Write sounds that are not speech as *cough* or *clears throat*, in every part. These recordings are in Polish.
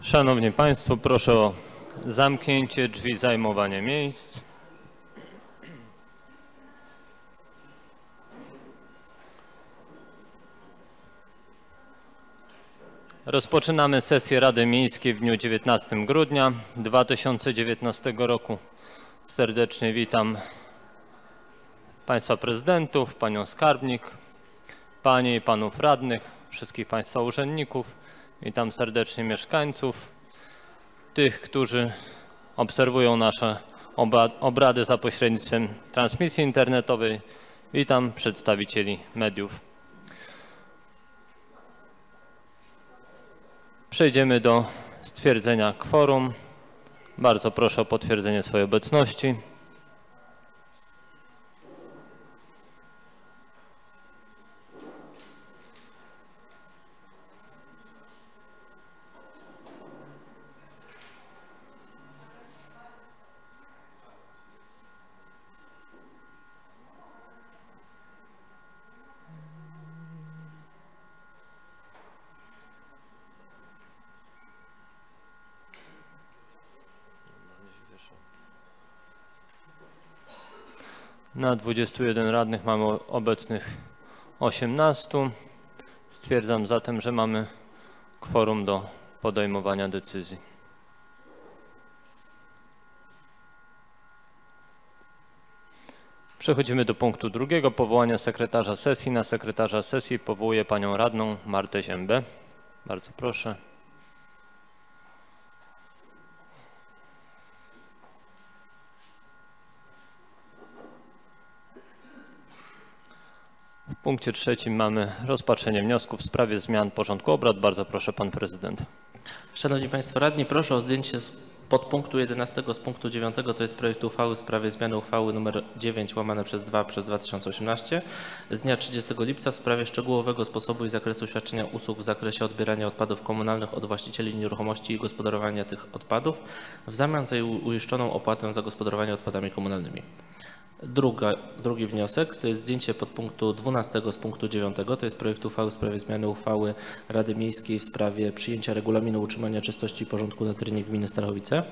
Szanowni Państwo, proszę o zamknięcie drzwi, zajmowanie miejsc. Rozpoczynamy sesję Rady Miejskiej w dniu 19 grudnia 2019 roku. Serdecznie witam Państwa prezydentów, Panią Skarbnik, Panie i Panów Radnych, wszystkich Państwa urzędników. Witam serdecznie mieszkańców, tych, którzy obserwują nasze obrady za pośrednictwem transmisji internetowej. Witam przedstawicieli mediów. Przejdziemy do stwierdzenia kworum. Bardzo proszę o potwierdzenie swojej obecności. Na 21 radnych mamy obecnych 18. Stwierdzam zatem, że mamy kworum do podejmowania decyzji. Przechodzimy do punktu drugiego, powołania sekretarza sesji. Na sekretarza sesji powołuję panią radną Martę Ziębę. Bardzo proszę. Punkcie trzecim mamy rozpatrzenie wniosków w sprawie zmian porządku obrad. Bardzo proszę pan prezydent. Szanowni Państwo Radni, proszę o zdjęcie z podpunktu 11 z punktu 9, to jest projekt uchwały w sprawie zmiany uchwały nr 9 łamane przez 2 przez 2018 z dnia 30 lipca w sprawie szczegółowego sposobu i zakresu świadczenia usług w zakresie odbierania odpadów komunalnych od właścicieli nieruchomości i gospodarowania tych odpadów w zamian za uiszczoną opłatę za gospodarowanie odpadami komunalnymi. Druga, drugi wniosek to jest zdjęcie podpunktu 12 z punktu 9, to jest projekt uchwały w sprawie zmiany uchwały Rady Miejskiej w sprawie przyjęcia regulaminu utrzymania czystości i porządku na terenie gminy Starachowice.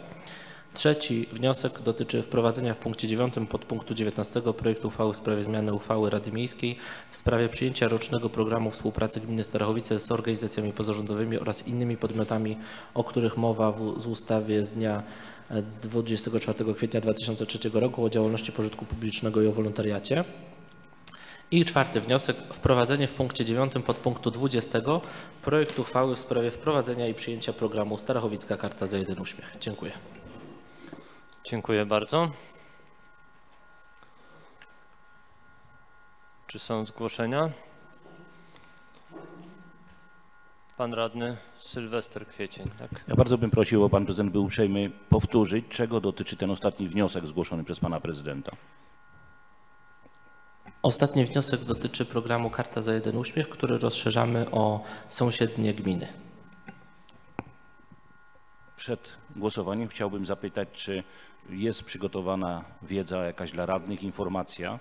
Trzeci wniosek dotyczy wprowadzenia w punkcie 9 podpunktu 19 projektu uchwały w sprawie zmiany uchwały Rady Miejskiej w sprawie przyjęcia rocznego programu współpracy gminy Starachowice z organizacjami pozarządowymi oraz innymi podmiotami, o których mowa w, w ustawie z dnia 24 kwietnia 2003 roku o działalności pożytku publicznego i o wolontariacie. I czwarty wniosek, wprowadzenie w punkcie 9 podpunktu 20 projektu uchwały w sprawie wprowadzenia i przyjęcia programu Starachowicka Karta za jeden uśmiech. Dziękuję. Dziękuję bardzo. Czy są zgłoszenia? Pan radny Sylwester Kwiecień, tak? Ja bardzo bym prosił, o pan prezydent był uprzejmy powtórzyć, czego dotyczy ten ostatni wniosek zgłoszony przez pana prezydenta. Ostatni wniosek dotyczy programu Karta za jeden uśmiech, który rozszerzamy o sąsiednie gminy. Przed głosowaniem chciałbym zapytać, czy jest przygotowana wiedza jakaś dla radnych, informacja,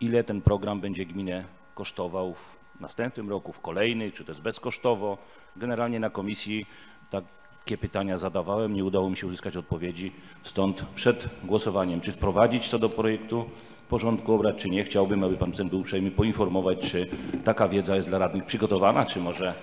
ile ten program będzie gminę kosztował w następnym roku, w kolejnych, czy to jest bezkosztowo. Generalnie na komisji takie pytania zadawałem, nie udało mi się uzyskać odpowiedzi, stąd przed głosowaniem, czy wprowadzić to do projektu porządku obrad, czy nie, chciałbym, aby pan prezydent był uprzejmy poinformować, czy taka wiedza jest dla radnych przygotowana, czy może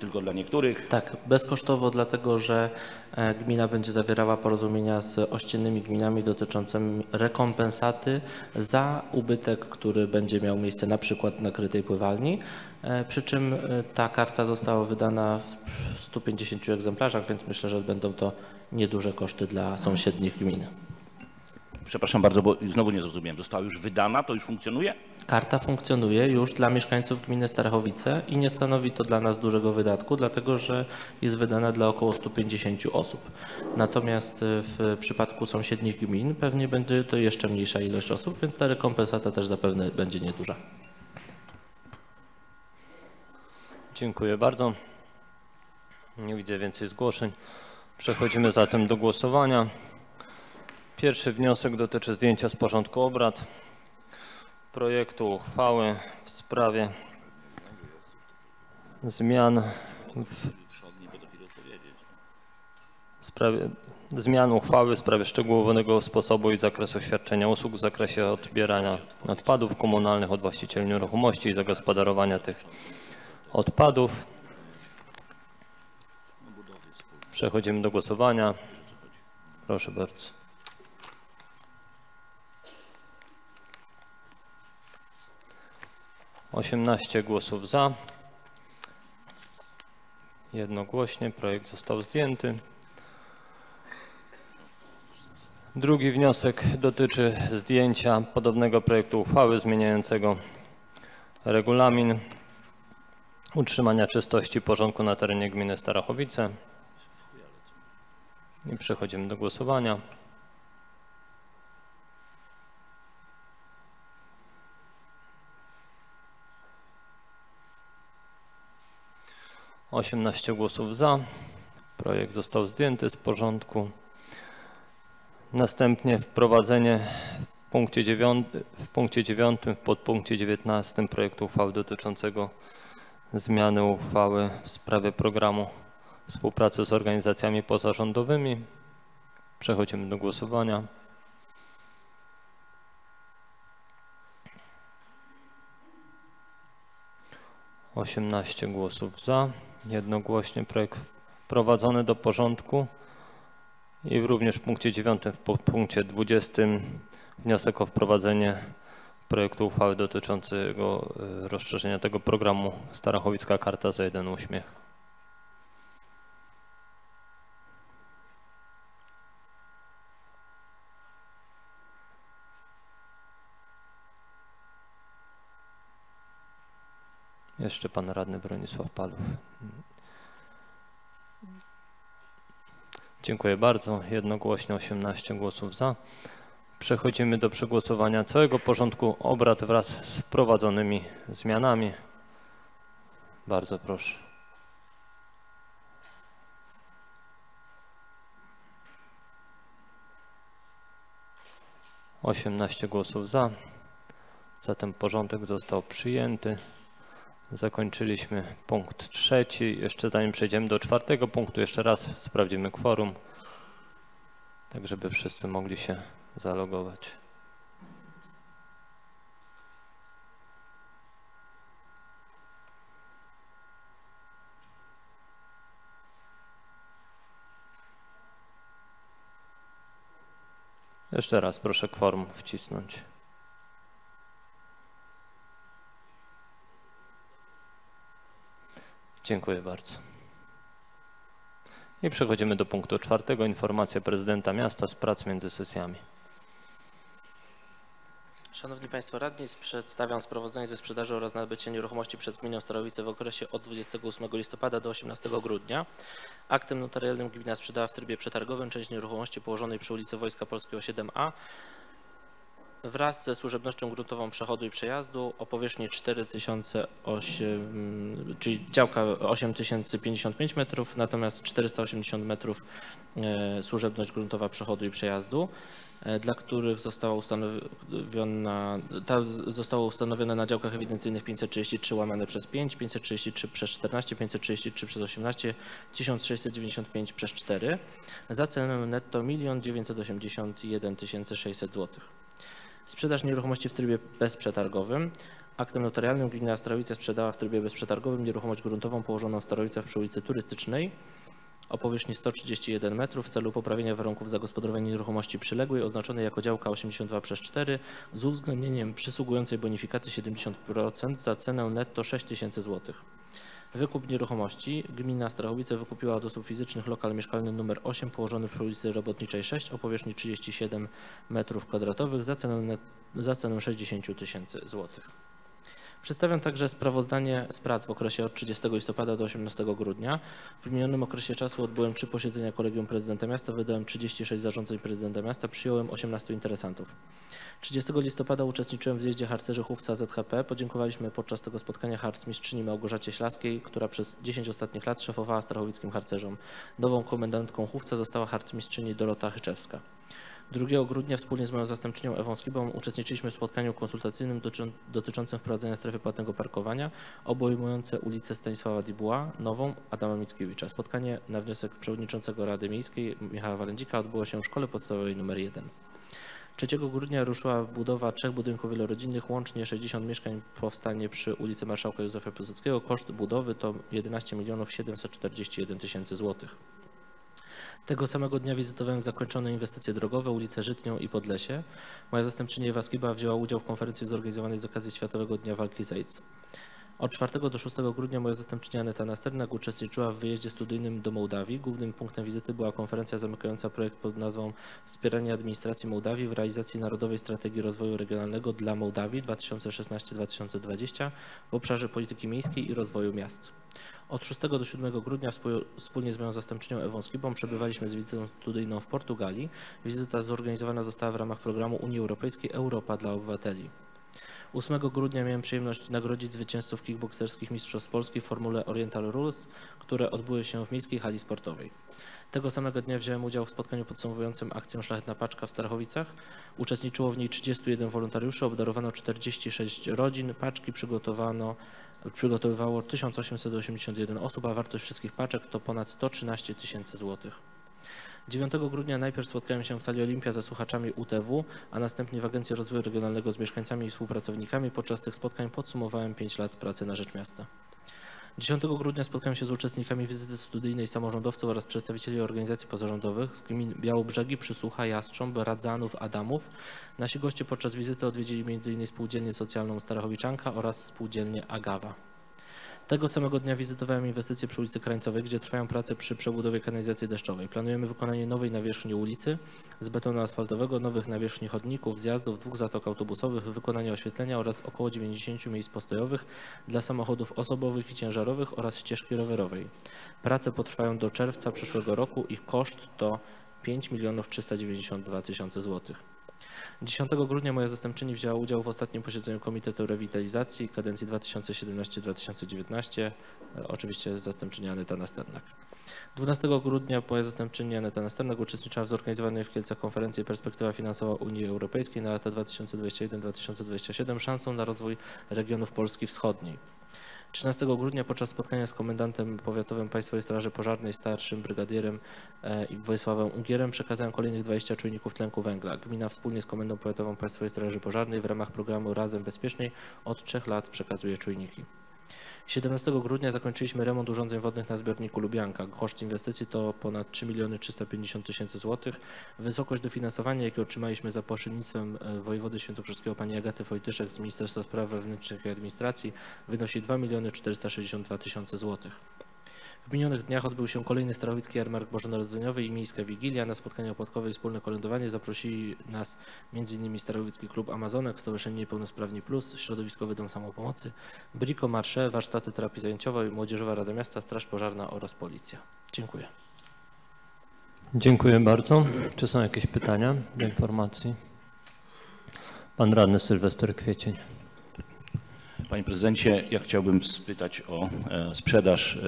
tylko dla niektórych. Tak, bezkosztowo, dlatego że e, gmina będzie zawierała porozumienia z ościennymi gminami dotyczącymi rekompensaty za ubytek, który będzie miał miejsce na przykład na krytej pływalni. E, przy czym e, ta karta została wydana w 150 egzemplarzach, więc myślę, że będą to nieduże koszty dla sąsiednich gmin. Przepraszam bardzo, bo znowu nie zrozumiałem. Została już wydana, to już funkcjonuje? Karta funkcjonuje już dla mieszkańców gminy Starachowice i nie stanowi to dla nas dużego wydatku, dlatego że jest wydana dla około 150 osób. Natomiast e, w przypadku sąsiednich gmin pewnie będzie to jeszcze mniejsza ilość osób, więc ta rekompensata też zapewne będzie nieduża. Dziękuję bardzo. Nie widzę więcej zgłoszeń. Przechodzimy zatem do głosowania. Pierwszy wniosek dotyczy zdjęcia z porządku obrad projektu uchwały w sprawie zmian w sprawie zmian uchwały w sprawie szczegółowego sposobu i zakresu świadczenia usług w zakresie odbierania odpadów komunalnych od właścicieli nieruchomości i zagospodarowania tych odpadów. Przechodzimy do głosowania. Proszę bardzo. Osiemnaście głosów za. Jednogłośnie projekt został zdjęty. Drugi wniosek dotyczy zdjęcia podobnego projektu uchwały zmieniającego regulamin utrzymania czystości porządku na terenie gminy Starachowice. I przechodzimy do głosowania. Osiemnaście głosów za. Projekt został zdjęty z porządku. Następnie wprowadzenie w punkcie, dziewiąty, w punkcie 9 w podpunkcie 19 projektu uchwały dotyczącego zmiany uchwały w sprawie programu współpracy z organizacjami pozarządowymi. Przechodzimy do głosowania. Osiemnaście głosów za. Jednogłośnie projekt wprowadzony do porządku. I również w punkcie 9, w punkcie 20 wniosek o wprowadzenie projektu uchwały dotyczącego e, rozszerzenia tego programu Starachowicka Karta za jeden uśmiech. Jeszcze pan radny Bronisław Paluch. Dziękuję bardzo. Jednogłośnie 18 głosów za. Przechodzimy do przegłosowania całego porządku obrad wraz z wprowadzonymi zmianami. Bardzo proszę. Osiemnaście głosów za. Zatem porządek został przyjęty. Zakończyliśmy punkt trzeci. Jeszcze zanim przejdziemy do czwartego punktu, jeszcze raz sprawdzimy kworum, tak żeby wszyscy mogli się zalogować. Jeszcze raz proszę kworum wcisnąć. Dziękuję bardzo. I przechodzimy do punktu czwartego. Informacja prezydenta miasta z prac między sesjami. Szanowni Państwo Radni, przedstawiam sprawozdanie ze sprzedaży oraz nabycia nieruchomości przez gminę Starowice w okresie od 28 listopada do 18 grudnia. Aktem notarialnym gmina sprzedała w trybie przetargowym część nieruchomości położonej przy ulicy Wojska Polskiego 7a wraz ze służebnością gruntową przechodu i przejazdu o powierzchni 4008, czyli działka 8055 metrów, natomiast 480 metrów e, służebność gruntowa przechodu i przejazdu, e, dla których została ustanowiona, ta została ustanowiona na działkach ewidencyjnych 533 łamane przez 5, 533 przez 14, 533 przez 18, 1695 przez 4 za cenę netto 1 981 600 złotych. Sprzedaż nieruchomości w trybie bezprzetargowym. Aktem notarialnym gmina Starowice sprzedała w trybie bezprzetargowym nieruchomość gruntową położoną w Starowicach przy ulicy Turystycznej o powierzchni 131 metrów w celu poprawienia warunków zagospodarowania nieruchomości przyległej oznaczonej jako działka 82 przez 4 z uwzględnieniem przysługującej bonifikaty 70% za cenę netto 6000 zł. Wykup nieruchomości. Gmina Strachowice wykupiła od osób fizycznych lokal mieszkalny numer 8 położony przy ulicy Robotniczej 6 o powierzchni 37 m2 za cenę, za cenę 60 tysięcy złotych. Przedstawiam także sprawozdanie z prac w okresie od 30 listopada do 18 grudnia. W minionym okresie czasu odbyłem trzy posiedzenia Kolegium Prezydenta Miasta, wydałem 36 zarządzeń Prezydenta Miasta, przyjąłem 18 interesantów. 30 listopada uczestniczyłem w zjeździe harcerzy Chówca ZHP. Podziękowaliśmy podczas tego spotkania harcmistrzyni Małgorzacie Ślaskiej, która przez 10 ostatnich lat szefowała strachowickim harcerzom. Nową komendantką Chówca została harcmistrzyni Dorota Hyczewska. 2 grudnia wspólnie z moją zastępczynią Ewą Skibą uczestniczyliśmy w spotkaniu konsultacyjnym dotyczą- dotyczącym wprowadzenia strefy płatnego parkowania obejmujące ulicę Stanisława Dibuła, Nową, Adama Mickiewicza. Spotkanie na wniosek przewodniczącego Rady Miejskiej Michała Walędzika odbyło się w szkole podstawowej nr 1. 3 grudnia ruszyła budowa trzech budynków wielorodzinnych, łącznie 60 mieszkań powstanie przy ulicy Marszałka Józefa Piłsudskiego. Koszt budowy to 11 milionów 741 tysięcy złotych. Tego samego dnia wizytowałem zakończone inwestycje drogowe, ulicę Żytnią i Podlesie. Moja zastępczyni Ewa Skiba wzięła udział w konferencji zorganizowanej z okazji Światowego Dnia Walki z AIDS. Od 4 do 6 grudnia moja zastępczyni Aneta Nasternak uczestniczyła w wyjeździe studyjnym do Mołdawii. Głównym punktem wizyty była konferencja zamykająca projekt pod nazwą Wspieranie administracji Mołdawii w realizacji Narodowej Strategii Rozwoju Regionalnego dla Mołdawii 2016-2020 w obszarze polityki miejskiej i rozwoju miast. Od 6 do 7 grudnia wspólnie z moją zastępczynią Ewą Skibą przebywaliśmy z wizytą studyjną w Portugalii. Wizyta zorganizowana została w ramach programu Unii Europejskiej Europa dla Obywateli. 8 grudnia miałem przyjemność nagrodzić zwycięzców kickbokserskich Mistrzostw Polski w formule Oriental Rules, które odbyły się w miejskiej hali sportowej. Tego samego dnia wziąłem udział w spotkaniu podsumowującym akcję Szlachetna Paczka w Starachowicach. Uczestniczyło w niej 31 wolontariuszy, obdarowano 46 rodzin. Paczki przygotowano, przygotowywało 1881 osób, a wartość wszystkich paczek to ponad 113 tysięcy złotych. 9 grudnia najpierw spotkałem się w sali Olimpia ze słuchaczami UTW, a następnie w Agencji Rozwoju Regionalnego z mieszkańcami i współpracownikami. Podczas tych spotkań podsumowałem 5 lat pracy na rzecz miasta. 10 grudnia spotkałem się z uczestnikami wizyty studyjnej samorządowców oraz przedstawicieli organizacji pozarządowych z gmin Białobrzegi, Przysłucha, Jastrząb, Radzanów, Adamów. Nasi goście podczas wizyty odwiedzili m.in. spółdzielnię socjalną Starachowiczanka oraz spółdzielnię Agawa. Tego samego dnia wizytowałem inwestycje przy ulicy Krańcowej, gdzie trwają prace przy przebudowie kanalizacji deszczowej. Planujemy wykonanie nowej nawierzchni ulicy z betonu asfaltowego, nowych nawierzchni chodników, zjazdów, dwóch zatok autobusowych, wykonanie oświetlenia oraz około 90 miejsc postojowych dla samochodów osobowych i ciężarowych oraz ścieżki rowerowej. Prace potrwają do czerwca przyszłego roku. Ich koszt to 5 milionów 392 tysiące złotych. 10 grudnia moja zastępczyni wzięła udział w ostatnim posiedzeniu Komitetu Rewitalizacji kadencji 2017-2019, e, oczywiście zastępczyni Aneta Nasternak. 12 grudnia moja zastępczyni Aneta Nasternak uczestniczyła w zorganizowanej w Kielcach konferencji Perspektywa finansowa Unii Europejskiej na lata 2021-2027 szansą na rozwój regionów Polski Wschodniej. 13 grudnia podczas spotkania z komendantem powiatowym Państwowej Straży Pożarnej, starszym brygadierem e, i Wojsławem Ungierem przekazałem kolejnych 20 czujników tlenku węgla. Gmina wspólnie z Komendą Powiatową Państwowej Straży Pożarnej w ramach programu Razem Bezpiecznej od 3 lat przekazuje czujniki. 17 grudnia zakończyliśmy remont urządzeń wodnych na zbiorniku Lubianka. Koszt inwestycji to ponad 3 miliony 350 tysięcy złotych. Wysokość dofinansowania, jakie otrzymaliśmy za pośrednictwem e, wojewody świętokrzyskiego pani Agaty Wojtyszek z Ministerstwa Spraw Wewnętrznych i Administracji wynosi 2 miliony 462 tysiące złotych. W minionych dniach odbył się kolejny Starowicki Jarmark Bożonarodzeniowy i Miejska Wigilia. Na spotkanie opłatkowe i wspólne kolędowanie zaprosili nas m.in. Starowicki Klub Amazonek, Stowarzyszenie Niepełnosprawni Plus, Środowiskowy Dom Samopomocy, Briko Marsze, Warsztaty Terapii Zajęciowej, Młodzieżowa Rada Miasta, Straż Pożarna oraz Policja. Dziękuję. Dziękuję bardzo. Czy są jakieś pytania do informacji? Pan radny Sylwester Kwiecień. Panie prezydencie, ja chciałbym spytać o e, sprzedaż e,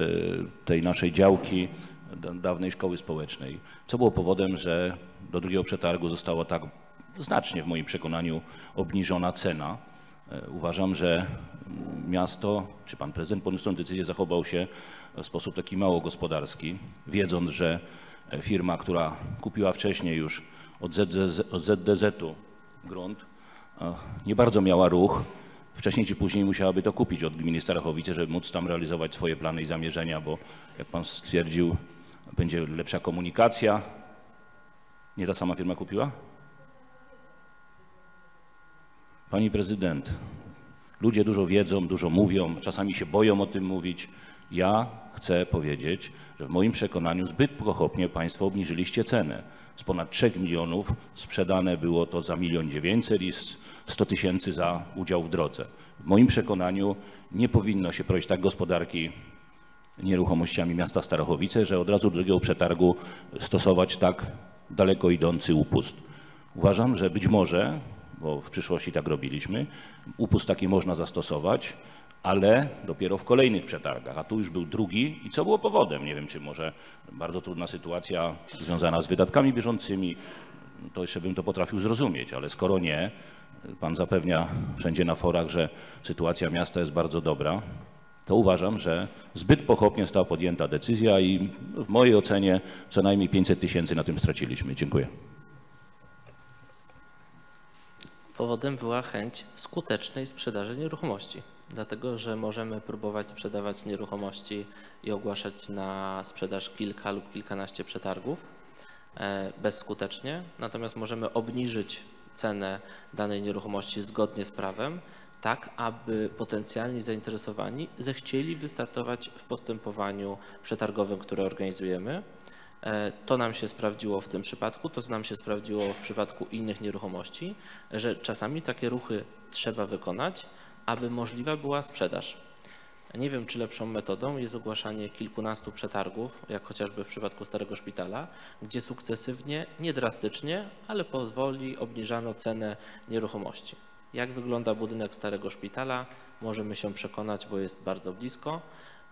tej naszej działki da- dawnej szkoły społecznej. Co było powodem, że do drugiego przetargu została tak znacznie w moim przekonaniu obniżona cena? E, Uważam, że miasto, czy pan prezydent podniósł tę decyzję, zachował się w sposób taki mało gospodarski, wiedząc, że firma, która kupiła wcześniej już od, ZDZ, od ZDZ-u grunt, nie bardzo miała ruch. Wcześniej czy później musiałaby to kupić od gminy Starachowice, żeby móc tam realizować swoje plany i zamierzenia, bo jak pan stwierdził, będzie lepsza komunikacja. Nie ta sama firma kupiła? Pani prezydent, ludzie dużo wiedzą, dużo mówią, czasami się boją o tym mówić. Ja chcę powiedzieć, że w moim przekonaniu zbyt pochopnie Państwo obniżyliście cenę. Z ponad 3 milionów sprzedane było to za milion dziewięćset i 100 tysięcy za udział w drodze. W moim przekonaniu nie powinno się prowadzić tak gospodarki nieruchomościami miasta Starachowice, że od razu drugiego przetargu stosować tak daleko idący upust. Uważam, że być może, bo w przyszłości tak robiliśmy, upust taki można zastosować, ale dopiero w kolejnych przetargach, a tu już był drugi i co było powodem? Nie wiem, czy może bardzo trudna sytuacja związana z wydatkami bieżącymi, to jeszcze bym to potrafił zrozumieć, ale skoro nie, pan zapewnia wszędzie na forach, że sytuacja miasta jest bardzo dobra, to uważam, że zbyt pochopnie została podjęta decyzja i w mojej ocenie co najmniej 500 tysięcy na tym straciliśmy. Dziękuję. Powodem była chęć skutecznej sprzedaży nieruchomości, dlatego że możemy próbować sprzedawać nieruchomości i ogłaszać na sprzedaż kilka lub kilkanaście przetargów e, bezskutecznie, natomiast możemy obniżyć cenę danej nieruchomości zgodnie z prawem, tak aby potencjalni zainteresowani zechcieli wystartować w postępowaniu przetargowym, które organizujemy. E, To nam się sprawdziło w tym przypadku, to nam się sprawdziło w przypadku innych nieruchomości, że czasami takie ruchy trzeba wykonać, aby możliwa była sprzedaż. Nie wiem, czy lepszą metodą jest ogłaszanie kilkunastu przetargów, jak chociażby w przypadku Starego Szpitala, gdzie sukcesywnie, nie drastycznie, ale powoli obniżano cenę nieruchomości. Jak wygląda budynek Starego Szpitala, możemy się przekonać, bo jest bardzo blisko.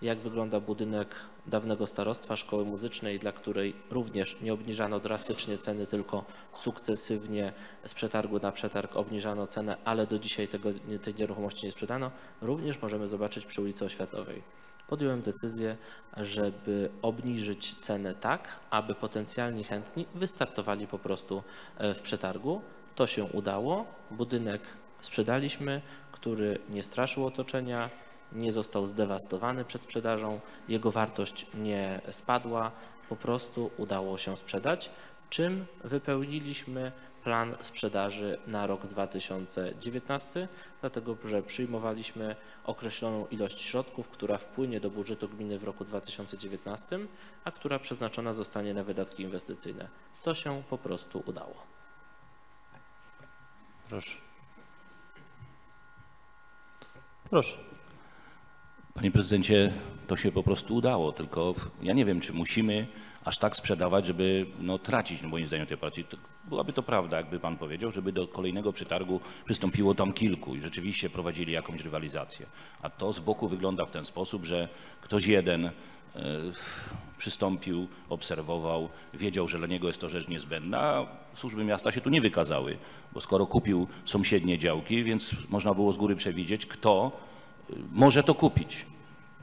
Jak wygląda budynek dawnego starostwa szkoły muzycznej, dla której również nie obniżano drastycznie ceny, tylko sukcesywnie z przetargu na przetarg obniżano cenę, ale do dzisiaj tego, tej nieruchomości nie sprzedano, również możemy zobaczyć przy ulicy Oświatowej. Podjąłem decyzję, żeby obniżyć cenę tak, aby potencjalni chętni wystartowali po prostu e, w przetargu. To się udało. Budynek sprzedaliśmy, który nie straszył otoczenia, nie został zdewastowany przed sprzedażą, jego wartość nie spadła, po prostu udało się sprzedać, czym wypełniliśmy plan sprzedaży na rok 2019, dlatego że przyjmowaliśmy określoną ilość środków, która wpłynie do budżetu gminy w roku 2019, a która przeznaczona zostanie na wydatki inwestycyjne. To się po prostu udało. Proszę. Proszę. Panie prezydencie, to się po prostu udało, tylko ja nie wiem, czy musimy aż tak sprzedawać, żeby no, tracić, no, moim zdaniem, tej partii. To byłaby to prawda, jakby pan powiedział, żeby do kolejnego przetargu przystąpiło tam kilku i rzeczywiście prowadzili jakąś rywalizację. A to z boku wygląda w ten sposób, że ktoś jeden e, przystąpił, obserwował, wiedział, że dla niego jest to rzecz niezbędna, a służby miasta się tu nie wykazały, bo skoro kupił sąsiednie działki, więc można było z góry przewidzieć, kto może to kupić.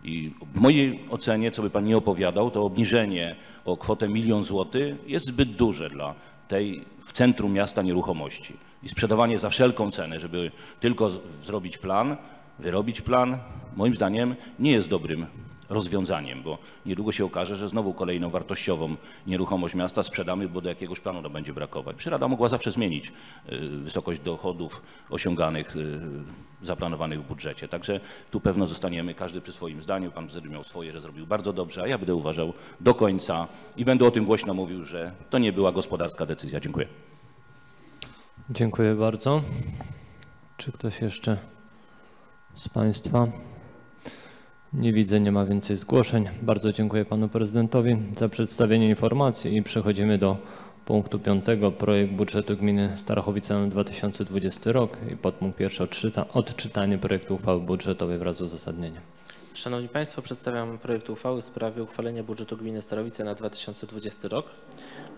I w mojej ocenie, co by pan nie opowiadał, to obniżenie o kwotę milion złotych jest zbyt duże dla tej w centrum miasta nieruchomości. I sprzedawanie za wszelką cenę, żeby tylko zrobić plan, wyrobić plan, moim zdaniem nie jest dobrym rozwiązaniem, bo niedługo się okaże, że znowu kolejną wartościową nieruchomość miasta sprzedamy, bo do jakiegoś planu nam będzie brakować. Przyrada mogła zawsze zmienić y, wysokość dochodów osiąganych, y, zaplanowanych w budżecie. Także tu pewno zostaniemy każdy przy swoim zdaniu. Pan prezydent miał swoje, że zrobił bardzo dobrze, a ja będę uważał do końca i będę o tym głośno mówił, że to nie była gospodarska decyzja. Dziękuję. Dziękuję bardzo. Czy ktoś jeszcze z Państwa? Nie widzę, nie ma więcej zgłoszeń. Bardzo dziękuję Panu Prezydentowi za przedstawienie informacji i przechodzimy do punktu piątego. Projekt budżetu gminy Starachowice na 2020 rok i podpunkt pierwszy odczyta, odczytanie projektu uchwały budżetowej wraz z uzasadnieniem. Szanowni Państwo, przedstawiam projekt uchwały w sprawie uchwalenia budżetu gminy Starowice na 2020 rok.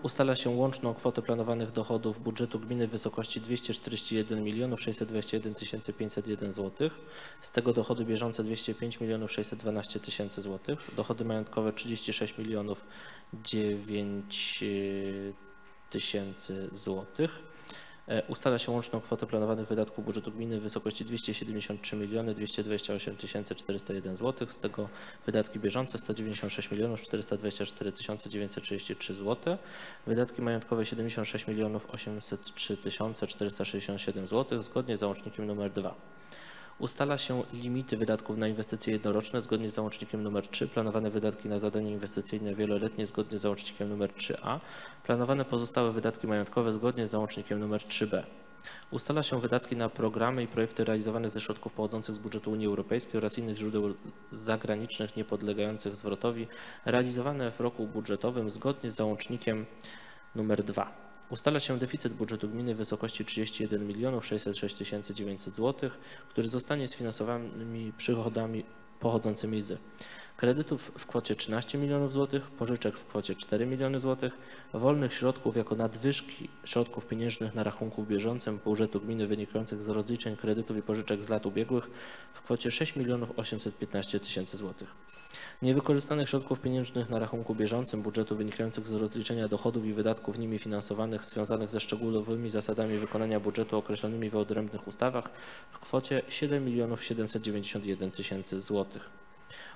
Ustala się łączną kwotę planowanych dochodów budżetu gminy w wysokości 241 621 501 zł. Z tego dochody bieżące 205 612 tysięcy zł. Dochody majątkowe 36 milionów 9 tysięcy złotych. E, Ustala się łączną kwotę planowanych wydatków budżetu gminy w wysokości 273 miliony 228 401 zł. Z tego wydatki bieżące 196 milionów 424 933 zł. Wydatki majątkowe 76 milionów 803 467 zł zgodnie z załącznikiem nr 2. Ustala się limity wydatków na inwestycje jednoroczne zgodnie z załącznikiem nr 3, planowane wydatki na zadania inwestycyjne wieloletnie zgodnie z załącznikiem nr 3a, planowane pozostałe wydatki majątkowe zgodnie z załącznikiem nr 3b. Ustala się wydatki na programy i projekty realizowane ze środków pochodzących z budżetu Unii Europejskiej oraz innych źródeł zagranicznych niepodlegających zwrotowi, realizowane w roku budżetowym zgodnie z załącznikiem nr 2. Ustala się deficyt budżetu gminy w wysokości 31 milionów 606 900 zł, który zostanie sfinansowany przychodami pochodzącymi z kredytów w kwocie 13 milionów złotych, pożyczek w kwocie 4 miliony złotych, wolnych środków jako nadwyżki środków pieniężnych na rachunku bieżącym budżetu gminy wynikających z rozliczeń kredytów i pożyczek z lat ubiegłych w kwocie 6 milionów 815 tysięcy złotych. Niewykorzystanych środków pieniężnych na rachunku bieżącym budżetu wynikających z rozliczenia dochodów i wydatków nimi finansowanych związanych ze szczegółowymi zasadami wykonania budżetu określonymi w odrębnych ustawach w kwocie 7 milionów 791 tysięcy złotych.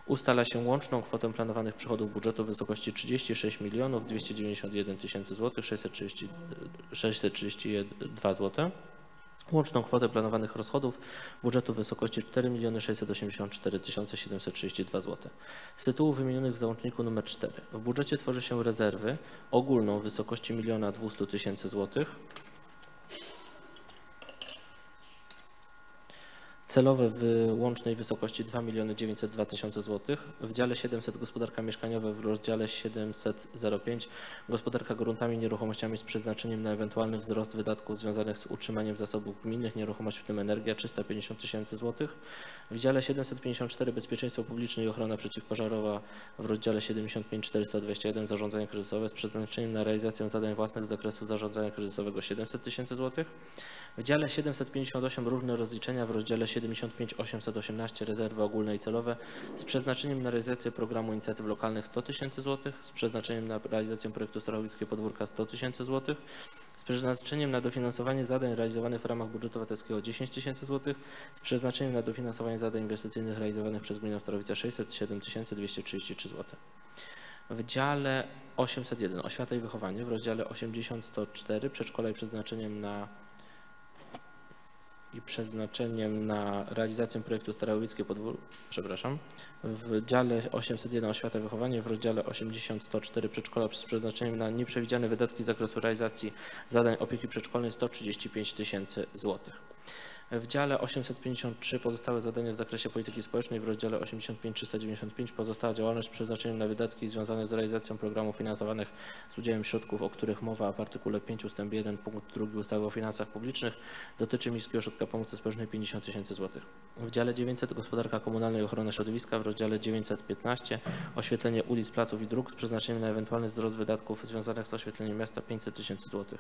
Ustala się łączną kwotę planowanych przychodów budżetu w wysokości 36 milionów 291 tysięcy złotych 630 632 zł. Łączną kwotę planowanych rozchodów budżetu w wysokości 4 miliony 684 732 zł. Z tytułów wymienionych w załączniku nr 4 w budżecie tworzy się rezerwy ogólną w wysokości 1 200 tysięcy złotych. Celowe w łącznej wysokości 2 miliony 902 tysiące złotych. W dziale 700 gospodarka mieszkaniowa w rozdziale 705 gospodarka gruntami nieruchomościami z przeznaczeniem na ewentualny wzrost wydatków związanych z utrzymaniem zasobów gminnych nieruchomości, w tym energia 350 tysięcy złotych. W dziale 754 bezpieczeństwo publiczne i ochrona przeciwpożarowa w rozdziale 75 421 zarządzanie kryzysowe z przeznaczeniem na realizację zadań własnych z zakresu zarządzania kryzysowego 700 tysięcy złotych. W dziale 758 różne rozliczenia w rozdziale 75 818 rezerwy ogólne i celowe z przeznaczeniem na realizację programu inicjatyw lokalnych 100 tysięcy złotych, z przeznaczeniem na realizację projektu Starowickie Podwórka 100 tysięcy złotych, z przeznaczeniem na dofinansowanie zadań realizowanych w ramach budżetu obywatelskiego 10 tysięcy złotych, z przeznaczeniem na dofinansowanie zadań inwestycyjnych realizowanych przez gminę Starowice 607 233 zł. W dziale 801 Oświata i wychowanie w rozdziale 80 104 Przedszkola i przeznaczeniem na i przeznaczeniem na realizację projektu Starowickie Podwórko, przepraszam, w dziale 801 Oświata Wychowanie, w rozdziale 80-104 Przedszkola z przeznaczeniem na nieprzewidziane wydatki z zakresu realizacji zadań opieki przedszkolnej 135 tysięcy złotych. W dziale 853 pozostałe zadania w zakresie polityki społecznej, w rozdziale 85-395 pozostała działalność przeznaczeniem na wydatki związane z realizacją programów finansowanych z udziałem środków, o których mowa w artykule 5 ust. 1 punkt 2 ustawy o finansach publicznych dotyczy Miejskiego Ośrodka Pomocy Społecznej 50 tysięcy złotych. W dziale 900 Gospodarka Komunalna i Ochrona Środowiska, w rozdziale 915 Oświetlenie ulic, placów i dróg z przeznaczeniem na ewentualny wzrost wydatków związanych z oświetleniem miasta 500 tysięcy złotych.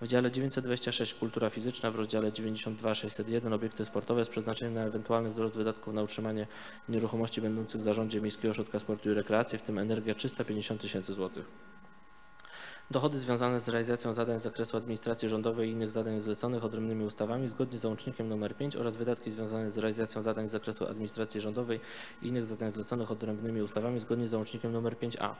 W dziale 926 Kultura fizyczna, w rozdziale 92 601 Obiekty sportowe z przeznaczeniem na ewentualny wzrost wydatków na utrzymanie nieruchomości będących w zarządzie Miejskiego Ośrodka Sportu i Rekreacji, w tym energia 350 tysięcy złotych. Dochody związane z realizacją zadań z zakresu administracji rządowej i innych zadań zleconych odrębnymi ustawami zgodnie z załącznikiem nr 5 oraz wydatki związane z realizacją zadań z zakresu administracji rządowej i innych zadań zleconych odrębnymi ustawami zgodnie z załącznikiem nr 5a.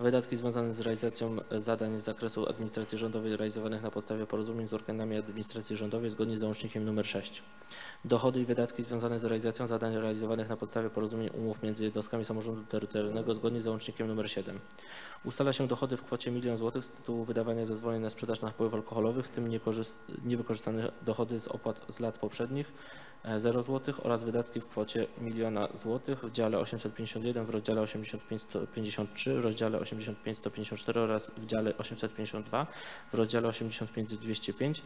Wydatki związane z realizacją zadań z zakresu administracji rządowej realizowanych na podstawie porozumień z organami administracji rządowej zgodnie z załącznikiem nr 6. Dochody i wydatki związane z realizacją zadań realizowanych na podstawie porozumień umów między jednostkami samorządu terytorialnego zgodnie z załącznikiem nr 7. Ustala się dochody w kwocie 1 zł z tytułu wydawania zezwoleń na sprzedaż napojów alkoholowych, w tym niewykorzystane dochody z opłat z lat poprzednich 0 zł oraz wydatki w kwocie 1 zł w dziale 851 w rozdziale 85-153, w rozdziale 85-154 oraz w dziale 852 w rozdziale 85-205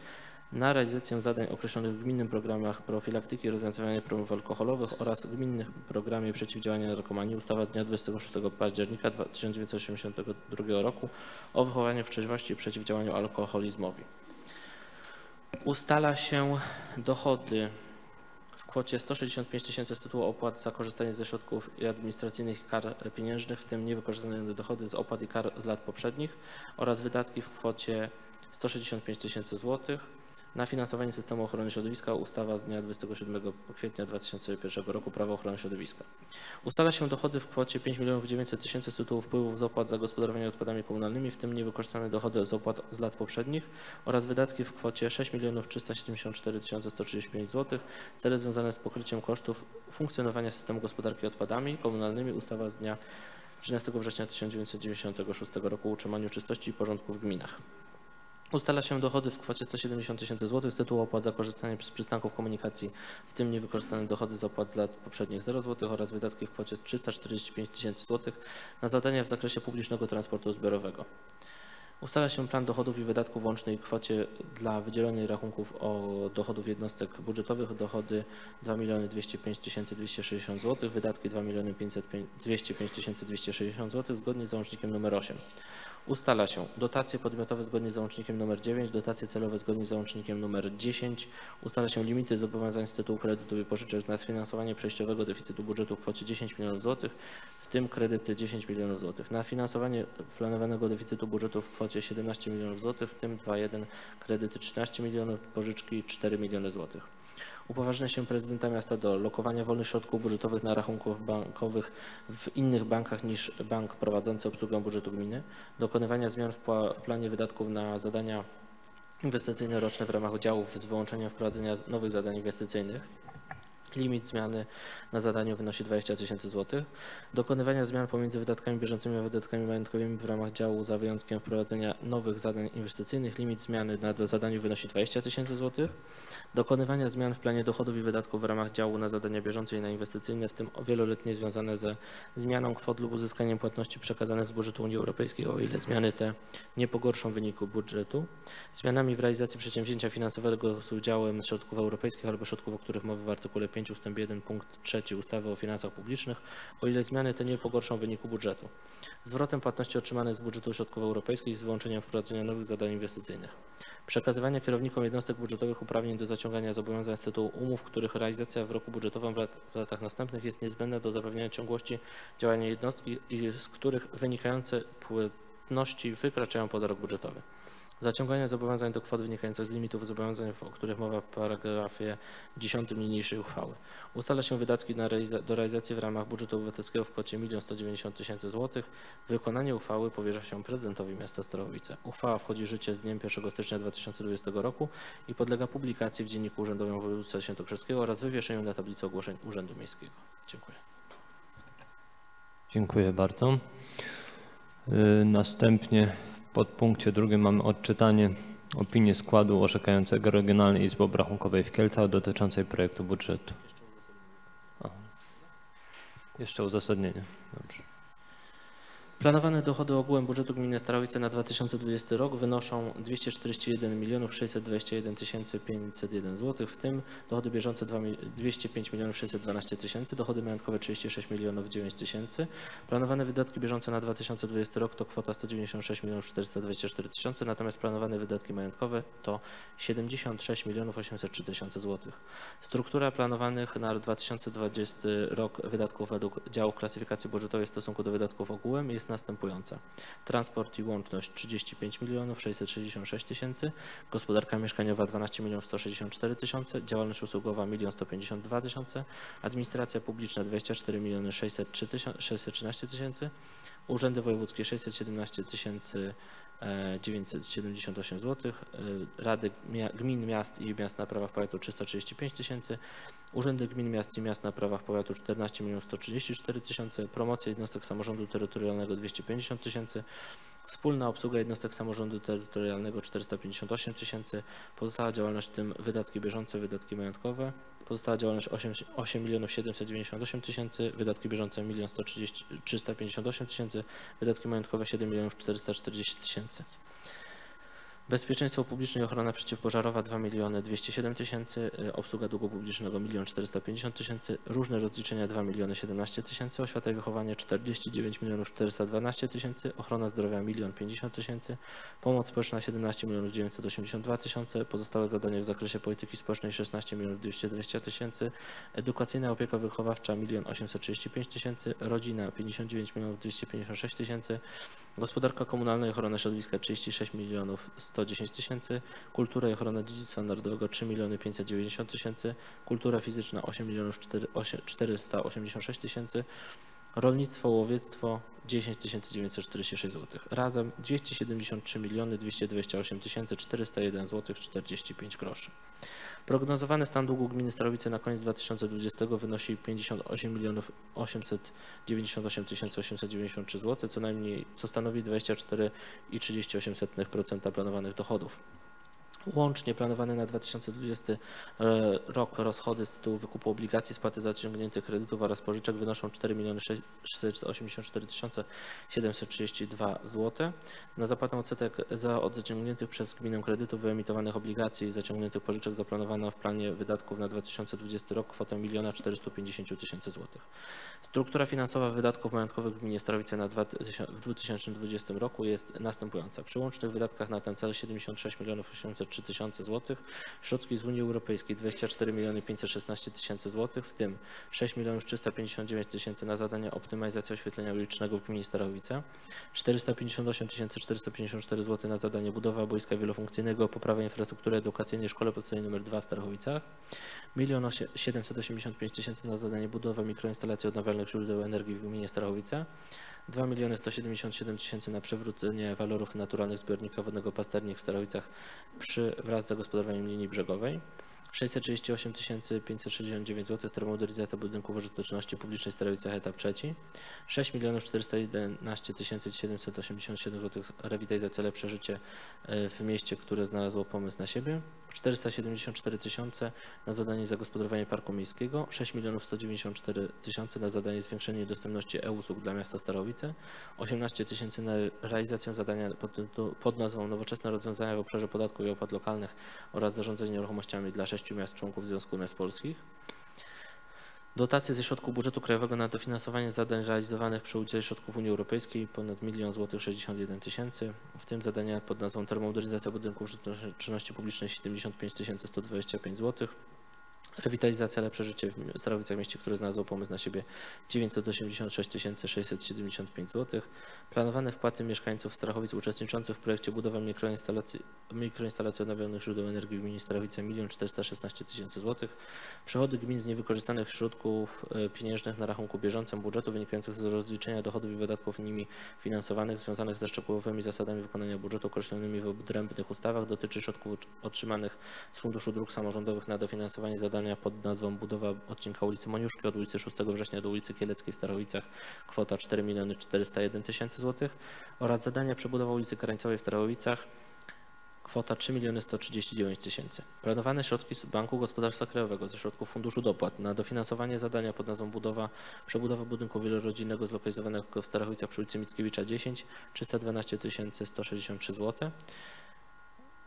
na realizację zadań określonych w gminnym programach profilaktyki i rozwiązywania problemów alkoholowych oraz gminnym programie przeciwdziałania narkomanii ustawa z dnia 26 października 1982 roku o wychowaniu w trzeźwości i przeciwdziałaniu alkoholizmowi. Ustala się dochody kwocie 165 tysięcy z tytułu opłat za korzystanie ze środków administracyjnych kar pieniężnych, w tym niewykorzystane dochody z opłat i kar z lat poprzednich oraz wydatki w kwocie 165 tysięcy złotych na finansowanie systemu ochrony środowiska ustawa z dnia 27 kwietnia 2001 roku Prawo ochrony środowiska. Ustala się dochody w kwocie 5 900 tysięcy z tytułu wpływów z opłat za gospodarowanie odpadami komunalnymi, w tym niewykorzystane dochody z opłat z lat poprzednich oraz wydatki w kwocie 6 374 135 zł, cele związane z pokryciem kosztów funkcjonowania systemu gospodarki odpadami komunalnymi, ustawa z dnia 13 września 1996 roku o utrzymaniu czystości i porządku w gminach. Ustala się dochody w kwocie 170 tysięcy złotych z tytułu opłat za korzystanie z przystanków komunikacji, w tym niewykorzystane dochody z opłat z lat poprzednich 0 zł oraz wydatki w kwocie 345 tysięcy złotych na zadania w zakresie publicznego transportu zbiorowego. Ustala się plan dochodów i wydatków w łącznej kwocie dla wydzielonej rachunków o dochodów jednostek budżetowych. Dochody 2 205 260 zł, wydatki 2 205 260 zł zgodnie z załącznikiem nr 8. Ustala się dotacje podmiotowe zgodnie z załącznikiem nr 9, dotacje celowe zgodnie z załącznikiem nr 10. Ustala się limity zobowiązań z tytułu kredytów i pożyczek na sfinansowanie przejściowego deficytu budżetu w kwocie 10 milionów złotych, w tym kredyty 10 milionów złotych. Na finansowanie planowanego deficytu budżetu w kwocie 17 milionów złotych, w tym 2,1 kredyty 13 milionów, pożyczki 4 miliony złotych. Upoważnia się prezydenta miasta do lokowania wolnych środków budżetowych na rachunkach bankowych w innych bankach niż bank prowadzący obsługę budżetu gminy, dokonywania zmian w, w planie wydatków na zadania inwestycyjne roczne w ramach działów z wyłączeniem wprowadzenia nowych zadań inwestycyjnych. Limit zmiany na zadaniu wynosi 20 tysięcy złotych. Dokonywania zmian pomiędzy wydatkami bieżącymi a wydatkami majątkowymi w ramach działu za wyjątkiem wprowadzenia nowych zadań inwestycyjnych. Limit zmiany na zadaniu wynosi 20 tysięcy złotych. Dokonywania zmian w planie dochodów i wydatków w ramach działu na zadania bieżące i na inwestycyjne, w tym wieloletnie związane ze zmianą kwot lub uzyskaniem płatności przekazanych z budżetu Unii Europejskiej, o ile zmiany te nie pogorszą wyniku budżetu. Zmianami w realizacji przedsięwzięcia finansowego z udziałem środków europejskich albo środków, o których mowa w artykule 5 ust. 1 punkt 3 ustawy o finansach publicznych, o ile zmiany te nie pogorszą wyniku budżetu. Zwrotem płatności otrzymanych z budżetu środków europejskich z wyłączeniem wprowadzenia nowych zadań inwestycyjnych. Przekazywanie kierownikom jednostek budżetowych uprawnień do zaciągania zobowiązań z tytułu umów, których realizacja w roku budżetowym w latach następnych jest niezbędna do zapewnienia ciągłości działania jednostki i z których wynikające płatności wykraczają poza rok budżetowy. Zaciąganie zobowiązań do kwot wynikających z limitów zobowiązań, o których mowa w paragrafie 10 niniejszej uchwały. Ustala się wydatki realiza do realizacji w ramach budżetu obywatelskiego w kwocie 1 190 tysięcy złotych. Wykonanie uchwały powierza się prezydentowi miasta Starachowice. Uchwała wchodzi w życie z dniem 1 stycznia 2020 roku i podlega publikacji w Dzienniku Urzędowym Województwa Świętokrzyskiego oraz wywieszeniu na tablicy ogłoszeń Urzędu Miejskiego. Dziękuję. Dziękuję bardzo. Y, Następnie w podpunkcie drugim mamy odczytanie opinii składu orzekającego Regionalnej Izby Obrachunkowej w Kielcach dotyczącej projektu budżetu. A. Jeszcze uzasadnienie. Dobrze. Planowane dochody ogółem budżetu gminy Starachowice na 2020 rok wynoszą 241 milionów 621 tysięcy 501 zł, w tym dochody bieżące 2 mi- 205 milionów 612 tysięcy, dochody majątkowe 36 milionów 9 tysięcy. Planowane wydatki bieżące na 2020 rok to kwota 196 milionów 424 tysiące, natomiast planowane wydatki majątkowe to 76 milionów 803 tysiące złotych. Struktura planowanych na 2020 rok wydatków według działu klasyfikacji budżetowej w stosunku do wydatków ogółem jest następująca. Transport i łączność 35 milionów 666 tysięcy, gospodarka mieszkaniowa 12 milionów 164 tysiące, działalność usługowa 1 152 tysiące, administracja publiczna 24 miliony 603 tysiące- 613 tysięcy, urzędy wojewódzkie 617 tysięcy 978 zł, Rady Mia- Gmin, Miast i Miast na prawach powiatu 335 tysięcy, Urzędy Gmin, Miast i Miast na prawach powiatu 14 milionów 134 tysiące, promocja jednostek samorządu terytorialnego 250 tysięcy, wspólna obsługa jednostek samorządu terytorialnego 458 tysięcy, pozostała działalność w tym wydatki bieżące, wydatki majątkowe, pozostała działalność 8, 8 milionów 798 tysięcy, wydatki bieżące 1 130 358 tysięcy, wydatki majątkowe 7 milionów 440 tysięcy. Bezpieczeństwo publiczne i ochrona przeciwpożarowa 2 miliony 207 tysięcy, y, obsługa długu publicznego 1 450 tysięcy, różne rozliczenia 2 miliony 17 tysięcy, oświata i wychowanie 49 milionów 412 tysięcy, ochrona zdrowia 1 50 tysięcy, pomoc społeczna 17 milionów 982 tysiące, pozostałe zadania w zakresie polityki społecznej 16 milionów 220 tysięcy, edukacyjna opieka wychowawcza 1 835 tysięcy, rodzina 59 milionów 256 tysięcy, Gospodarka komunalna i ochrona środowiska 36 milionów 110 tysięcy, kultura i ochrona dziedzictwa narodowego 3 miliony 590 tysięcy, kultura fizyczna 8 milionów 4 osiem- 486 tysięcy, rolnictwo, łowiectwo 10 946 zł. Razem 273 miliony 228 tysięcy 401 zł 45 groszy. Prognozowany stan długu gminy Starowice na koniec 2020 wynosi 58 milionów 898 tysięcy 893 zł, co najmniej, co stanowi 24,38% planowanych dochodów. Łącznie planowane na 2020 e, rok rozchody z tytułu wykupu obligacji, spłaty zaciągniętych kredytów oraz pożyczek wynoszą 4 684 732 zł. Na zapłatę odsetek za od zaciągniętych przez gminę kredytów wyemitowanych obligacji i zaciągniętych pożyczek zaplanowano w planie wydatków na 2020 rok kwotę 1 450 tysięcy złotych. Struktura finansowa wydatków majątkowych w gminie Starowice na 2000 w 2020 roku jest następująca. Przy łącznych wydatkach na ten cel 76 803 tysiące złotych, środki z Unii Europejskiej 24 miliony 516 tysięcy złotych, w tym 6 milionów 359 tysięcy na zadania optymalizacji oświetlenia ulicznego w gminie Starowice, 458 454 zł na zadanie budowa boiska wielofunkcyjnego, poprawę infrastruktury edukacyjnej w Szkole Podstawowej nr 2 w Starachowicach, 1 785 tysięcy na zadanie budowa mikroinstalacji odnawialnych źródeł energii w gminie Starachowice, 2 miliony 177 tysięcy na przywrócenie walorów naturalnych zbiornika wodnego Pasternik w Starowicach przy, wraz z zagospodarowaniem linii brzegowej. 638 569 zł termomodernizacja budynków użyteczności publicznej w Starowicach etap trzeci. 6 milionów 411 787 zł rewitalizacja lepsze życie e, w mieście, które znalazło pomysł na siebie. 474 tysiące na zadanie zagospodarowania parku miejskiego, 6 milionów 194 tysiące na zadanie zwiększenia dostępności e-usług dla miasta Starowice, 18 tysięcy na realizację zadania pod, pod nazwą Nowoczesne rozwiązania w obszarze podatku i opłat lokalnych oraz zarządzanie nieruchomościami dla sześciu miast członków Związku Miast Polskich. Dotacje ze środków budżetu krajowego na dofinansowanie zadań realizowanych przy udziale środków Unii Europejskiej ponad 1 złotych 61 tysięcy, w tym zadania pod nazwą termomodernizacja budynków użyteczności publicznej 75 125 złotych. Rewitalizacja Lepsze Życie w Starowicach Mieście, które znalazło pomysł na siebie 986 675 zł. Planowane wpłaty mieszkańców Starachowic uczestniczących w projekcie budowy mikroinstalacji, mikroinstalacji odnawialnych źródeł energii w gminie Starachowice 1 416 tysięcy zł. Przychody gmin z niewykorzystanych środków e, pieniężnych na rachunku bieżącym budżetu wynikających z rozliczenia dochodów i wydatków nimi finansowanych związanych ze szczegółowymi zasadami wykonania budżetu określonymi w odrębnych ustawach dotyczy środków otrzymanych z Funduszu Dróg Samorządowych na dofinansowanie zadań zadania pod nazwą budowa odcinka ulicy Moniuszki od ulicy 6 września do ulicy Kieleckiej w Starowicach kwota 4 401 tysięcy złotych oraz zadania przebudowa ulicy Karańcowej w Starowicach kwota 3 139 tysięcy. Planowane środki z Banku Gospodarstwa Krajowego ze środków Funduszu Dopłat na dofinansowanie zadania pod nazwą budowa, przebudowa budynku wielorodzinnego zlokalizowanego w Starowicach przy ulicy Mickiewicza 10 312 163 zł.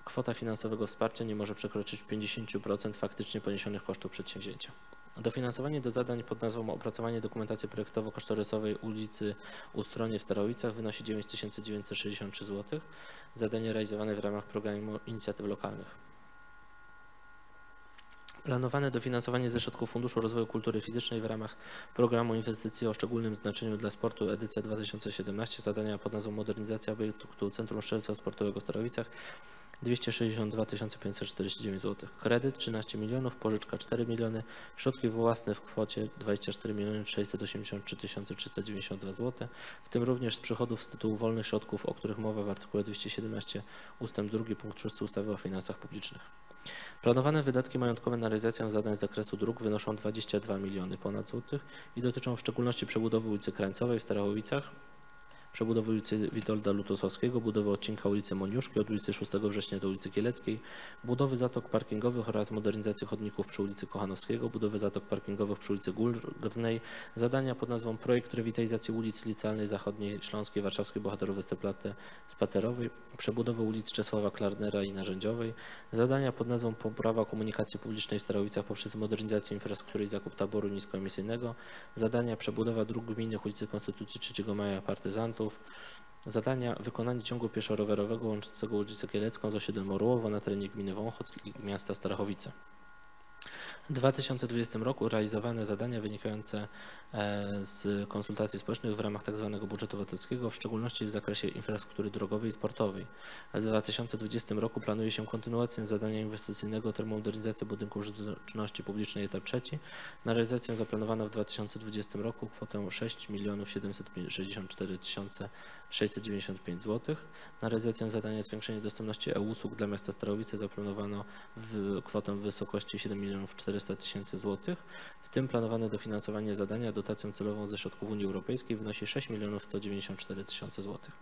Kwota finansowego wsparcia nie może przekroczyć 50% faktycznie poniesionych kosztów przedsięwzięcia. Dofinansowanie do zadań pod nazwą opracowanie dokumentacji projektowo-kosztorysowej ulicy Ustronie w Starowicach wynosi 9963 zł. Zadanie realizowane w ramach programu inicjatyw lokalnych. Planowane dofinansowanie ze środków Funduszu Rozwoju Kultury Fizycznej w ramach programu inwestycji o szczególnym znaczeniu dla sportu edycja 2017 zadania pod nazwą modernizacja obiektu Centrum Strzelstwa Sportowego w Starowicach 262 549 zł. Kredyt 13 milionów, pożyczka 4 miliony, środki własne w kwocie 24 miliony 683 392 zł, w tym również z przychodów z tytułu wolnych środków, o których mowa w artykule 217 ust. 2 punkt 6 ustawy o finansach publicznych. Planowane wydatki majątkowe na realizację zadań z zakresu dróg wynoszą 22 miliony ponad złotych i dotyczą w szczególności przebudowy ulicy Krańcowej w Starachowicach, przebudowy ulicy Witolda Lutosowskiego, budowy odcinka ulicy Moniuszki od ulicy 6 września do ulicy Kieleckiej, budowy zatok parkingowych oraz modernizacji chodników przy ulicy Kochanowskiego, budowy zatok parkingowych przy ulicy Górnej, zadania pod nazwą Projekt Rewitalizacji ulic Licealnej Zachodniej Śląskiej, Warszawskiej Bohaterów Westerplatte Spacerowej, przebudowy ulic Czesława Klarnera i Narzędziowej, zadania pod nazwą Poprawa komunikacji publicznej w Starowicach poprzez modernizację infrastruktury i zakup taboru niskoemisyjnego, zadania przebudowa dróg gminnych ulicy Konstytucji 3 Maja Partyzantów, Zadania wykonanie ciągu pieszo-rowerowego łączącego ulicę Kielecką z osiedlem Orłowo na terenie gminy Wąchock i miasta Starachowice. W 2020 roku realizowane zadania wynikające e, z konsultacji społecznych w ramach tzw. Tak budżetu obywatelskiego, w szczególności w zakresie infrastruktury drogowej i sportowej. W 2020 roku planuje się kontynuację zadania inwestycyjnego termomodernizacja budynków użyteczności publicznej etap trzeci. Na realizację zaplanowano w 2020 roku kwotę 6 764 695 zł. Na realizację zadania zwiększenie dostępności e-usług dla miasta Starowice zaplanowano w kwotę w wysokości 7 400 tysięcy złotych. W tym planowane dofinansowanie zadania dotacją celową ze środków Unii Europejskiej wynosi 6 194 tysiące złotych.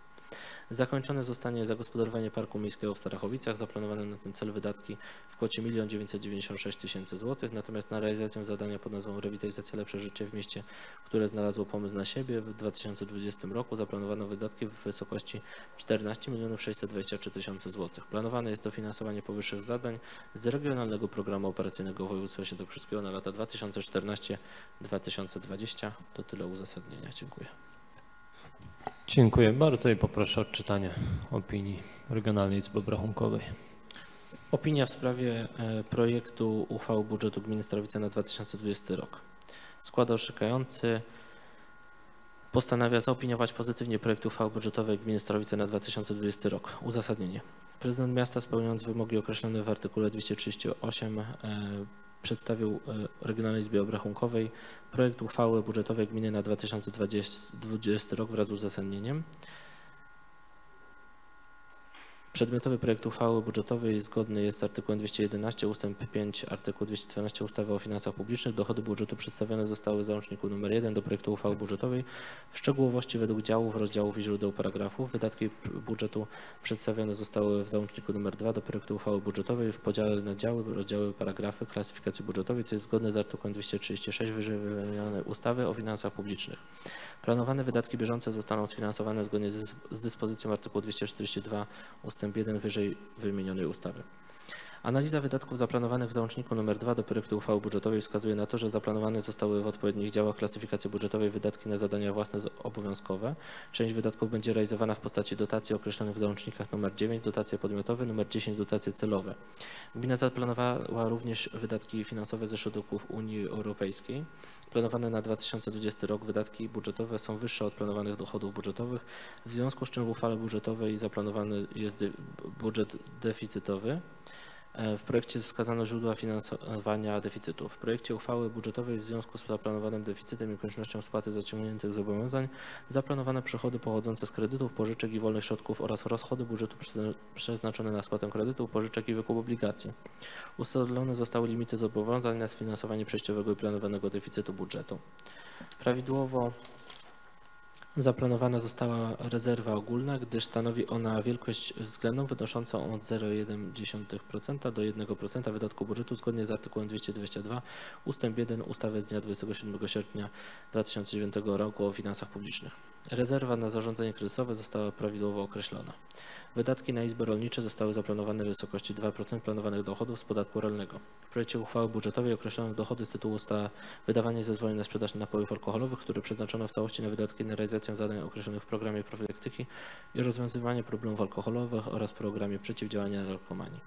Zakończone zostanie zagospodarowanie Parku Miejskiego w Starachowicach. Zaplanowane na ten cel wydatki w kwocie 1 996 tysięcy złotych. Natomiast na realizację zadania pod nazwą Rewitalizacja Lepsze Życie w mieście, które znalazło pomysł na siebie w 2020 roku zaplanowano wydatki w wysokości 14 623 tysiące złotych. Planowane jest dofinansowanie powyższych zadań z Regionalnego Programu Operacyjnego Województwa Świętokrzyskiego na lata 2014-2020. To tyle uzasadnienia. Dziękuję. Dziękuję bardzo i poproszę o odczytanie opinii Regionalnej Izby Obrachunkowej. Opinia w sprawie e, projektu uchwały budżetu gminy Starawice na 2020 rok. Skład orzekający postanawia zaopiniować pozytywnie projekt uchwały budżetowej gminy Starawice na 2020 rok. Uzasadnienie. Prezydent miasta spełniając wymogi określone w artykule 238 e, przedstawił e, Regionalnej Izbie Obrachunkowej projekt uchwały budżetowej gminy na 2020 rok wraz z uzasadnieniem. Przedmiotowy projekt uchwały budżetowej zgodny jest z artykułem 211 ust. 5 artykuł 212 ustawy o finansach publicznych. Dochody budżetu przedstawione zostały w załączniku nr 1 do projektu uchwały budżetowej w szczegółowości według działów, rozdziałów i źródeł paragrafów. Wydatki budżetu przedstawione zostały w załączniku nr 2 do projektu uchwały budżetowej w podziale na działy, rozdziały, paragrafy klasyfikacji budżetowej, co jest zgodne z artykułem 236 wyżej wymienionej ustawy o finansach publicznych. Planowane wydatki bieżące zostaną sfinansowane zgodnie z, dyspozycją artykułu 242 ust. 1 wyżej wymienionej ustawy. Analiza wydatków zaplanowanych w załączniku nr 2 do projektu uchwały budżetowej wskazuje na to, że zaplanowane zostały w odpowiednich działach klasyfikacji budżetowej wydatki na zadania własne obowiązkowe. Część wydatków będzie realizowana w postaci dotacji określonych w załącznikach nr 9 dotacje podmiotowe, nr 10 dotacje celowe. Gmina zaplanowała również wydatki finansowe ze środków Unii Europejskiej. Planowane na 2020 rok wydatki budżetowe są wyższe od planowanych dochodów budżetowych, w związku z czym w uchwale budżetowej zaplanowany jest budżet deficytowy. E, w projekcie wskazano źródła finansowania deficytu. W projekcie uchwały budżetowej w związku z zaplanowanym deficytem i koniecznością spłaty zaciągniętych zobowiązań zaplanowano przychody pochodzące z kredytów, pożyczek i wolnych środków oraz rozchody budżetu przeznaczone na spłatę kredytów, pożyczek i wykup obligacji. Ustalone zostały limity zobowiązań na sfinansowanie przejściowego i planowanego deficytu budżetu. Prawidłowo Zaplanowana została rezerwa ogólna, gdyż stanowi ona wielkość względną wynoszącą od 0,1% do 1% wydatku budżetu zgodnie z artykułem 222 ust. 1 ustawy z dnia 27 sierpnia 2009 roku o finansach publicznych. Rezerwa na zarządzanie kryzysowe została prawidłowo określona. Wydatki na izby rolnicze zostały zaplanowane w wysokości 2% planowanych dochodów z podatku rolnego. W projekcie uchwały budżetowej określono dochody z tytułu sta wydawania zezwoleń na sprzedaż napojów alkoholowych, które przeznaczono w całości na wydatki na realizację zadań określonych w programie profilaktyki i rozwiązywanie problemów alkoholowych oraz programie przeciwdziałania narkomanii.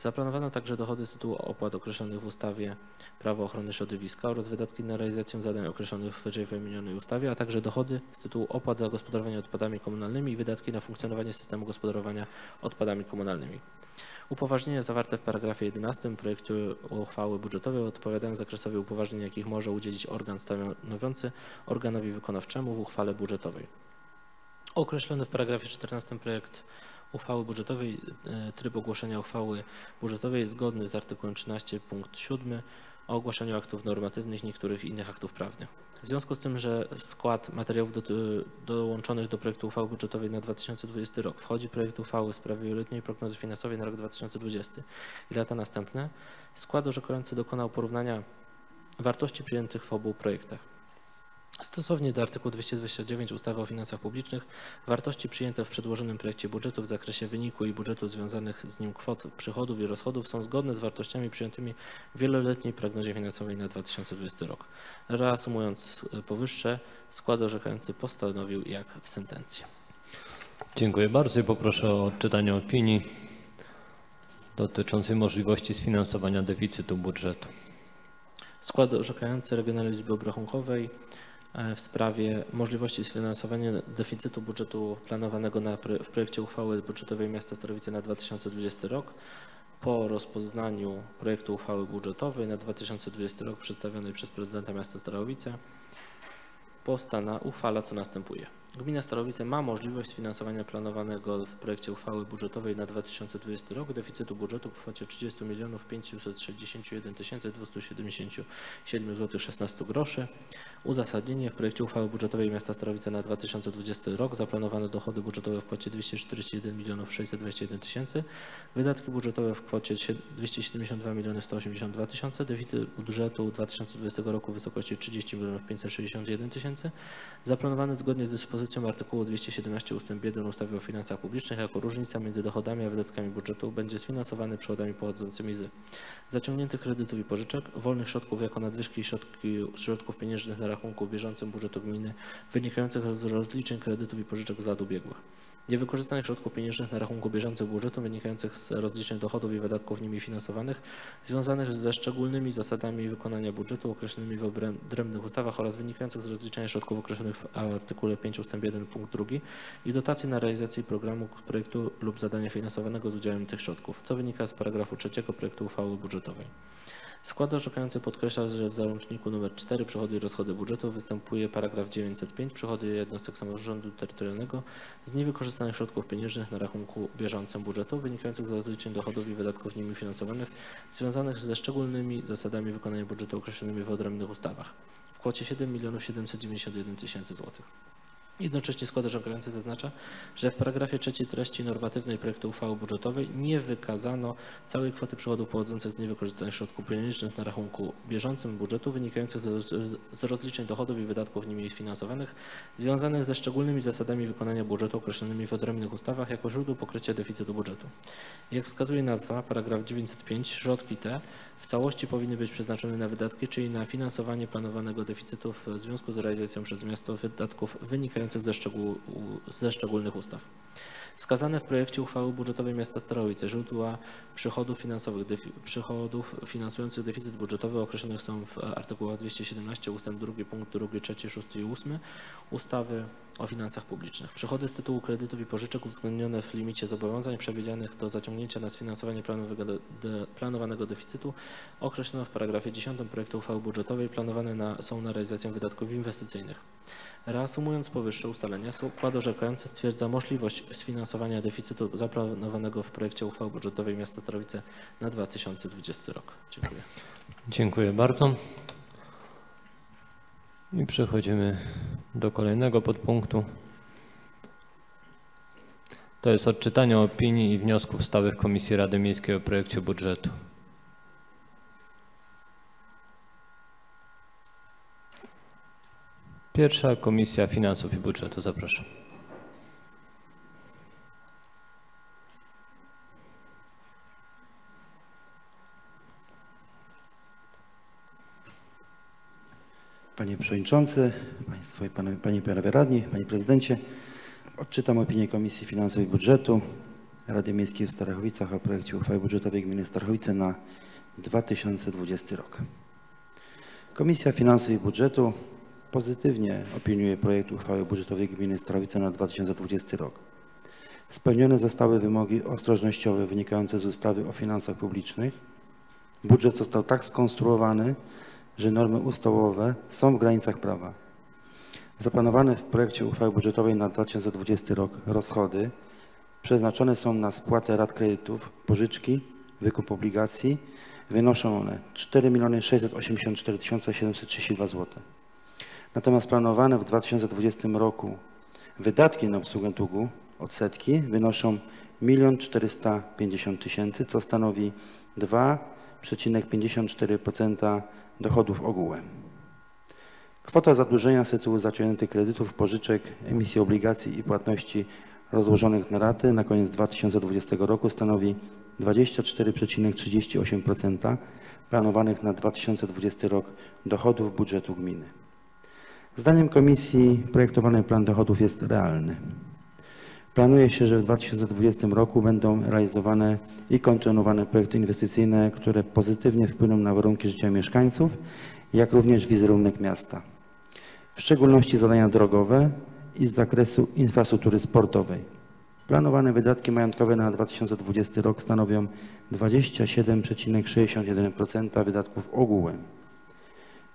Zaplanowano także dochody z tytułu opłat określonych w ustawie Prawo ochrony środowiska oraz wydatki na realizację zadań określonych w wyżej wymienionej ustawie, a także dochody z tytułu opłat za gospodarowanie odpadami komunalnymi i wydatki na funkcjonowanie systemu gospodarowania odpadami komunalnymi. Upoważnienia zawarte w paragrafie 11 projektu uchwały budżetowej odpowiadają zakresowi upoważnień, jakich może udzielić organ stanowiący organowi wykonawczemu w uchwale budżetowej. Określony w paragrafie 14 projekt uchwały budżetowej, e, tryb ogłoszenia uchwały budżetowej jest zgodny z artykułem 13 punkt 7 o ogłaszaniu aktów normatywnych niektórych innych aktów prawnych. W związku z tym, że skład materiałów do, dołączonych do projektu uchwały budżetowej na 2020 rok wchodzi projekt uchwały w sprawie wieloletniej prognozy finansowej na rok 2020 i lata następne, skład orzekający dokonał porównania wartości przyjętych w obu projektach. Stosownie do artykułu 229 ustawy o finansach publicznych wartości przyjęte w przedłożonym projekcie budżetu w zakresie wyniku i budżetu związanych z nim kwot przychodów i rozchodów są zgodne z wartościami przyjętymi w wieloletniej prognozie finansowej na 2020 rok. Reasumując powyższe, skład orzekający postanowił jak w sentencji. Dziękuję bardzo i poproszę o odczytanie opinii dotyczącej możliwości sfinansowania deficytu budżetu. Skład orzekający Regionalnej Izby Obrachunkowej w sprawie możliwości sfinansowania deficytu budżetu planowanego na, w projekcie uchwały budżetowej miasta Starowice na 2020 rok po rozpoznaniu projektu uchwały budżetowej na 2020 rok przedstawionej przez prezydenta miasta Starowice postana uchwala co następuje. Gmina Starowice ma możliwość sfinansowania planowanego w projekcie uchwały budżetowej na 2020 rok. Deficytu budżetu w kwocie 30 milionów 561 277 zł 16 groszy. Uzasadnienie w projekcie uchwały budżetowej miasta Starowice na 2020 rok. Zaplanowano dochody budżetowe w kwocie 241 milionów 621 tysięcy, wydatki budżetowe w kwocie sie- 272 miliony 182 tysiące, deficyt budżetu 2020 roku w wysokości 30 milionów 561 tysięcy, zaplanowany zgodnie z dyspozycją artykułu 217 ust. 1 ustawy o finansach publicznych jako różnica między dochodami a wydatkami budżetu będzie sfinansowany przychodami pochodzącymi z zaciągniętych kredytów i pożyczek, wolnych środków jako nadwyżki środki, środków pieniężnych na rachunku bieżącym budżetu gminy wynikających z rozliczeń kredytów i pożyczek z lat ubiegłych. Niewykorzystanych środków pieniężnych na rachunku bieżącym budżetu wynikających z rozliczeń dochodów i wydatków nimi finansowanych związanych ze szczególnymi zasadami wykonania budżetu określonymi w odrębnych ustawach oraz wynikających z rozliczania środków określonych w artykule 5 ust. 1 punkt 2 i dotacji na realizację programu, projektu lub zadania finansowanego z udziałem tych środków, co wynika z paragrafu 3 projektu uchwały budżetowej. Skład orzekający podkreśla, że w załączniku nr 4 przychody i rozchody budżetu występuje paragraf 905 przychody jednostek samorządu terytorialnego z niewykorzystanych środków pieniężnych na rachunku bieżącym budżetu wynikających z rozliczeń dochodów i wydatków nimi finansowanych związanych ze szczególnymi zasadami wykonania budżetu określonymi w odrębnych ustawach w kwocie 7 milionów 791 tysięcy złotych. Jednocześnie skład orzekający zaznacza, że w paragrafie trzeciej treści normatywnej projektu uchwały budżetowej nie wykazano całej kwoty przychodów pochodzących z niewykorzystanych środków pieniężnych na rachunku bieżącym budżetu wynikających z rozliczeń dochodów i wydatków nimi finansowanych związanych ze szczególnymi zasadami wykonania budżetu określonymi w odrębnych ustawach jako źródło pokrycia deficytu budżetu. Jak wskazuje nazwa, paragraf 905, środki te w całości powinny być przeznaczone na wydatki, czyli na finansowanie planowanego deficytu w związku z realizacją przez miasto wydatków wynikających ze, szczegół, ze szczególnych ustaw. Wskazane w projekcie uchwały budżetowej miasta Starowice źródła przychodów finansowych, przychodów finansujących deficyt budżetowy określone są w artykułach 217 ust. 2 punkt 2, 3, 6 i 8 ustawy o finansach publicznych. Przychody z tytułu kredytów i pożyczek uwzględnione w limicie zobowiązań przewidzianych do zaciągnięcia na sfinansowanie planowanego deficytu określono w paragrafie 10 projektu uchwały budżetowej planowane na, są na realizację wydatków inwestycyjnych. Reasumując powyższe ustalenia, skład orzekający stwierdza możliwość sfinansowania deficytu zaplanowanego w projekcie uchwały budżetowej miasta Starowice na 2020 rok. Dziękuję. Dziękuję bardzo. I przechodzimy do kolejnego podpunktu. To jest odczytanie opinii i wniosków stałych Komisji Rady Miejskiej o projekcie budżetu. Pierwsza Komisja Finansów i Budżetu. Zapraszam. Panie Przewodniczący, Państwo i Panie, Panie i Panowie Radni, Panie Prezydencie, odczytam opinię Komisji Finansów i Budżetu Rady Miejskiej w Starachowicach o projekcie uchwały budżetowej Gminy Starachowice na 2020 rok. Komisja Finansów i Budżetu pozytywnie opiniuje projekt uchwały budżetowej Gminy Starachowice na 2020 rok. Spełnione zostały wymogi ostrożnościowe wynikające z ustawy o finansach publicznych. Budżet został tak skonstruowany, że normy ustawowe są w granicach prawa. Zaplanowane w projekcie uchwały budżetowej na 2020 rok rozchody przeznaczone są na spłatę rat kredytów, pożyczki, wykup obligacji. Wynoszą one 4 684 732 zł. Natomiast planowane w 2020 roku wydatki na obsługę długu, odsetki wynoszą 1 450 tysięcy, co stanowi 2,54% dochodów ogółem. Kwota zadłużenia z tytułu zaciągniętych kredytów, pożyczek, emisji obligacji i płatności rozłożonych na raty na koniec 2020 roku stanowi 24,38% planowanych na 2020 rok dochodów budżetu gminy. Zdaniem Komisji projektowany plan dochodów jest realny. Planuje się, że w 2020 roku będą realizowane i kontynuowane projekty inwestycyjne, które pozytywnie wpłyną na warunki życia mieszkańców, jak również wizerunek miasta. W szczególności zadania drogowe i z zakresu infrastruktury sportowej. Planowane wydatki majątkowe na 2020 rok stanowią 27,61% wydatków ogółem.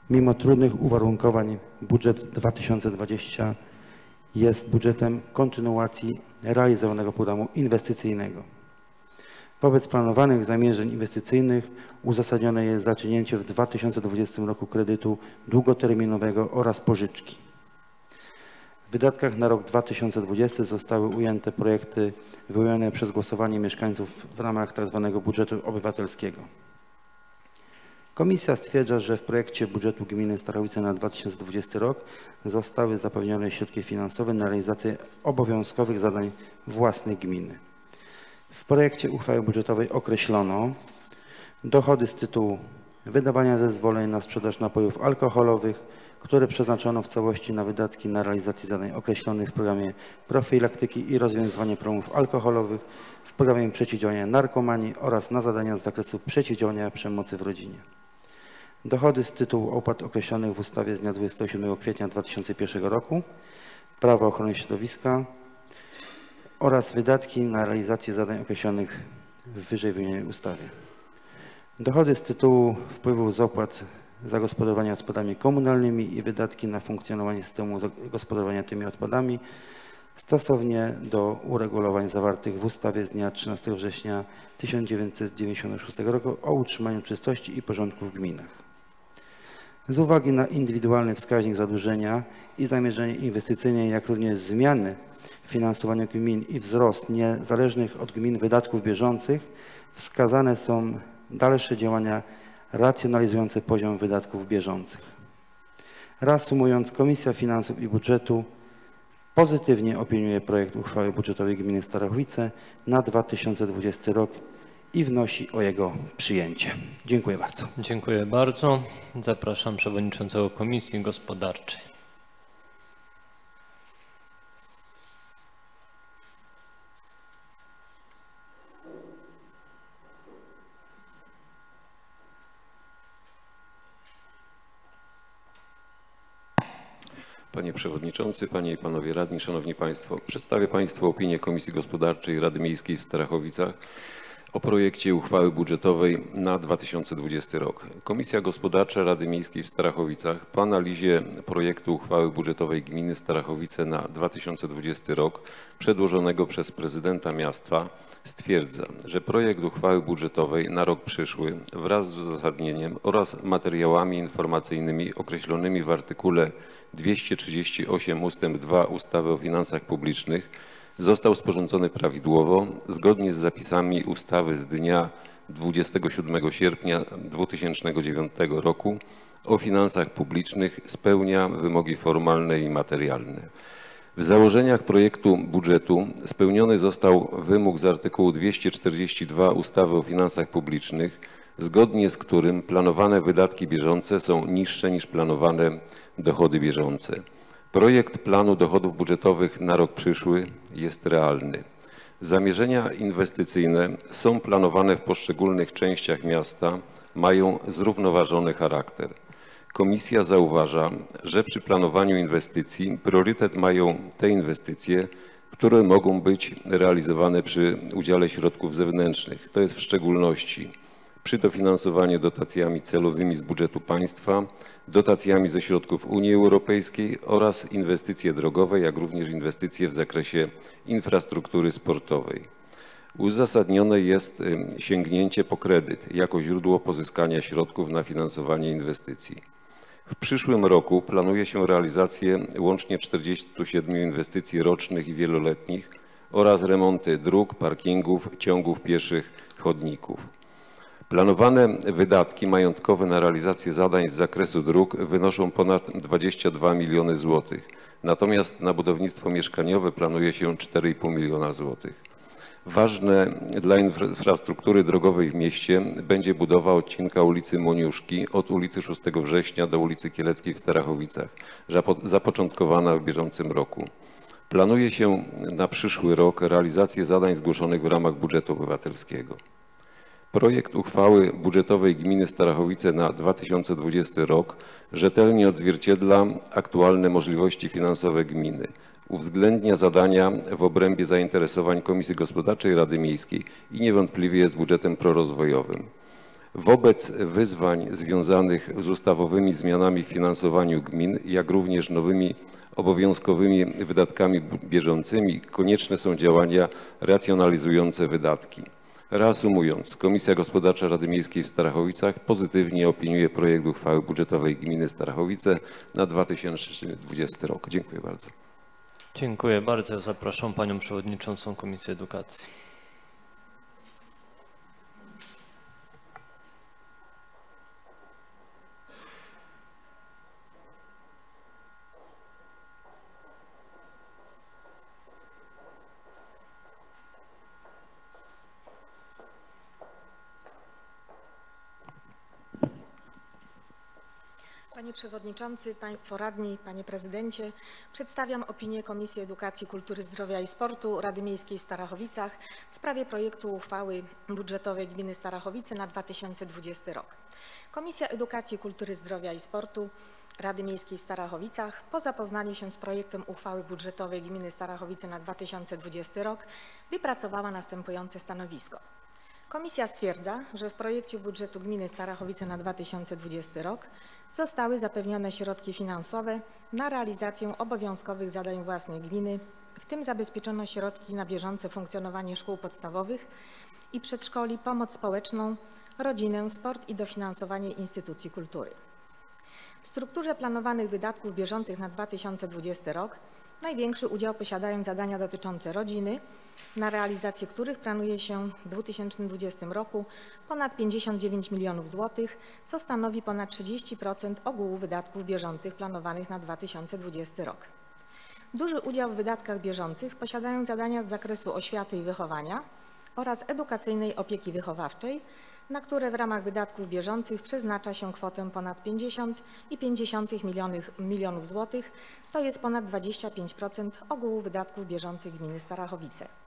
Mimo trudnych uwarunkowań budżet 2020 jest budżetem kontynuacji realizowanego programu inwestycyjnego. Wobec planowanych zamierzeń inwestycyjnych uzasadnione jest zaciągnięcie w 2020 roku kredytu długoterminowego oraz pożyczki. W wydatkach na rok 2020 zostały ujęte projekty wyłonione przez głosowanie mieszkańców w ramach tzw. budżetu obywatelskiego. Komisja stwierdza, że w projekcie budżetu gminy Starachowice na 2020 rok zostały zapewnione środki finansowe na realizację obowiązkowych zadań własnych gminy. W projekcie uchwały budżetowej określono dochody z tytułu wydawania zezwoleń na sprzedaż napojów alkoholowych, które przeznaczono w całości na wydatki na realizację zadań określonych w programie profilaktyki i rozwiązywania problemów alkoholowych, w programie przeciwdziałania narkomanii oraz na zadania z zakresu przeciwdziałania przemocy w rodzinie. Dochody z tytułu opłat określonych w ustawie z dnia 27 kwietnia 2001 roku Prawo ochrony środowiska oraz wydatki na realizację zadań określonych w wyżej wymienionej ustawie. Dochody z tytułu wpływów z opłat zagospodarowania odpadami komunalnymi i wydatki na funkcjonowanie systemu gospodarowania tymi odpadami stosownie do uregulowań zawartych w ustawie z dnia 13 września 1996 roku o utrzymaniu czystości i porządku w gminach. Z uwagi na indywidualny wskaźnik zadłużenia i zamierzenie inwestycyjne, jak również zmiany w finansowaniu gmin i wzrost niezależnych od gmin wydatków bieżących, wskazane są dalsze działania racjonalizujące poziom wydatków bieżących. Reasumując, Komisja Finansów i Budżetu pozytywnie opiniuje projekt uchwały budżetowej gminy Starachowice na 2020 rok i wnosi o jego przyjęcie. Dziękuję bardzo. Dziękuję bardzo. Zapraszam przewodniczącego Komisji Gospodarczej. Panie Przewodniczący, Panie i Panowie Radni, Szanowni Państwo. Przedstawię Państwu opinię Komisji Gospodarczej Rady Miejskiej w Starachowicach o projekcie uchwały budżetowej na 2020 rok. Komisja Gospodarcza Rady Miejskiej w Starachowicach po analizie projektu uchwały budżetowej gminy Starachowice na 2020 rok przedłożonego przez prezydenta miasta stwierdza, że projekt uchwały budżetowej na rok przyszły wraz z uzasadnieniem oraz materiałami informacyjnymi określonymi w artykule 238 ust. 2 ustawy o finansach publicznych został sporządzony prawidłowo, zgodnie z zapisami ustawy z dnia 27 sierpnia 2009 roku o finansach publicznych spełnia wymogi formalne i materialne. W założeniach projektu budżetu spełniony został wymóg z artykułu 242 ustawy o finansach publicznych, zgodnie z którym planowane wydatki bieżące są niższe niż planowane dochody bieżące. Projekt planu dochodów budżetowych na rok przyszły jest realny. Zamierzenia inwestycyjne są planowane w poszczególnych częściach miasta, mają zrównoważony charakter. Komisja zauważa, że przy planowaniu inwestycji priorytet mają te inwestycje, które mogą być realizowane przy udziale środków zewnętrznych. To jest w szczególności przy dofinansowaniu dotacjami celowymi z budżetu państwa, dotacjami ze środków Unii Europejskiej oraz inwestycje drogowe, jak również inwestycje w zakresie infrastruktury sportowej. Uzasadnione jest y, sięgnięcie po kredyt jako źródło pozyskania środków na finansowanie inwestycji. W przyszłym roku planuje się realizację łącznie 47 inwestycji rocznych i wieloletnich oraz remonty dróg, parkingów, ciągów pieszych, chodników. Planowane wydatki majątkowe na realizację zadań z zakresu dróg wynoszą ponad 22 miliony złotych. Natomiast na budownictwo mieszkaniowe planuje się 4,5 miliona złotych. Ważne dla infrastruktury drogowej w mieście będzie budowa odcinka ulicy Moniuszki od ulicy 6 września do ulicy Kieleckiej w Starachowicach, zapoczątkowana w bieżącym roku. Planuje się na przyszły rok realizację zadań zgłoszonych w ramach budżetu obywatelskiego. Projekt uchwały budżetowej gminy Starachowice na 2020 rok rzetelnie odzwierciedla aktualne możliwości finansowe gminy. Uwzględnia zadania w obrębie zainteresowań Komisji Gospodarczej Rady Miejskiej i niewątpliwie jest budżetem prorozwojowym. Wobec wyzwań związanych z ustawowymi zmianami w finansowaniu gmin, jak również nowymi obowiązkowymi wydatkami bieżącymi, konieczne są działania racjonalizujące wydatki. Reasumując, Komisja Gospodarcza Rady Miejskiej w Starachowicach pozytywnie opiniuje projekt uchwały budżetowej gminy Starachowice na 2020 rok. Dziękuję bardzo. Dziękuję bardzo. Zapraszam panią przewodniczącą Komisji Edukacji. Panie Przewodniczący, Państwo Radni, Panie Prezydencie, przedstawiam opinię Komisji Edukacji, Kultury, Zdrowia i Sportu Rady Miejskiej w Starachowicach w sprawie projektu uchwały budżetowej gminy Starachowice na 2020 rok. Komisja Edukacji, Kultury, Zdrowia i Sportu Rady Miejskiej w Starachowicach po zapoznaniu się z projektem uchwały budżetowej gminy Starachowice na 2020 rok wypracowała następujące stanowisko. Komisja stwierdza, że w projekcie budżetu gminy Starachowice na 2020 rok zostały zapewnione środki finansowe na realizację obowiązkowych zadań własnych gminy, w tym zabezpieczono środki na bieżące funkcjonowanie szkół podstawowych i przedszkoli, pomoc społeczną, rodzinę, sport i dofinansowanie instytucji kultury. W strukturze planowanych wydatków bieżących na 2020 rok największy udział posiadają zadania dotyczące rodziny, na realizację których planuje się w 2020 roku ponad 59 milionów złotych, co stanowi ponad 30% ogółu wydatków bieżących planowanych na 2020 rok. Duży udział w wydatkach bieżących posiadają zadania z zakresu oświaty i wychowania oraz edukacyjnej opieki wychowawczej, na które w ramach wydatków bieżących przeznacza się kwotę ponad 50,5 milionów, milionów złotych, to jest ponad 25% ogółu wydatków bieżących gminy Starachowice.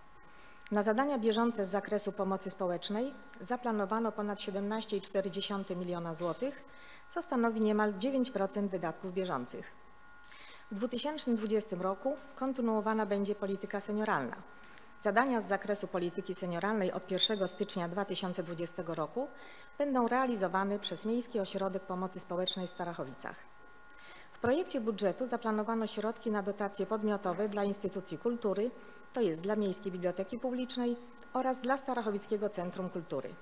Na zadania bieżące z zakresu pomocy społecznej zaplanowano ponad 17,4 miliona złotych, co stanowi niemal 9% wydatków bieżących. W 2020 roku kontynuowana będzie polityka senioralna. Zadania z zakresu polityki senioralnej od 1 stycznia 2020 roku będą realizowane przez Miejski Ośrodek Pomocy Społecznej w Starachowicach. W projekcie budżetu zaplanowano środki na dotacje podmiotowe dla instytucji kultury, to jest dla Miejskiej Biblioteki Publicznej oraz dla Starachowickiego Centrum Kultury.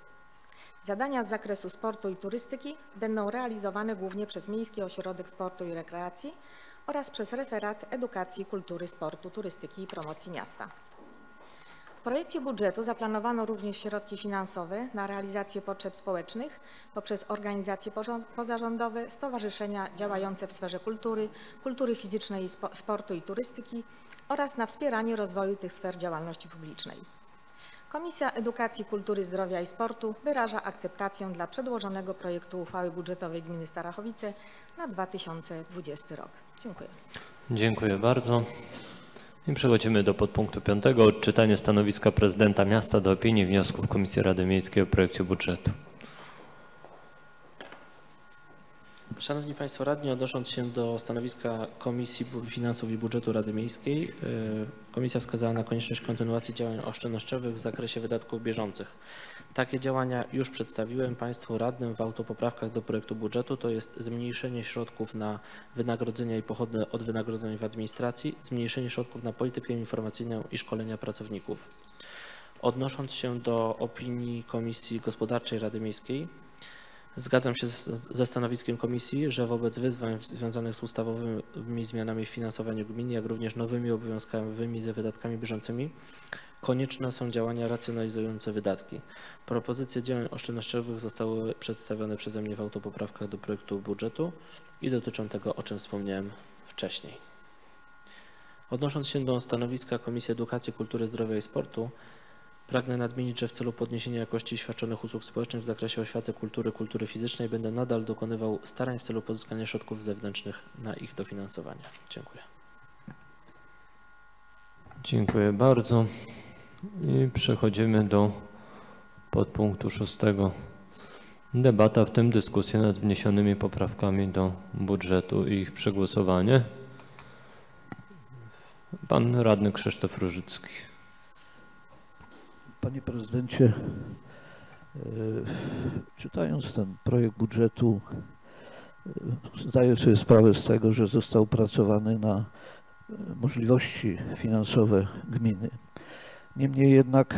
Zadania z zakresu sportu i turystyki będą realizowane głównie przez Miejski Ośrodek Sportu i Rekreacji oraz przez Referat Edukacji, Kultury, Sportu, Turystyki i Promocji Miasta. W projekcie budżetu zaplanowano również środki finansowe na realizację potrzeb społecznych poprzez organizacje pozarządowe, stowarzyszenia działające w sferze kultury, kultury fizycznej, sportu i turystyki oraz na wspieranie rozwoju tych sfer działalności publicznej. Komisja Edukacji, Kultury, Zdrowia i Sportu wyraża akceptację dla przedłożonego projektu uchwały budżetowej gminy Starachowice na 2020 rok. Dziękuję. Dziękuję bardzo. I przechodzimy do podpunktu piątego. Odczytanie stanowiska prezydenta miasta do opinii wniosków Komisji Rady Miejskiej o projekcie budżetu. Szanowni Państwo Radni, odnosząc się do stanowiska Komisji Finansów i Budżetu Rady Miejskiej, y, Komisja wskazała na konieczność kontynuacji działań oszczędnościowych w zakresie wydatków bieżących. Takie działania już przedstawiłem Państwu radnym w autopoprawkach do projektu budżetu, to jest zmniejszenie środków na wynagrodzenia i pochodne od wynagrodzeń w administracji, zmniejszenie środków na politykę informacyjną i szkolenia pracowników. Odnosząc się do opinii Komisji Gospodarczej Rady Miejskiej, Zgadzam się ze stanowiskiem Komisji, że wobec wyzwań związanych z ustawowymi zmianami w finansowaniu gmin, jak również nowymi obowiązkami ze wydatkami bieżącymi, konieczne są działania racjonalizujące wydatki. Propozycje działań oszczędnościowych zostały przedstawione przeze mnie w autopoprawkach do projektu budżetu i dotyczą tego, o czym wspomniałem wcześniej. Odnosząc się do stanowiska Komisji Edukacji, Kultury, Zdrowia i Sportu, Pragnę nadmienić, że w celu podniesienia jakości świadczonych usług społecznych w zakresie oświaty, kultury, kultury fizycznej będę nadal dokonywał starań w celu pozyskania środków zewnętrznych na ich dofinansowanie. Dziękuję. Dziękuję bardzo. I przechodzimy do podpunktu szóstego. Debata, w tym dyskusja nad wniesionymi poprawkami do budżetu i ich przegłosowanie. Pan radny Krzysztof Różycki. Panie prezydencie, e, czytając ten projekt budżetu, Zdaję sobie sprawę z tego, że został opracowany na e, możliwości finansowe gminy. Niemniej jednak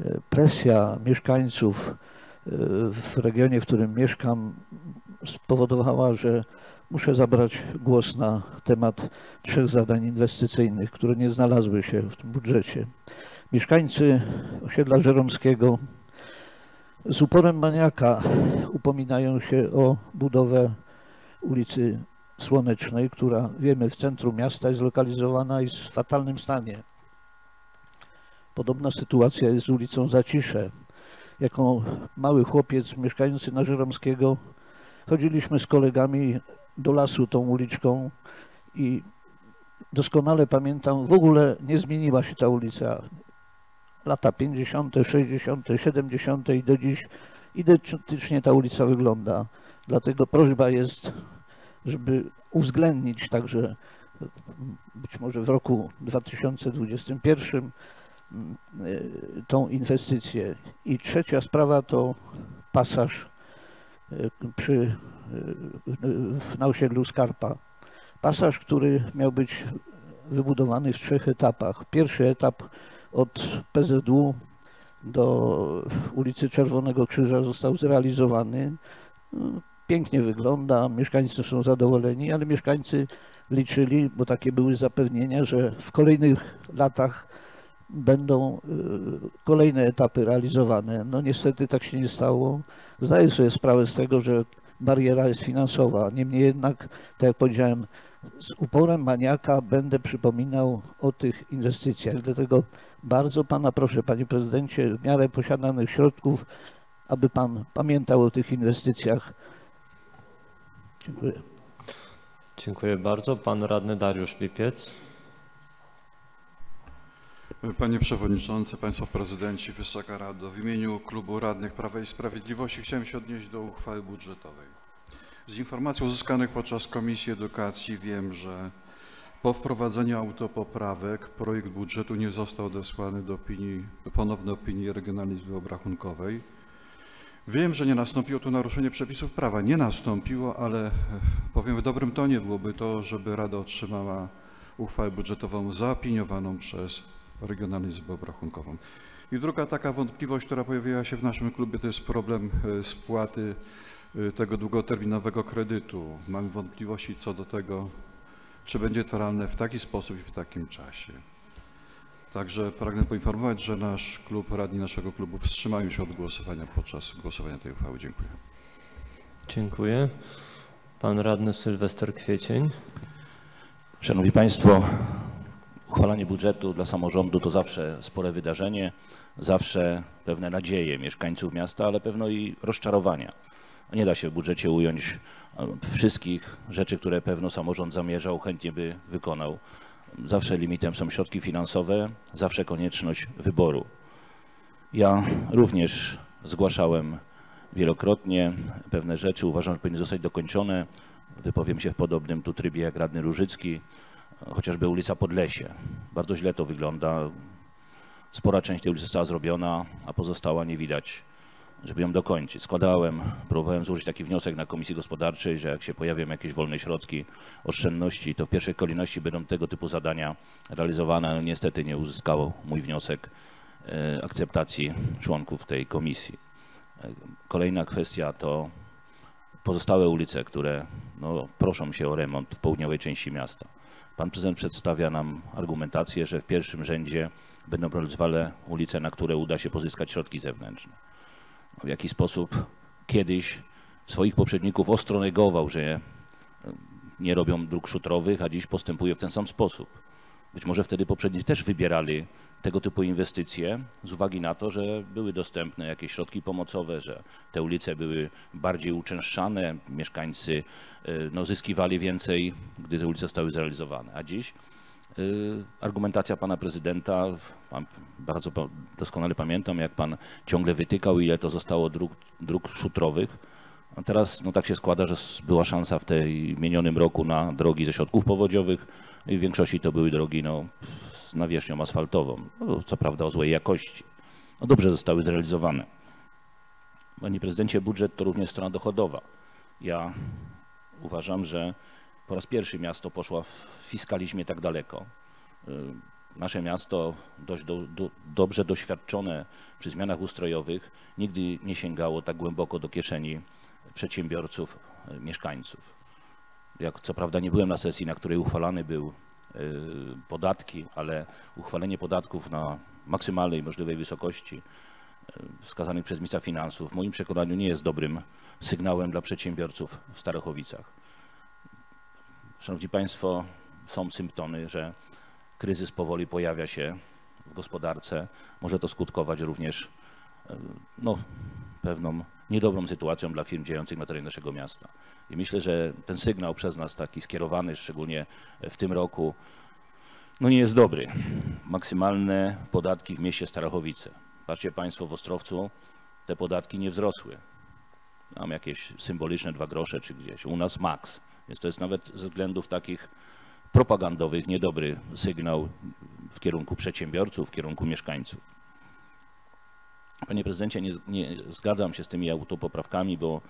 e, presja mieszkańców e, w regionie, w którym mieszkam, spowodowała, że muszę zabrać głos na temat trzech zadań inwestycyjnych, które nie znalazły się w tym budżecie. Mieszkańcy osiedla Żeromskiego z uporem maniaka upominają się o budowę ulicy Słonecznej, która wiemy w centrum miasta jest zlokalizowana i jest w fatalnym stanie. Podobna sytuacja jest z ulicą Zacisze. Jako mały chłopiec mieszkający na Żeromskiego chodziliśmy z kolegami do lasu tą uliczką i doskonale pamiętam, w ogóle nie zmieniła się ta ulica. Lata 50., 60., 70. i do dziś identycznie ta ulica wygląda. Dlatego prośba jest, żeby uwzględnić także być może w roku 2021 mm, y, tą inwestycję. I trzecia sprawa to pasaż y, przy, y, na osiedlu Skarpa. Pasaż, który miał być wybudowany w trzech etapach. Pierwszy etap od PZU do ulicy Czerwonego Krzyża został zrealizowany. Pięknie wygląda, mieszkańcy są zadowoleni, ale mieszkańcy liczyli, bo takie były zapewnienia, że w kolejnych latach będą y, kolejne etapy realizowane. No niestety tak się nie stało. Zdaję sobie sprawę z tego, że bariera jest finansowa. Niemniej jednak, tak jak powiedziałem, z uporem maniaka będę przypominał o tych inwestycjach. Dlatego bardzo pana proszę, panie prezydencie, w miarę posiadanych środków, aby pan pamiętał o tych inwestycjach. Dziękuję. Dziękuję bardzo. Pan radny Dariusz Lipiec. Panie Przewodniczący, Państwo Prezydenci, Wysoka Rado, w imieniu Klubu Radnych Prawa i Sprawiedliwości chciałem się odnieść do uchwały budżetowej. Z informacji uzyskanych podczas Komisji Edukacji wiem, że po wprowadzeniu autopoprawek projekt budżetu nie został odesłany do opinii, ponownej opinii Regionalnej Izby Obrachunkowej. Wiem, że nie nastąpiło tu naruszenie przepisów prawa. Nie nastąpiło, ale e, powiem w dobrym tonie byłoby to, żeby Rada otrzymała uchwałę budżetową zaopiniowaną przez Regionalną Izbę Obrachunkową. I druga taka wątpliwość, która pojawiła się w naszym klubie, to jest problem e, spłaty e, tego długoterminowego kredytu. Mamy wątpliwości co do tego, czy będzie to realne w taki sposób i w takim czasie. Także pragnę poinformować, że nasz klub, radni naszego klubu wstrzymają się od głosowania podczas głosowania tej uchwały. Dziękuję. Dziękuję. Pan radny Sylwester Kwiecień. Szanowni Państwo, uchwalanie budżetu dla samorządu to zawsze spore wydarzenie, zawsze pewne nadzieje mieszkańców miasta, ale pewno i rozczarowania. Nie da się w budżecie ująć wszystkich rzeczy, które pewno samorząd zamierzał, chętnie by wykonał. Zawsze limitem są środki finansowe, zawsze konieczność wyboru. Ja również zgłaszałem wielokrotnie pewne rzeczy, uważam, że powinny zostać dokończone. Wypowiem się w podobnym tu trybie jak radny Różycki, chociażby ulica Podlesie. Bardzo źle to wygląda. Spora część tej ulicy została zrobiona, a pozostała nie widać, żeby ją dokończyć. Składałem, próbowałem złożyć taki wniosek na Komisji Gospodarczej, że jak się pojawią jakieś wolne środki, oszczędności, to w pierwszej kolejności będą tego typu zadania realizowane. niestety nie uzyskał mój wniosek e, akceptacji członków tej komisji. E, Kolejna kwestia to pozostałe ulice, które no, proszą się o remont w południowej części miasta. Pan prezydent przedstawia nam argumentację, że w pierwszym rzędzie będą realizowane ulice, na które uda się pozyskać środki zewnętrzne. W jaki sposób kiedyś swoich poprzedników ostro negował, że e, nie robią dróg szutrowych, a dziś postępuje w ten sam sposób. Być może wtedy poprzedni też wybierali tego typu inwestycje z uwagi na to, że były dostępne jakieś środki pomocowe, że te ulice były bardziej uczęszczane, mieszkańcy y, no, zyskiwali więcej, gdy te ulice zostały zrealizowane. A dziś argumentacja pana prezydenta, pan, bardzo doskonale pamiętam, jak pan ciągle wytykał, ile to zostało dróg, dróg szutrowych. A teraz no, tak się składa, że była szansa w tej minionym roku na drogi ze środków powodziowych i w większości to były drogi no, z nawierzchnią asfaltową, no, co prawda o złej jakości. No, dobrze zostały zrealizowane. Panie prezydencie, budżet to również strona dochodowa. Ja uważam, że po raz pierwszy miasto poszło w fiskalizmie tak daleko. Y, Nasze miasto, dość do, do, dobrze doświadczone przy zmianach ustrojowych, nigdy nie sięgało tak głęboko do kieszeni przedsiębiorców, y, mieszkańców. Jak co prawda nie byłem na sesji, na której uchwalany był y, podatki, ale uchwalenie podatków na maksymalnej możliwej wysokości wskazanych przez ministra finansów w moim przekonaniu nie jest dobrym sygnałem dla przedsiębiorców w Starachowicach. Szanowni Państwo, są symptomy, że kryzys powoli pojawia się w gospodarce. Może to skutkować również e, no, pewną niedobrą sytuacją dla firm działających na terenie naszego miasta. I myślę, że ten sygnał przez nas taki skierowany, szczególnie w tym roku, no nie jest dobry. Maksymalne podatki w mieście Starachowice. Patrzcie Państwo, w Ostrowcu te podatki nie wzrosły. Mam jakieś symboliczne dwa grosze czy gdzieś. U nas maks. Więc to jest nawet ze względów takich propagandowych niedobry sygnał w kierunku przedsiębiorców, w kierunku mieszkańców. Panie prezydencie, nie, nie zgadzam się z tymi autopoprawkami, bo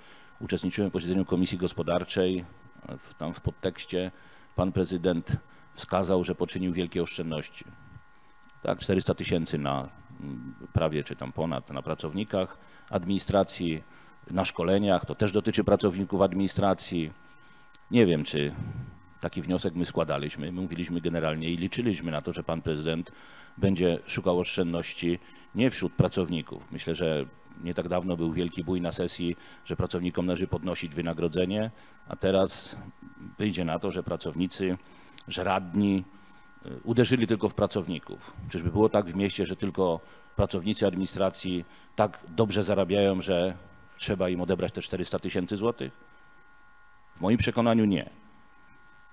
uczestniczyłem w posiedzeniu Komisji Gospodarczej. W, tam w podtekście pan prezydent wskazał, że poczynił wielkie oszczędności. Tak, 400 tysięcy na prawie czy tam ponad na pracownikach administracji, na szkoleniach, to też dotyczy pracowników administracji. Nie wiem, czy taki wniosek my składaliśmy. My mówiliśmy generalnie i liczyliśmy na to, że pan prezydent będzie szukał oszczędności nie wśród pracowników. Myślę, że nie tak dawno był wielki bój na sesji, że pracownikom należy podnosić wynagrodzenie, a teraz wyjdzie na to, że pracownicy, że radni y, uderzyli tylko w pracowników. Czyżby było tak w mieście, że tylko pracownicy administracji tak dobrze zarabiają, że trzeba im odebrać te 400 tysięcy złotych? W moim przekonaniu nie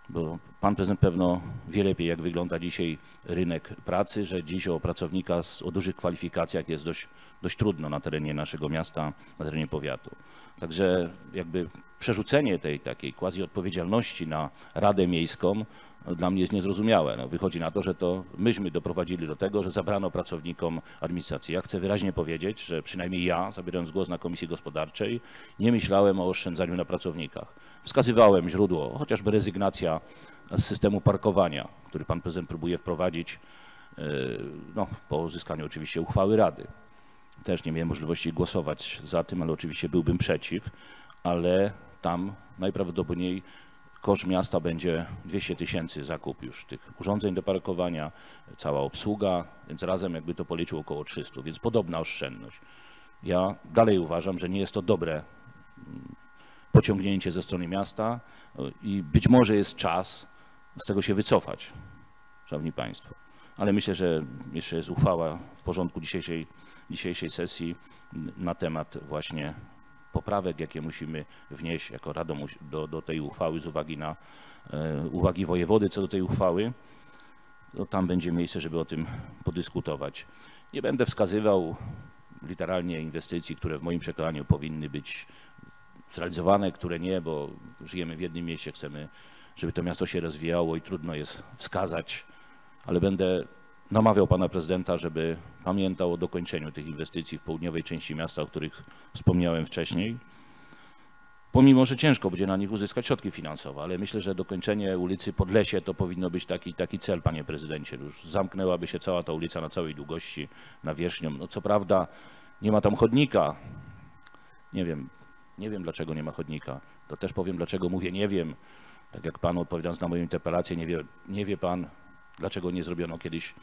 bo pan prezydent pewno wie lepiej, jak wygląda dzisiaj rynek pracy, że dziś o pracownika z, o dużych kwalifikacjach jest dość, dość trudno na terenie naszego miasta, na terenie powiatu. Także jakby przerzucenie tej takiej quasi odpowiedzialności na Radę Miejską dla mnie jest niezrozumiałe. No, wychodzi na to, że to myśmy doprowadzili do tego, że zabrano pracownikom administracji. Ja chcę wyraźnie powiedzieć, że przynajmniej ja, zabierając głos na Komisji Gospodarczej, nie myślałem o oszczędzaniu na pracownikach. Wskazywałem źródło, chociażby rezygnacja z systemu parkowania, który pan prezydent próbuje wprowadzić yy, no, po uzyskaniu oczywiście uchwały Rady. Też nie miałem możliwości głosować za tym, ale oczywiście byłbym przeciw, ale tam najprawdopodobniej koszt miasta będzie 200 tysięcy zakup już tych urządzeń do parkowania, cała obsługa, więc razem jakby to policzył około 300, więc podobna oszczędność. Ja dalej uważam, że nie jest to dobre mm, pociągnięcie ze strony miasta i być może jest czas z tego się wycofać, Szanowni Państwo. Ale myślę, że jeszcze jest uchwała w porządku dzisiejszej, dzisiejszej sesji na temat właśnie poprawek, jakie musimy wnieść jako Rada do, do tej uchwały z uwagi na e, uwagi wojewody co do tej uchwały. To tam będzie miejsce, żeby o tym podyskutować. Nie będę wskazywał literalnie inwestycji, które w moim przekonaniu powinny być zrealizowane, które nie, bo żyjemy w jednym mieście, chcemy, żeby to miasto się rozwijało i trudno jest wskazać, ale będę namawiał pana prezydenta, żeby pamiętał o dokończeniu tych inwestycji w południowej części miasta, o których wspomniałem wcześniej. Pomimo, że ciężko będzie na nich uzyskać środki finansowe, ale myślę, że dokończenie ulicy Podlesie to powinno być taki, taki cel, panie prezydencie. Już zamknęłaby się cała ta ulica na całej długości, na wierzchnią. No co prawda nie ma tam chodnika. Nie wiem, nie wiem dlaczego nie ma chodnika. To też powiem, dlaczego mówię nie wiem. Tak jak panu odpowiadając na moją interpelację, nie wie, nie wie pan, dlaczego nie zrobiono kiedyś,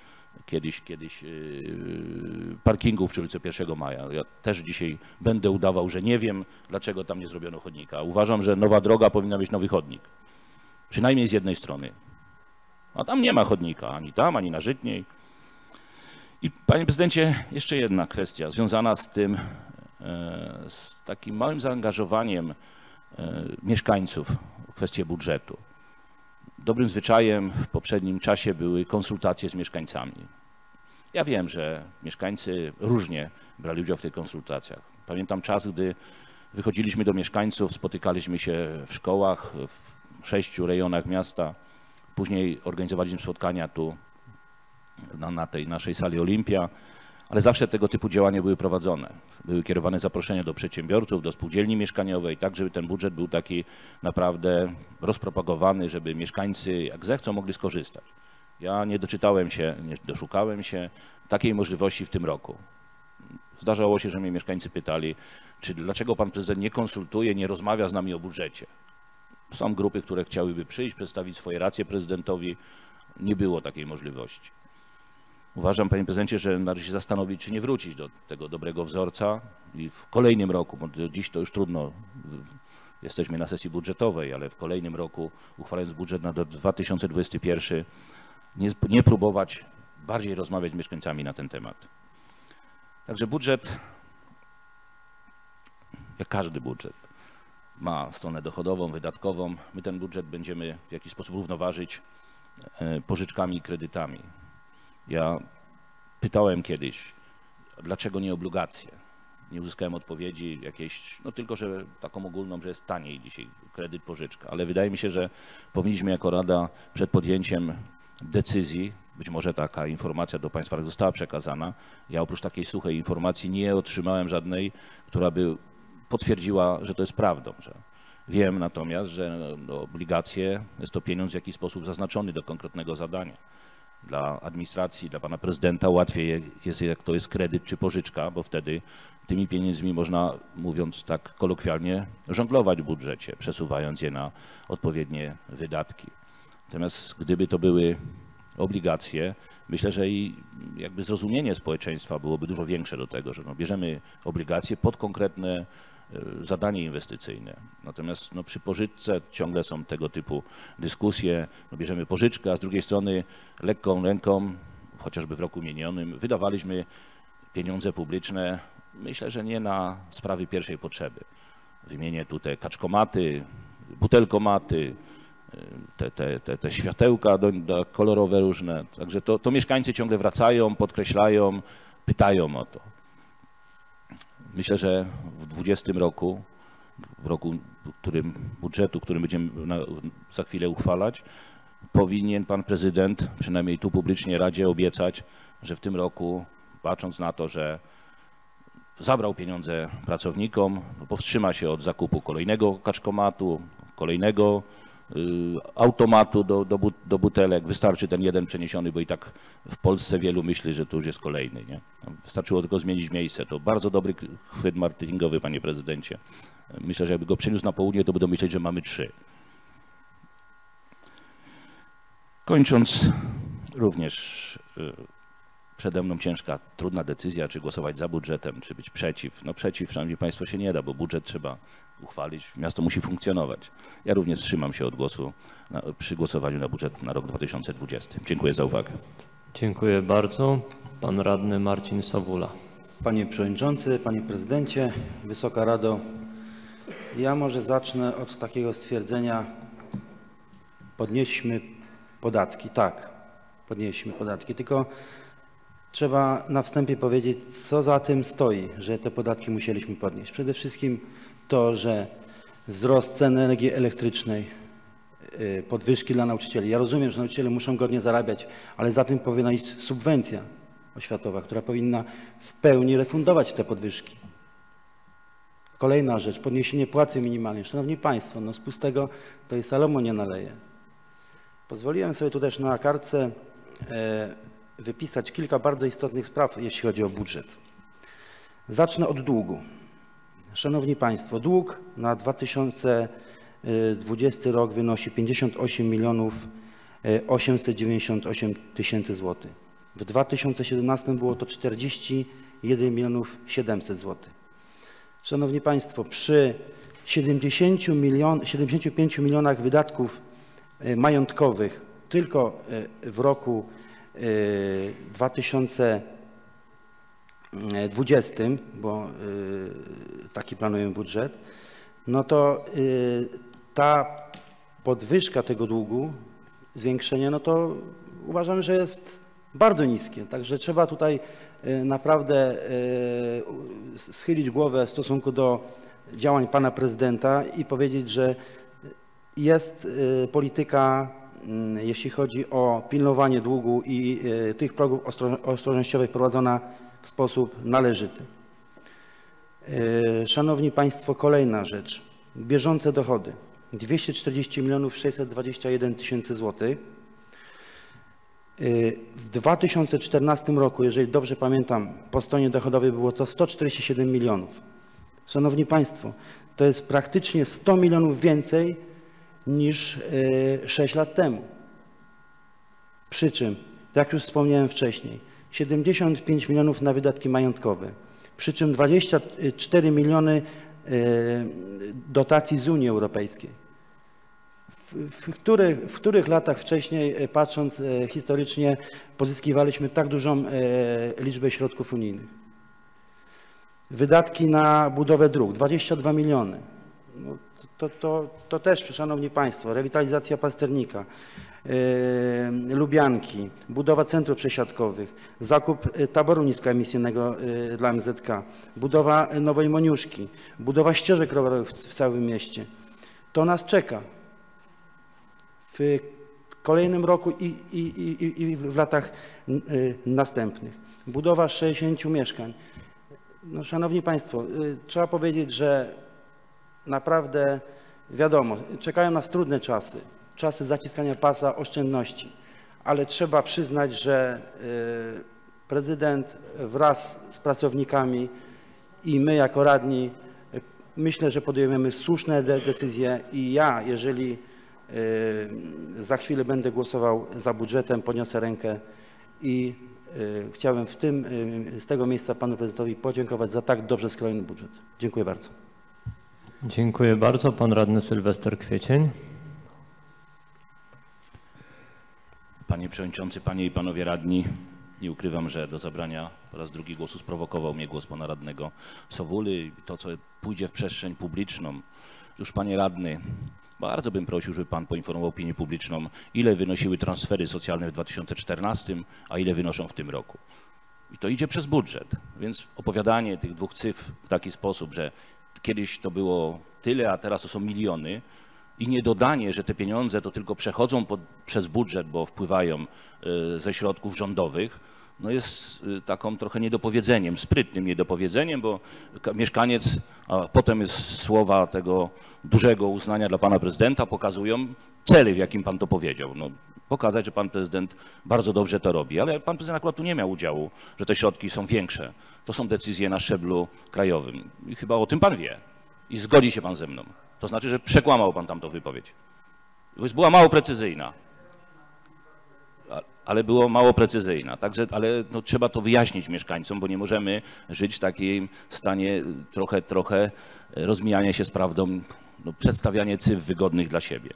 kiedyś, kiedyś yy, parkingu przy ulicy 1 Maja. Ja też dzisiaj będę udawał, że nie wiem, dlaczego tam nie zrobiono chodnika. Uważam, że nowa droga powinna mieć nowy chodnik. Przynajmniej z jednej strony. A tam nie ma chodnika, ani tam, ani na Żytniej. I panie prezydencie, jeszcze jedna kwestia związana z tym, e, z takim małym zaangażowaniem e, mieszkańców w kwestię budżetu. Dobrym zwyczajem w poprzednim czasie były konsultacje z mieszkańcami. Ja wiem, że mieszkańcy różnie brali udział w tych konsultacjach. Pamiętam czas, gdy wychodziliśmy do mieszkańców, spotykaliśmy się w szkołach w sześciu rejonach miasta. Później organizowaliśmy spotkania tu na, na tej naszej sali Olimpia ale zawsze tego typu działania były prowadzone. Były kierowane zaproszenia do przedsiębiorców, do spółdzielni mieszkaniowej, tak żeby ten budżet był taki naprawdę rozpropagowany, żeby mieszkańcy jak zechcą mogli skorzystać. Ja nie doczytałem się, nie doszukałem się takiej możliwości w tym roku. Zdarzało się, że mnie mieszkańcy pytali, czy dlaczego pan prezydent nie konsultuje, nie rozmawia z nami o budżecie. Są grupy, które chciałyby przyjść, przedstawić swoje racje prezydentowi. Nie było takiej możliwości. Uważam, panie prezydencie, że należy się zastanowić, czy nie wrócić do tego dobrego wzorca i w kolejnym roku, bo dziś to już trudno, jesteśmy na sesji budżetowej, ale w kolejnym roku, uchwalając budżet na 2021, nie, nie próbować bardziej rozmawiać z mieszkańcami na ten temat. Także budżet, jak każdy budżet, ma stronę dochodową, wydatkową. My ten budżet będziemy w jakiś sposób równoważyć e, pożyczkami i kredytami. Ja pytałem kiedyś, dlaczego nie obligacje? Nie uzyskałem odpowiedzi jakiejś, no tylko, że taką ogólną, że jest taniej dzisiaj kredyt, pożyczka. Ale wydaje mi się, że powinniśmy jako Rada przed podjęciem decyzji, być może taka informacja do Państwa została przekazana. Ja oprócz takiej suchej informacji nie otrzymałem żadnej, która by potwierdziła, że to jest prawdą. Że wiem natomiast, że no, obligacje jest to pieniądz w jakiś sposób zaznaczony do konkretnego zadania. Dla administracji, dla pana prezydenta łatwiej jest, jak to jest kredyt czy pożyczka, bo wtedy tymi pieniędzmi można, mówiąc tak kolokwialnie, żonglować w budżecie, przesuwając je na odpowiednie wydatki. Natomiast gdyby to były obligacje, myślę, że i jakby zrozumienie społeczeństwa byłoby dużo większe do tego, że no bierzemy obligacje pod konkretne zadanie inwestycyjne. Natomiast no, przy pożyczce ciągle są tego typu dyskusje. No, bierzemy pożyczkę, a z drugiej strony lekką ręką, chociażby w roku minionym, wydawaliśmy pieniądze publiczne, myślę, że nie na sprawy pierwszej potrzeby. Wymienię tutaj kaczkomaty, butelkomaty, te, te, te, te światełka do, do kolorowe różne. Także to, to mieszkańcy ciągle wracają, podkreślają, pytają o to. Myślę, że w 2020 roku, w roku którym, budżetu, który będziemy na, za chwilę uchwalać, powinien pan prezydent, przynajmniej tu publicznie Radzie, obiecać, że w tym roku, patrząc na to, że zabrał pieniądze pracownikom, powstrzyma się od zakupu kolejnego kaczkomatu, kolejnego automatu do, do, do, butelek. Wystarczy ten jeden przeniesiony, bo i tak w Polsce wielu myśli, że to już jest kolejny. Nie? Wystarczyło tylko zmienić miejsce. To bardzo dobry chwyt marketingowy, panie prezydencie. Myślę, że jakby go przeniósł na południe, to będą myśleć, że mamy trzy. Kończąc, również y, przede mną ciężka, trudna decyzja, czy głosować za budżetem, czy być przeciw. No przeciw, szanowni państwo, się nie da, bo budżet trzeba uchwalić, miasto musi funkcjonować. Ja również wstrzymam się od głosu na, przy głosowaniu na budżet na rok 2020. Dziękuję za uwagę. Dziękuję bardzo. Pan radny Marcin Sawula. Panie Przewodniczący, Panie Prezydencie, Wysoka Rado, ja może zacznę od takiego stwierdzenia, podnieśmy podatki. Tak, podnieśmy podatki, tylko trzeba na wstępie powiedzieć, co za tym stoi, że te podatki musieliśmy podnieść. Przede wszystkim to, że wzrost cen energii elektrycznej, y, podwyżki dla nauczycieli. Ja rozumiem, że nauczyciele muszą godnie zarabiać, ale za tym powinna iść subwencja oświatowa, która powinna w pełni refundować te podwyżki. Kolejna rzecz, podniesienie płacy minimalnej. Szanowni Państwo, no z pustego to jest Salomo nie naleje. Pozwoliłem sobie tu też na kartce e, wypisać kilka bardzo istotnych spraw, jeśli chodzi o budżet. Zacznę od długu. Szanowni Państwo, dług na 2020 rok wynosi 58 milionów 898 e, tysięcy złotych. W 2017 było to 41 milionów 700 złotych. Szanowni Państwo, przy 70 milion, 75 milionach wydatków e, majątkowych tylko e, w roku 2020 2020, bo y, taki planujemy budżet, no to y, ta podwyżka tego długu, zwiększenie, no to uważam, że jest bardzo niskie. Także trzeba tutaj y, naprawdę schylić głowę w stosunku do działań pana prezydenta i powiedzieć, że jest polityka, jeśli chodzi o pilnowanie długu i tych progów ostrożnościowych prowadzona w sposób należyty. E, Szanowni Państwo, kolejna rzecz. Bieżące dochody. 240 milionów 621 tysięcy złotych. E, W 2014 roku, jeżeli dobrze pamiętam, po stronie dochodowej było to 147 milionów. Szanowni Państwo, to jest praktycznie 100 milionów więcej niż e, 6 lat temu. Przy czym, jak już wspomniałem wcześniej, 75 milionów na wydatki majątkowe, przy czym 24 miliony e, dotacji z Unii Europejskiej. W, w, których, w których latach wcześniej, e, patrząc historycznie, pozyskiwaliśmy tak dużą liczbę środków unijnych? Wydatki na budowę dróg 22 miliony. No, to, to, to też, Szanowni Państwo, rewitalizacja pasternika, yy, Lubianki, budowa centrów przesiadkowych, zakup y, taboru niskoemisyjnego y, dla MZK, budowa nowej Moniuszki, budowa ścieżek rowerowych w, w całym mieście. To nas czeka w kolejnym roku i, i, i, i w latach y, następnych. Budowa 60 mieszkań. No, szanowni Państwo, y, trzeba powiedzieć, że naprawdę wiadomo, czekają nas trudne czasy, czasy zaciskania pasa oszczędności, ale trzeba przyznać, że y, prezydent wraz z pracownikami i my jako radni y, myślę, że podejmiemy słuszne de decyzje i ja, jeżeli y, za chwilę będę głosował za budżetem, podniosę rękę i chciałem w tym, z tego miejsca panu prezydentowi podziękować za tak dobrze skrojony budżet. Dziękuję bardzo. Dziękuję bardzo. Pan radny Sylwester Kwiecień. Panie Przewodniczący, Panie i Panowie Radni, nie ukrywam, że do zabrania po raz drugi głosu sprowokował mnie głos pana radnego Sowuly. To, co pójdzie w przestrzeń publiczną. Już Panie Radny, bardzo bym prosił, żeby Pan poinformował opinię publiczną, ile wynosiły transfery socjalne w 2014, a ile wynoszą w tym roku. I to idzie przez budżet, więc opowiadanie tych dwóch cyfr w taki sposób, że kiedyś to było tyle, a teraz to są miliony, i nie dodanie, że te pieniądze to tylko przechodzą pod, przez budżet, bo wpływają y, ze środków rządowych, no jest y, taką trochę niedopowiedzeniem, sprytnym niedopowiedzeniem, bo ka- mieszkaniec, a potem jest słowa tego dużego uznania dla pana prezydenta, pokazują cele, w jakim pan to powiedział. No, pokazać, że pan prezydent bardzo dobrze to robi, ale pan prezydent akurat tu nie miał udziału, że te środki są większe. To są decyzje na szczeblu krajowym i chyba o tym pan wie i zgodzi się pan ze mną. To znaczy, że przekłamał pan tamtą wypowiedź. Była mało precyzyjna. Ale było mało precyzyjna. Także, ale no, trzeba to wyjaśnić mieszkańcom, bo nie możemy żyć w takim stanie y, trochę, trochę rozmijania się z prawdą, no, przedstawianie cyfr wygodnych dla siebie.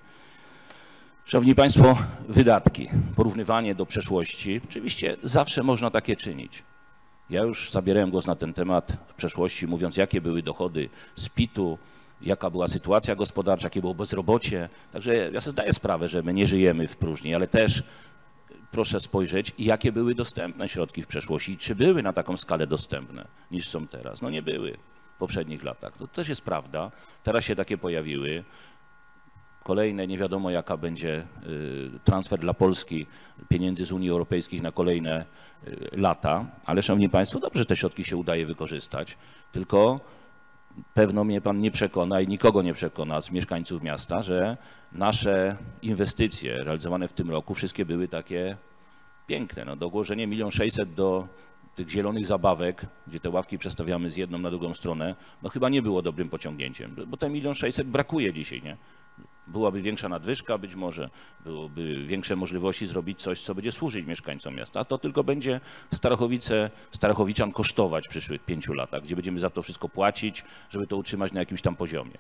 Szanowni Państwo, wydatki, porównywanie do przeszłości, oczywiście zawsze można takie czynić. Ja już zabierałem głos na ten temat w przeszłości, mówiąc, jakie były dochody z PIT-u, jaka była sytuacja gospodarcza, jakie było bezrobocie. Także ja sobie zdaję sprawę, że my nie żyjemy w próżni, ale też proszę spojrzeć, jakie były dostępne środki w przeszłości i czy były na taką skalę dostępne, niż są teraz. No nie były w poprzednich latach. To też jest prawda. Teraz się takie pojawiły. Kolejne, nie wiadomo jaka będzie y, transfer dla Polski pieniędzy z Unii Europejskiej na kolejne y, lata, ale Szanowni Państwo, dobrze te środki się udaje wykorzystać, tylko pewno mnie Pan nie przekona i nikogo nie przekona z mieszkańców miasta, że nasze inwestycje realizowane w tym roku wszystkie były takie piękne. No, dołożenie milion sześćset do tych zielonych zabawek, gdzie te ławki przestawiamy z jedną na drugą stronę, no chyba nie było dobrym pociągnięciem, bo te milion sześćset brakuje dzisiaj, nie? Byłaby większa nadwyżka, być może byłoby większe możliwości zrobić coś, co będzie służyć mieszkańcom miasta, a to tylko będzie Starachowice, Starachowiczan kosztować w przyszłych pięciu latach, gdzie będziemy za to wszystko płacić, żeby to utrzymać na jakimś tam poziomie.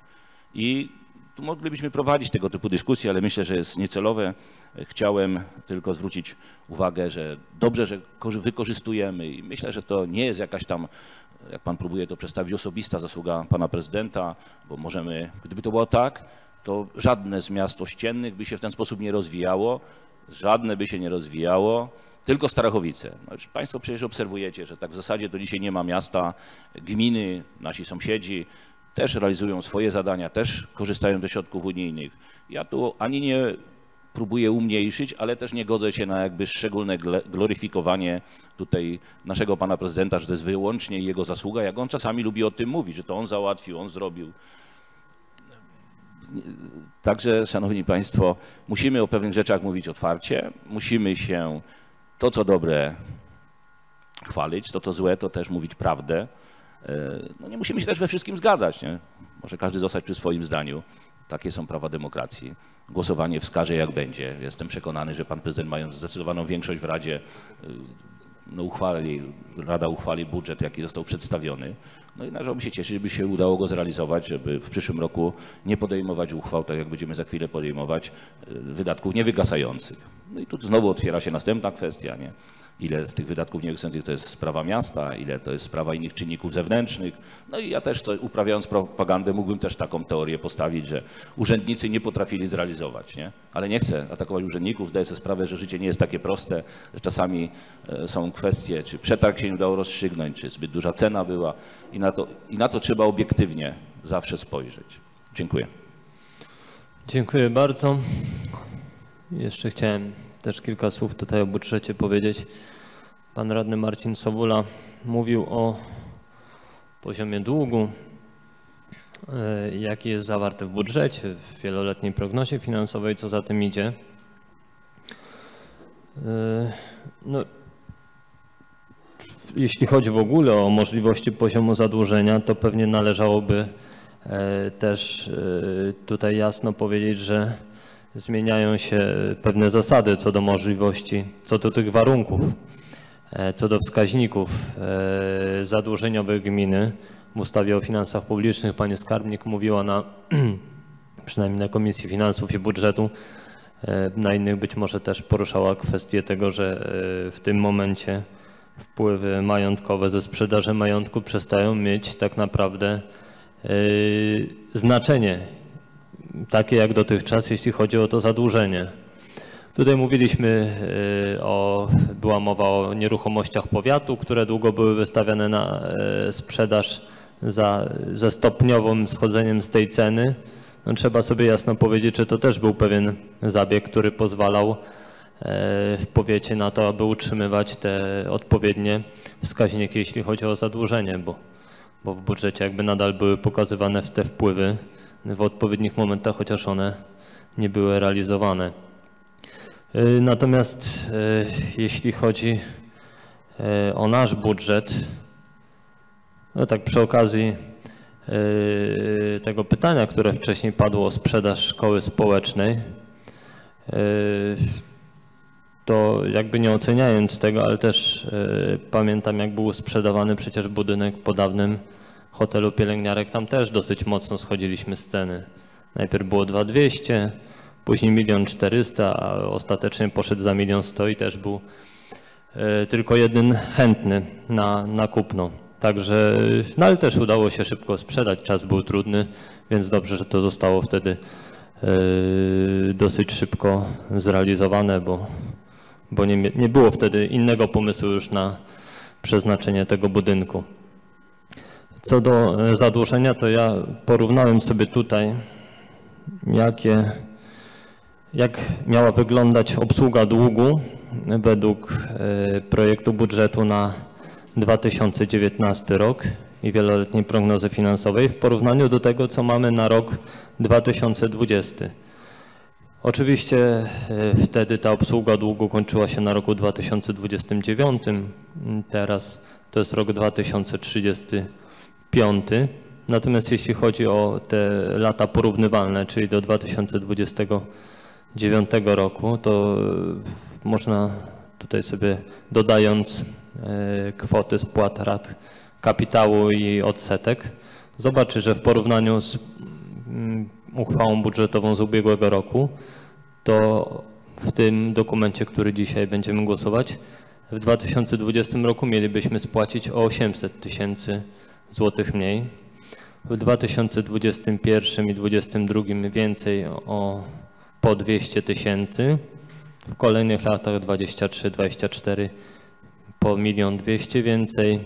I tu moglibyśmy prowadzić tego typu dyskusje, ale myślę, że jest niecelowe. Chciałem tylko zwrócić uwagę, że dobrze, że korzy- wykorzystujemy i myślę, że to nie jest jakaś tam, jak pan próbuje to przedstawić, osobista zasługa pana prezydenta, bo możemy, gdyby to było tak, to żadne z miast ościennych by się w ten sposób nie rozwijało, żadne by się nie rozwijało, tylko Starachowice. Już państwo przecież obserwujecie, że tak w zasadzie do dzisiaj nie ma miasta, gminy, nasi sąsiedzi też realizują swoje zadania, też korzystają ze środków unijnych. Ja tu ani nie próbuję umniejszyć, ale też nie godzę się na jakby szczególne gloryfikowanie tutaj naszego pana prezydenta, że to jest wyłącznie jego zasługa, jak on czasami lubi o tym mówić, że to on załatwił, on zrobił. Także, szanowni państwo, musimy o pewnych rzeczach mówić otwarcie, musimy się to, co dobre, chwalić, to, co złe, to też mówić prawdę. E, No nie musimy się też we wszystkim zgadzać, nie? Może każdy zostać przy swoim zdaniu. Takie są prawa demokracji. Głosowanie wskaże, jak będzie. Jestem przekonany, że pan prezydent, mając zdecydowaną większość w Radzie, y, no uchwali, Rada uchwali budżet, jaki został przedstawiony. No i należałoby się cieszyć, żeby się udało go zrealizować, żeby w przyszłym roku nie podejmować uchwał, tak jak będziemy za chwilę podejmować, y, wydatków niewygasających. No i tu znowu otwiera się następna kwestia, nie? Ile z tych wydatków niewygasających to jest sprawa miasta, ile to jest sprawa innych czynników zewnętrznych. No i ja też, to, uprawiając propagandę, mógłbym też taką teorię postawić, że urzędnicy nie potrafili zrealizować, nie? Ale nie chcę atakować urzędników, zdaję sobie sprawę, że życie nie jest takie proste, że czasami e, są kwestie, czy przetarg się nie udało rozstrzygnąć, czy zbyt duża cena była i na to, i na to trzeba obiektywnie zawsze spojrzeć. Dziękuję. Dziękuję bardzo. Jeszcze chciałem też kilka słów tutaj o budżecie powiedzieć. Pan radny Marcin Sowula mówił o poziomie długu, e, jaki jest zawarty w budżecie, w wieloletniej prognozie finansowej, co za tym idzie. E, No, jeśli chodzi w ogóle o możliwości poziomu zadłużenia, to pewnie należałoby e, też tutaj jasno powiedzieć, że zmieniają się pewne zasady co do możliwości, co do tych warunków, e, co do wskaźników e, zadłużeniowych gminy. W ustawie o finansach publicznych pani skarbnik mówiła na, *clears throat* przynajmniej na Komisji Finansów i Budżetu, e, na innych być może też poruszała kwestię tego, że w tym momencie wpływy majątkowe ze sprzedaży majątku przestają mieć tak naprawdę znaczenie takie jak dotychczas, jeśli chodzi o to zadłużenie. Tutaj mówiliśmy y, o, była mowa o nieruchomościach powiatu, które długo były wystawiane na y, sprzedaż za, ze stopniowym schodzeniem z tej ceny. No, trzeba sobie jasno powiedzieć, że to też był pewien zabieg, który pozwalał y, w powiecie na to, aby utrzymywać te odpowiednie wskaźniki, jeśli chodzi o zadłużenie, bo, bo w budżecie jakby nadal były pokazywane te wpływy w odpowiednich momentach, chociaż one nie były realizowane. Y, Natomiast y, jeśli chodzi y, o nasz budżet, no tak przy okazji tego pytania, które wcześniej padło o sprzedaż szkoły społecznej, to jakby nie oceniając tego, ale też pamiętam jak był sprzedawany przecież budynek po dawnym hotelu pielęgniarek, tam też dosyć mocno schodziliśmy z ceny. Najpierw było 2200, później 1 400, a ostatecznie poszedł za 1 100 i też był e, tylko jeden chętny na, na kupno. Także, no ale też udało się szybko sprzedać, czas był trudny, więc dobrze, że to zostało wtedy e, dosyć szybko zrealizowane, bo, bo nie, nie było wtedy innego pomysłu już na przeznaczenie tego budynku. Co do e, zadłużenia, to ja porównałem sobie tutaj, jakie, jak miała wyglądać obsługa długu według e, projektu budżetu na 2019 rok i wieloletniej prognozy finansowej w porównaniu do tego, co mamy na rok 2020. Oczywiście e, wtedy ta obsługa długu kończyła się na roku 2029, teraz to jest rok 2035. Natomiast jeśli chodzi o te lata porównywalne, czyli do 2029 roku, to e, można tutaj sobie dodając e, kwoty spłat rat kapitału i odsetek, zobaczy, że w porównaniu z mm, uchwałą budżetową z ubiegłego roku, to w tym dokumencie, który dzisiaj będziemy głosować, w 2020 roku mielibyśmy spłacić o 800 tysięcy złotych mniej. W 2021 i 2022 więcej o po 200 tysięcy. W kolejnych latach 23-24 po 1 200 więcej.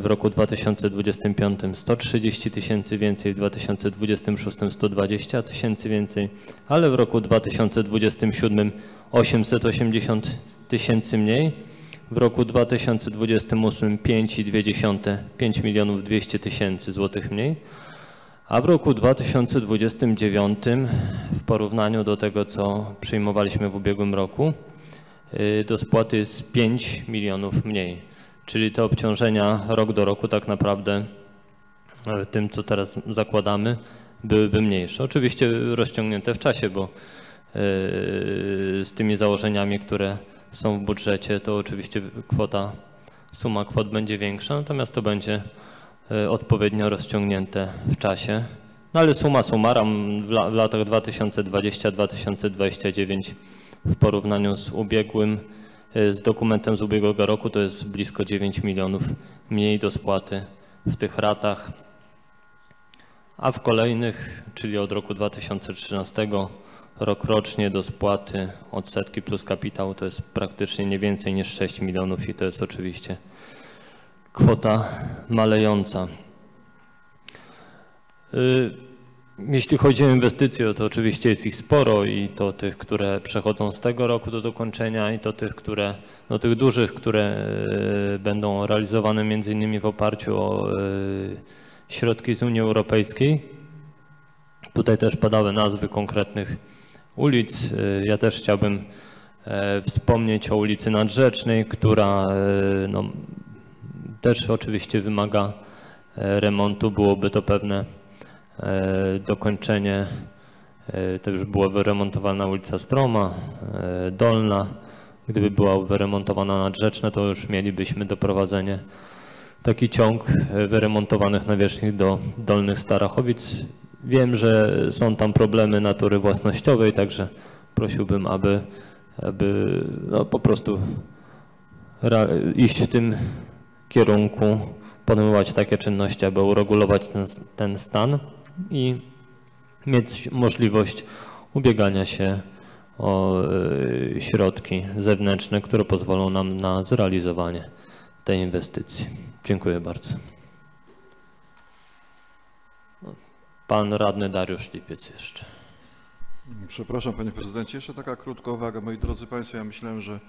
w roku 2025 130 tysięcy więcej, w 2026 120 tysięcy więcej, ale w roku 2027 880 tysięcy mniej, w roku 2028 5,2 5 milionów 200 tysięcy złotych mniej, a w roku 2029 w porównaniu do tego, co przyjmowaliśmy w ubiegłym roku, y, do spłaty jest 5 milionów mniej. Czyli te obciążenia rok do roku tak naprawdę e, tym, co teraz zakładamy, byłyby mniejsze. Oczywiście rozciągnięte w czasie, bo e, z tymi założeniami, które są w budżecie, to oczywiście kwota, suma kwot będzie większa, natomiast to będzie e, odpowiednio rozciągnięte w czasie. No ale suma summarum w, w latach 2020-2029 w porównaniu z ubiegłym, e, z dokumentem z ubiegłego roku to jest blisko 9 milionów mniej do spłaty w tych ratach, a w kolejnych, czyli od roku 2013 rok rocznie do spłaty odsetki plus kapitał to jest praktycznie nie więcej niż 6 milionów i to jest oczywiście kwota malejąca. Y, Jeśli chodzi o inwestycje, to oczywiście jest ich sporo i to tych, które przechodzą z tego roku do dokończenia i to tych, które, no tych dużych, które y, będą realizowane między innymi w oparciu o y, środki z Unii Europejskiej. Tutaj też padały nazwy konkretnych ulic. Y, Ja też chciałbym e, wspomnieć o ulicy Nadrzecznej, która e, no, też oczywiście wymaga e, remontu. Byłoby to pewne e, dokończenie. E, To już była wyremontowana ulica Stroma, e, Dolna. Gdyby była wyremontowana Nadrzeczna, to już mielibyśmy doprowadzenie taki ciąg e, wyremontowanych nawierzchni do Dolnych Starachowic. Wiem, że są tam problemy natury własnościowej, także prosiłbym, aby, aby no, po prostu iść w tym kierunku, podejmować takie czynności, aby uregulować ten, ten stan i mieć możliwość ubiegania się o y, środki zewnętrzne, które pozwolą nam na zrealizowanie tej inwestycji. Dziękuję bardzo. Pan radny Dariusz Lipiec jeszcze. Przepraszam panie prezydencie, jeszcze taka krótka uwaga. Moi drodzy państwo, ja myślałem, że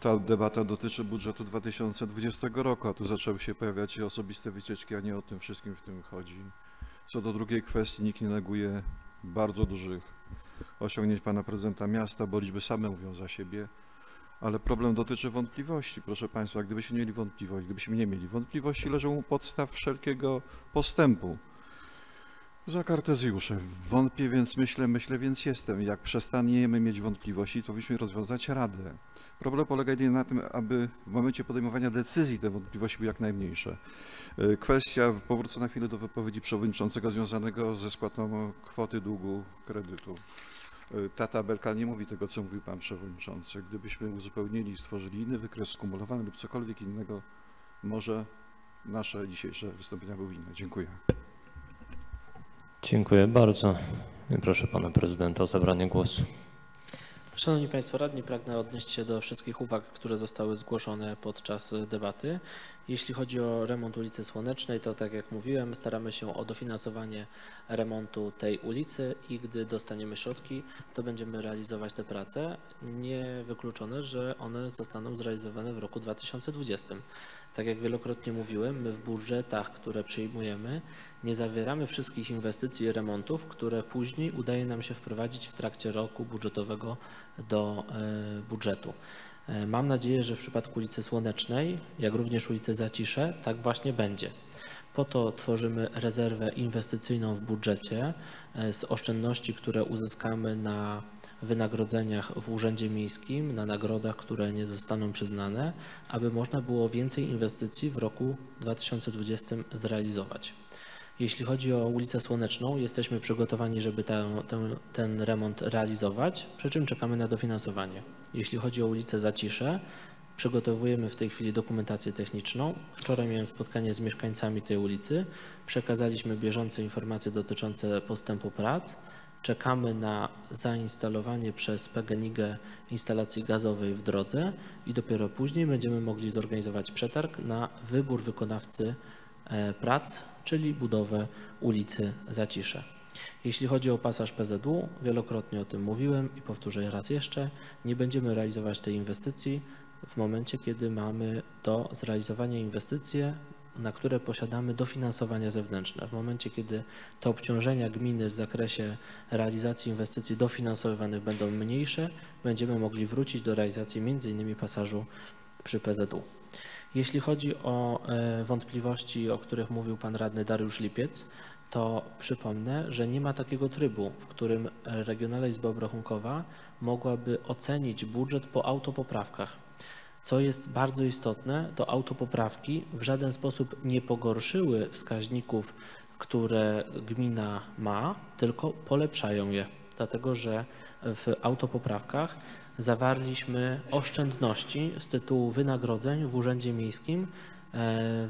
ta debata dotyczy budżetu 2020 roku, a tu zaczęły się pojawiać osobiste wycieczki, a nie o tym wszystkim w tym chodzi. Co do drugiej kwestii, nikt nie neguje bardzo dużych osiągnięć pana prezydenta miasta, bo liczby same mówią za siebie, ale problem dotyczy wątpliwości. Proszę państwa, gdybyśmy mieli wątpliwości, gdybyśmy nie mieli wątpliwości, leżą u podstaw wszelkiego postępu. Za Kartezjusze. Wątpię, więc myślę, myślę, więc jestem. Jak przestaniemy mieć wątpliwości, to powinniśmy rozwiązać Radę. Problem polega jedynie na tym, aby w momencie podejmowania decyzji te wątpliwości były jak najmniejsze. Y, Kwestia, powrócę na chwilę do wypowiedzi przewodniczącego związanego ze spłatą kwoty długu kredytu. Y, Ta tabelka nie mówi tego, co mówił pan przewodniczący. Gdybyśmy uzupełnili stworzyli inny wykres skumulowany lub cokolwiek innego, może nasze dzisiejsze wystąpienia były inne. Dziękuję. Dziękuję bardzo. Proszę pana prezydenta o zabranie głosu. Szanowni Państwo Radni, pragnę odnieść się do wszystkich uwag, które zostały zgłoszone podczas debaty. Jeśli chodzi o remont ulicy Słonecznej, to tak jak mówiłem, staramy się o dofinansowanie remontu tej ulicy i gdy dostaniemy środki, to będziemy realizować te prace. Niewykluczone, że one zostaną zrealizowane w roku 2020. Tak jak wielokrotnie mówiłem, my w budżetach, które przyjmujemy, nie zawieramy wszystkich inwestycji i remontów, które później udaje nam się wprowadzić w trakcie roku budżetowego do e, budżetu. E, Mam nadzieję, że w przypadku ulicy Słonecznej, jak również ulicy Zacisze, tak właśnie będzie. Po to tworzymy rezerwę inwestycyjną w budżecie e, z oszczędności, które uzyskamy na wynagrodzeniach w Urzędzie Miejskim, na nagrodach, które nie zostaną przyznane, aby można było więcej inwestycji w roku 2020 zrealizować. Jeśli chodzi o ulicę Słoneczną, jesteśmy przygotowani, żeby tę, tę, ten remont realizować, przy czym czekamy na dofinansowanie. Jeśli chodzi o ulicę Zacisze, przygotowujemy w tej chwili dokumentację techniczną. Wczoraj miałem spotkanie z mieszkańcami tej ulicy. Przekazaliśmy bieżące informacje dotyczące postępu prac czekamy na zainstalowanie przez PGNiG instalacji gazowej w drodze i dopiero później będziemy mogli zorganizować przetarg na wybór wykonawcy e, prac, czyli budowę ulicy Zacisze. Jeśli chodzi o pasaż PZU, wielokrotnie o tym mówiłem i powtórzę raz jeszcze, nie będziemy realizować tej inwestycji w momencie, kiedy mamy do zrealizowania inwestycje, na które posiadamy dofinansowania zewnętrzne. W momencie, kiedy te obciążenia gminy w zakresie realizacji inwestycji dofinansowywanych będą mniejsze, będziemy mogli wrócić do realizacji m.in. pasażu przy PZU. Jeśli chodzi o e, wątpliwości, o których mówił pan radny Dariusz Lipiec, to przypomnę, że nie ma takiego trybu, w którym Regionalna Izba Obrachunkowa mogłaby ocenić budżet po autopoprawkach. Co jest bardzo istotne, to autopoprawki w żaden sposób nie pogorszyły wskaźników, które gmina ma, tylko polepszają je, dlatego że w autopoprawkach zawarliśmy oszczędności z tytułu wynagrodzeń w Urzędzie Miejskim e,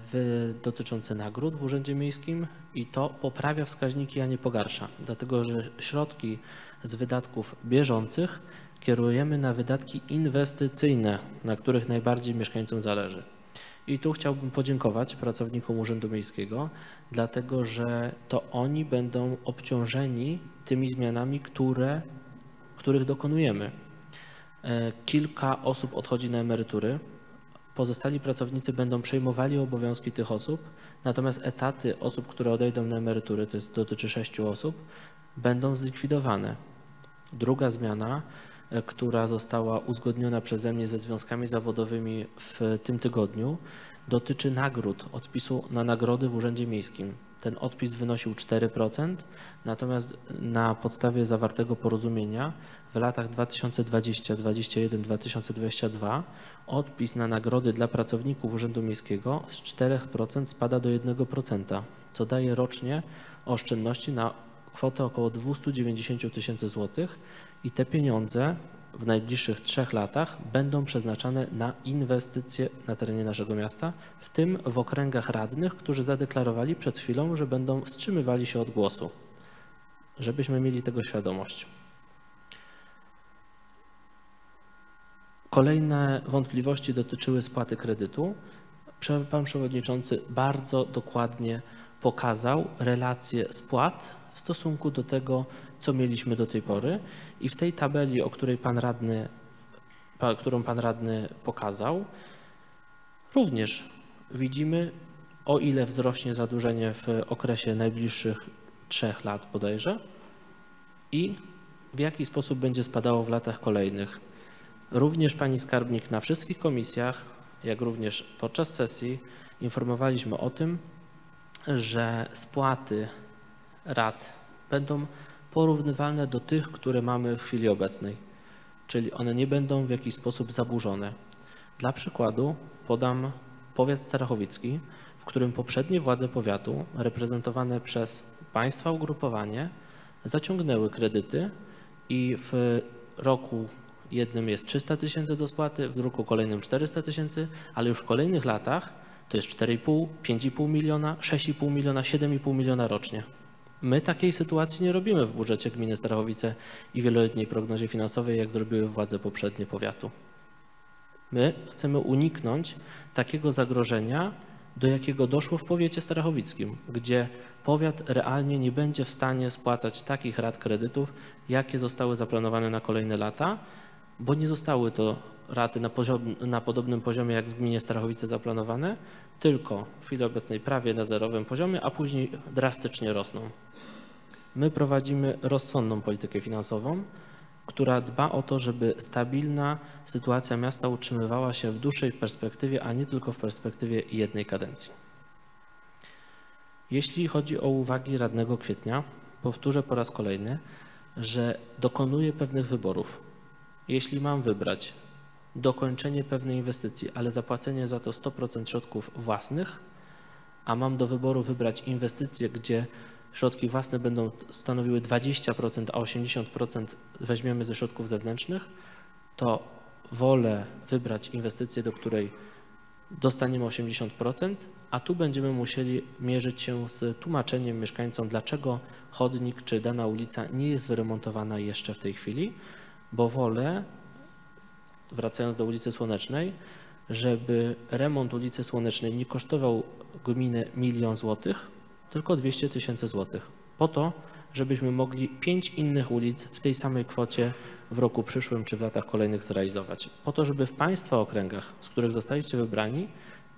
dotyczące nagród w Urzędzie Miejskim i to poprawia wskaźniki, a nie pogarsza, dlatego że środki z wydatków bieżących kierujemy na wydatki inwestycyjne, na których najbardziej mieszkańcom zależy. I tu chciałbym podziękować pracownikom Urzędu Miejskiego, dlatego że to oni będą obciążeni tymi zmianami, które, których dokonujemy. E, kilka osób odchodzi na emerytury, pozostali pracownicy będą przejmowali obowiązki tych osób, natomiast etaty osób, które odejdą na emerytury, to jest, dotyczy sześciu osób, będą zlikwidowane. Druga zmiana która została uzgodniona przeze mnie ze związkami zawodowymi w tym tygodniu, dotyczy nagród, odpisu na nagrody w Urzędzie Miejskim. Ten odpis wynosił 4%, natomiast na podstawie zawartego porozumienia w latach 2020, 2021, 2022 odpis na nagrody dla pracowników Urzędu Miejskiego z 4% spada do 1%, co daje rocznie oszczędności na kwotę około 290 tysięcy złotych i te pieniądze w najbliższych trzech latach będą przeznaczane na inwestycje na terenie naszego miasta, w tym w okręgach radnych, którzy zadeklarowali przed chwilą, że będą wstrzymywali się od głosu, żebyśmy mieli tego świadomość. Kolejne wątpliwości dotyczyły spłaty kredytu. Pan Przewodniczący bardzo dokładnie pokazał relacje spłat w stosunku do tego, co mieliśmy do tej pory. I w tej tabeli, o której pan radny, którą pan radny pokazał, również widzimy, o ile wzrośnie zadłużenie w okresie najbliższych trzech lat bodajże i w jaki sposób będzie spadało w latach kolejnych. Również pani skarbnik na wszystkich komisjach, jak również podczas sesji informowaliśmy o tym, że spłaty rat będą porównywalne do tych, które mamy w chwili obecnej, czyli one nie będą w jakiś sposób zaburzone. Dla przykładu podam powiat starachowicki, w którym poprzednie władze powiatu, reprezentowane przez państwa ugrupowanie, zaciągnęły kredyty i w roku jednym jest 300 tysięcy do spłaty, w roku kolejnym 400 tysięcy, ale już w kolejnych latach to jest 4,5, 5,5 miliona, 6,5 miliona, 7,5 miliona rocznie. My takiej sytuacji nie robimy w budżecie gminy Starachowice i wieloletniej prognozie finansowej, jak zrobiły władze poprzednie powiatu. My chcemy uniknąć takiego zagrożenia, do jakiego doszło w powiecie starachowickim, gdzie powiat realnie nie będzie w stanie spłacać takich rat kredytów, jakie zostały zaplanowane na kolejne lata, bo nie zostały to raty na, poziom, na podobnym poziomie jak w gminie Starachowice zaplanowane, tylko w chwili obecnej prawie na zerowym poziomie, a później drastycznie rosną. My prowadzimy rozsądną politykę finansową, która dba o to, żeby stabilna sytuacja miasta utrzymywała się w dłuższej perspektywie, a nie tylko w perspektywie jednej kadencji. Jeśli chodzi o uwagi radnego kwietnia, powtórzę po raz kolejny, że dokonuję pewnych wyborów. Jeśli mam wybrać dokończenie pewnej inwestycji, ale zapłacenie za to 100% środków własnych, a mam do wyboru wybrać inwestycje, gdzie środki własne będą stanowiły 20%, a 80% weźmiemy ze środków zewnętrznych, to wolę wybrać inwestycję, do której dostaniemy 80%, a tu będziemy musieli mierzyć się z tłumaczeniem mieszkańcom, dlaczego chodnik czy dana ulica nie jest wyremontowana jeszcze w tej chwili, bo wolę, wracając do ulicy Słonecznej, żeby remont ulicy Słonecznej nie kosztował gminę milion złotych, tylko 200 tysięcy złotych. Po to, żebyśmy mogli pięć innych ulic w tej samej kwocie w roku przyszłym czy w latach kolejnych zrealizować. Po to, żeby w Państwa okręgach, z których zostaliście wybrani,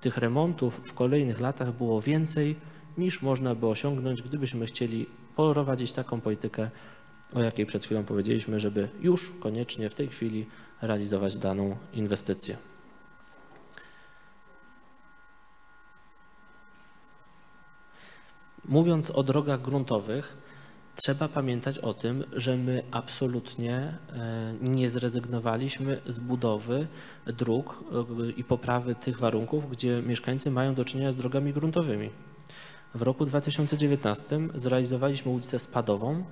tych remontów w kolejnych latach było więcej niż można by osiągnąć, gdybyśmy chcieli prowadzić taką politykę, o jakiej przed chwilą powiedzieliśmy, żeby już koniecznie w tej chwili realizować daną inwestycję. Mówiąc o drogach gruntowych, trzeba pamiętać o tym, że my absolutnie e, nie zrezygnowaliśmy z budowy dróg e, i poprawy tych warunków, gdzie mieszkańcy mają do czynienia z drogami gruntowymi. W roku 2019 zrealizowaliśmy ulicę Spadową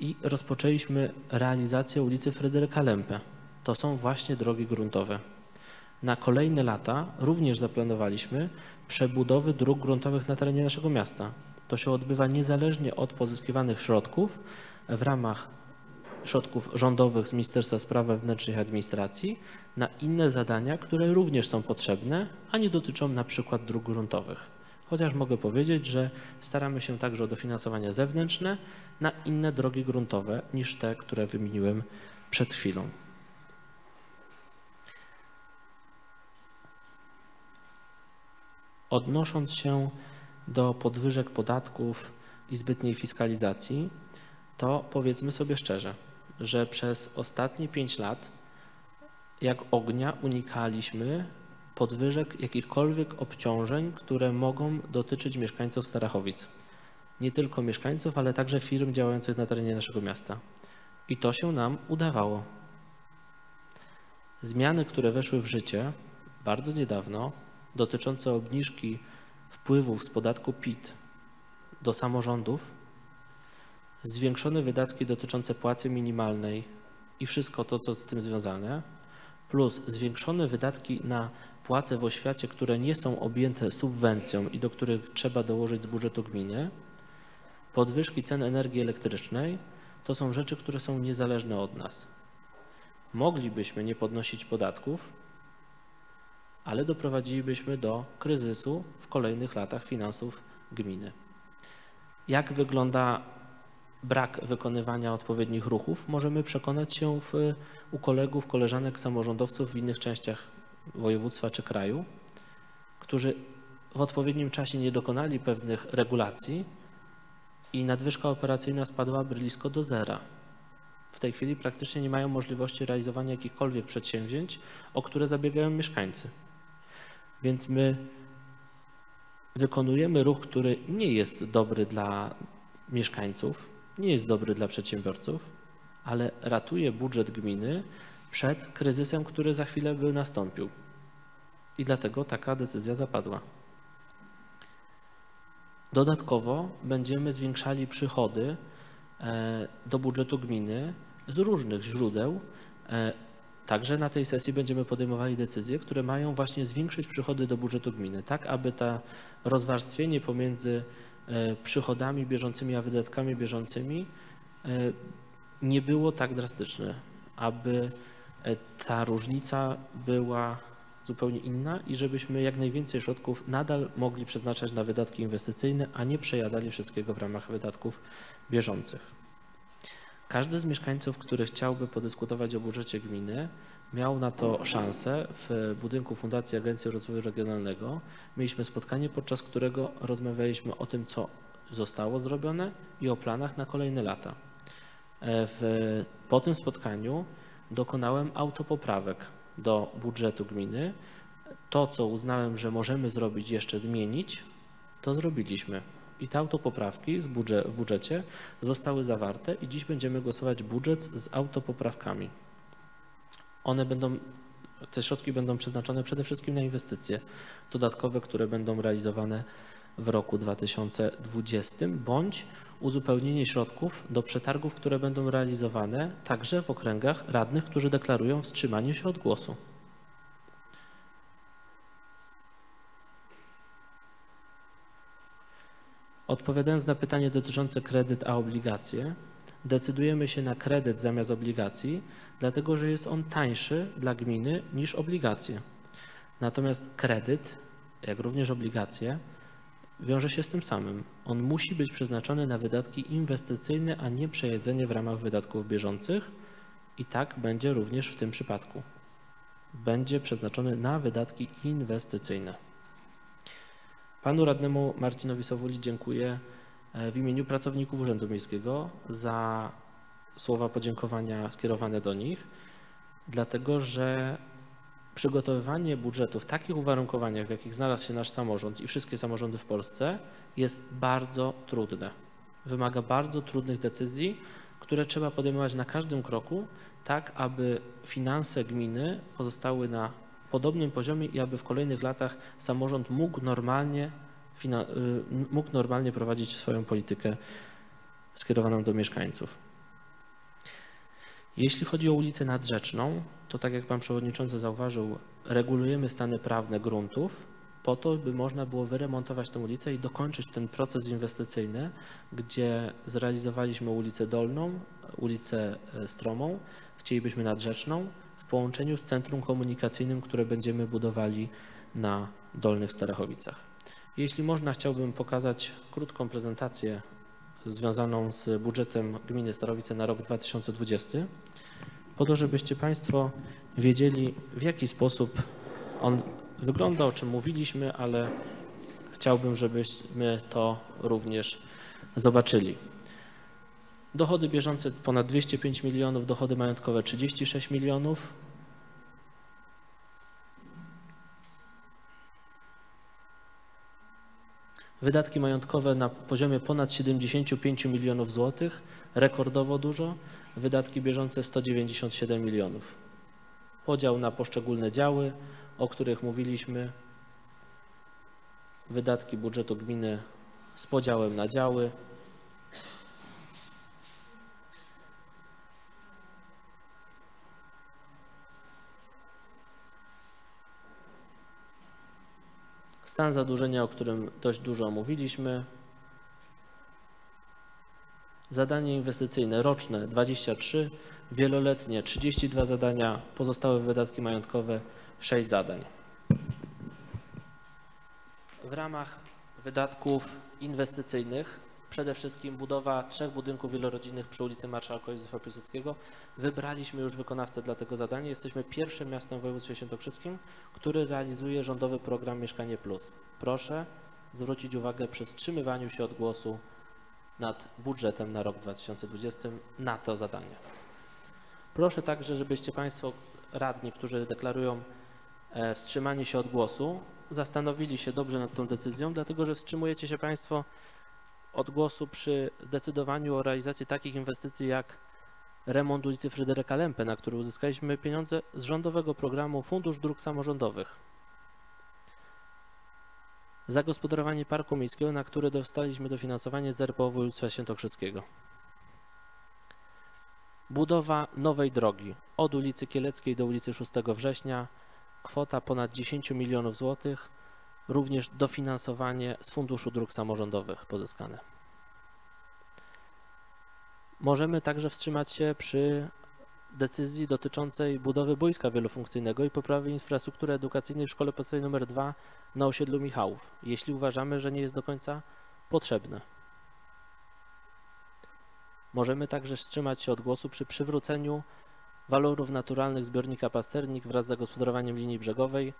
i rozpoczęliśmy realizację ulicy Fryderyka Lempę. To są właśnie drogi gruntowe. Na kolejne lata również zaplanowaliśmy przebudowy dróg gruntowych na terenie naszego miasta. To się odbywa niezależnie od pozyskiwanych środków w ramach środków rządowych z Ministerstwa Spraw Wewnętrznych i Administracji na inne zadania, które również są potrzebne, a nie dotyczą na przykład dróg gruntowych. Chociaż mogę powiedzieć, że staramy się także o dofinansowania zewnętrzne na inne drogi gruntowe niż te, które wymieniłem przed chwilą. Odnosząc się do podwyżek podatków i zbytniej fiskalizacji, to powiedzmy sobie szczerze, że przez ostatnie pięć lat jak ognia unikaliśmy podwyżek jakichkolwiek obciążeń, które mogą dotyczyć mieszkańców Starachowic. Nie tylko mieszkańców, ale także firm działających na terenie naszego miasta. I to się nam udawało. Zmiany, które weszły w życie bardzo niedawno, dotyczące obniżki wpływów z podatku PIT do samorządów, zwiększone wydatki dotyczące płacy minimalnej i wszystko to, co z tym związane, plus zwiększone wydatki na płace w oświacie, które nie są objęte subwencją i do których trzeba dołożyć z budżetu gminy, podwyżki cen energii elektrycznej, to są rzeczy, które są niezależne od nas. Moglibyśmy nie podnosić podatków, ale doprowadzilibyśmy do kryzysu w kolejnych latach finansów gminy. Jak wygląda brak wykonywania odpowiednich ruchów, możemy przekonać się w, u kolegów, koleżanek, samorządowców w innych częściach województwa czy kraju, którzy w odpowiednim czasie nie dokonali pewnych regulacji i nadwyżka operacyjna spadła blisko do zera. W tej chwili praktycznie nie mają możliwości realizowania jakichkolwiek przedsięwzięć, o które zabiegają mieszkańcy. Więc my wykonujemy ruch, który nie jest dobry dla mieszkańców, nie jest dobry dla przedsiębiorców, ale ratuje budżet gminy przed kryzysem, który za chwilę by nastąpił. I dlatego taka decyzja zapadła. Dodatkowo będziemy zwiększali przychody e, do budżetu gminy z różnych źródeł, e, Także na tej sesji będziemy podejmowali decyzje, które mają właśnie zwiększyć przychody do budżetu gminy, tak aby to rozwarstwienie pomiędzy e, przychodami bieżącymi a wydatkami bieżącymi e, nie było tak drastyczne, aby e, ta różnica była zupełnie inna i żebyśmy jak najwięcej środków nadal mogli przeznaczać na wydatki inwestycyjne, a nie przejadali wszystkiego w ramach wydatków bieżących. Każdy z mieszkańców, który chciałby podyskutować o budżecie gminy, miał na to szansę w budynku Fundacji Agencji Rozwoju Regionalnego. Mieliśmy spotkanie, podczas którego rozmawialiśmy o tym, co zostało zrobione i o planach na kolejne lata. E, w, po tym spotkaniu dokonałem autopoprawek do budżetu gminy. To, co uznałem, że możemy zrobić jeszcze zmienić, to zrobiliśmy. I te autopoprawki w budżecie zostały zawarte i dziś będziemy głosować budżet z autopoprawkami. One będą, te środki będą przeznaczone przede wszystkim na inwestycje dodatkowe, które będą realizowane w roku 2020 bądź uzupełnienie środków do przetargów, które będą realizowane także w okręgach radnych, którzy deklarują wstrzymanie się od głosu. Odpowiadając na pytanie dotyczące kredyt a obligacje, decydujemy się na kredyt zamiast obligacji, dlatego że jest on tańszy dla gminy niż obligacje. Natomiast kredyt, jak również obligacje, wiąże się z tym samym. On musi być przeznaczony na wydatki inwestycyjne, a nie przejedzenie w ramach wydatków bieżących i tak będzie również w tym przypadku. Będzie przeznaczony na wydatki inwestycyjne. Panu radnemu Marcinowi Sowuli dziękuję e, w imieniu pracowników Urzędu Miejskiego za słowa podziękowania skierowane do nich, dlatego że przygotowywanie budżetu w takich uwarunkowaniach, w jakich znalazł się nasz samorząd i wszystkie samorządy w Polsce, jest bardzo trudne. Wymaga bardzo trudnych decyzji, które trzeba podejmować na każdym kroku, tak aby finanse gminy pozostały na podobnym poziomie i aby w kolejnych latach samorząd mógł normalnie, y, mógł normalnie prowadzić swoją politykę skierowaną do mieszkańców. Jeśli chodzi o ulicę Nadrzeczną, to tak jak Pan Przewodniczący zauważył, regulujemy stany prawne gruntów po to, by można było wyremontować tę ulicę i dokończyć ten proces inwestycyjny, gdzie zrealizowaliśmy ulicę Dolną, ulicę e, Stromą, chcielibyśmy Nadrzeczną połączeniu z centrum komunikacyjnym, które będziemy budowali na Dolnych Starachowicach. Jeśli można, chciałbym pokazać krótką prezentację związaną z budżetem gminy Starowice na rok 2020, po to, żebyście Państwo wiedzieli, w jaki sposób on wygląda, o czym mówiliśmy, ale chciałbym, żebyśmy to również zobaczyli. Dochody bieżące ponad 205 milionów, dochody majątkowe 36 milionów, Wydatki majątkowe na poziomie ponad 75 milionów złotych, rekordowo dużo. Wydatki bieżące 197 milionów. Podział na poszczególne działy, o których mówiliśmy. Wydatki budżetu gminy z podziałem na działy. Stan zadłużenia, o którym dość dużo mówiliśmy. Zadanie inwestycyjne roczne 23, wieloletnie 32 zadania, pozostałe wydatki majątkowe 6 zadań. W ramach wydatków inwestycyjnych przede wszystkim budowa trzech budynków wielorodzinnych przy ulicy Marszałka Józefa Piłsudskiego. Wybraliśmy już wykonawcę dla tego zadania. Jesteśmy pierwszym miastem w województwie świętokrzyskim, który realizuje rządowy program Mieszkanie Plus. Proszę zwrócić uwagę przy wstrzymywaniu się od głosu nad budżetem na rok 2020 na to zadanie. Proszę także, żebyście Państwo radni, którzy deklarują e, wstrzymanie się od głosu, zastanowili się dobrze nad tą decyzją, dlatego że wstrzymujecie się Państwo od głosu przy decydowaniu o realizacji takich inwestycji jak remont ulicy Fryderyka Lempę, na który uzyskaliśmy pieniądze z rządowego programu Fundusz Dróg Samorządowych. Zagospodarowanie parku miejskiego, na które dostaliśmy dofinansowanie z RPO województwa świętokrzyskiego. Budowa nowej drogi od ulicy Kieleckiej do ulicy 6 września, kwota ponad 10 milionów złotych, również dofinansowanie z Funduszu Dróg Samorządowych pozyskane. Możemy także wstrzymać się przy decyzji dotyczącej budowy boiska wielofunkcyjnego i poprawy infrastruktury edukacyjnej w szkole podstawowej nr 2 na osiedlu Michałów, jeśli uważamy, że nie jest do końca potrzebne. Możemy także wstrzymać się od głosu przy przywróceniu walorów naturalnych zbiornika Pasternik wraz z zagospodarowaniem linii brzegowej.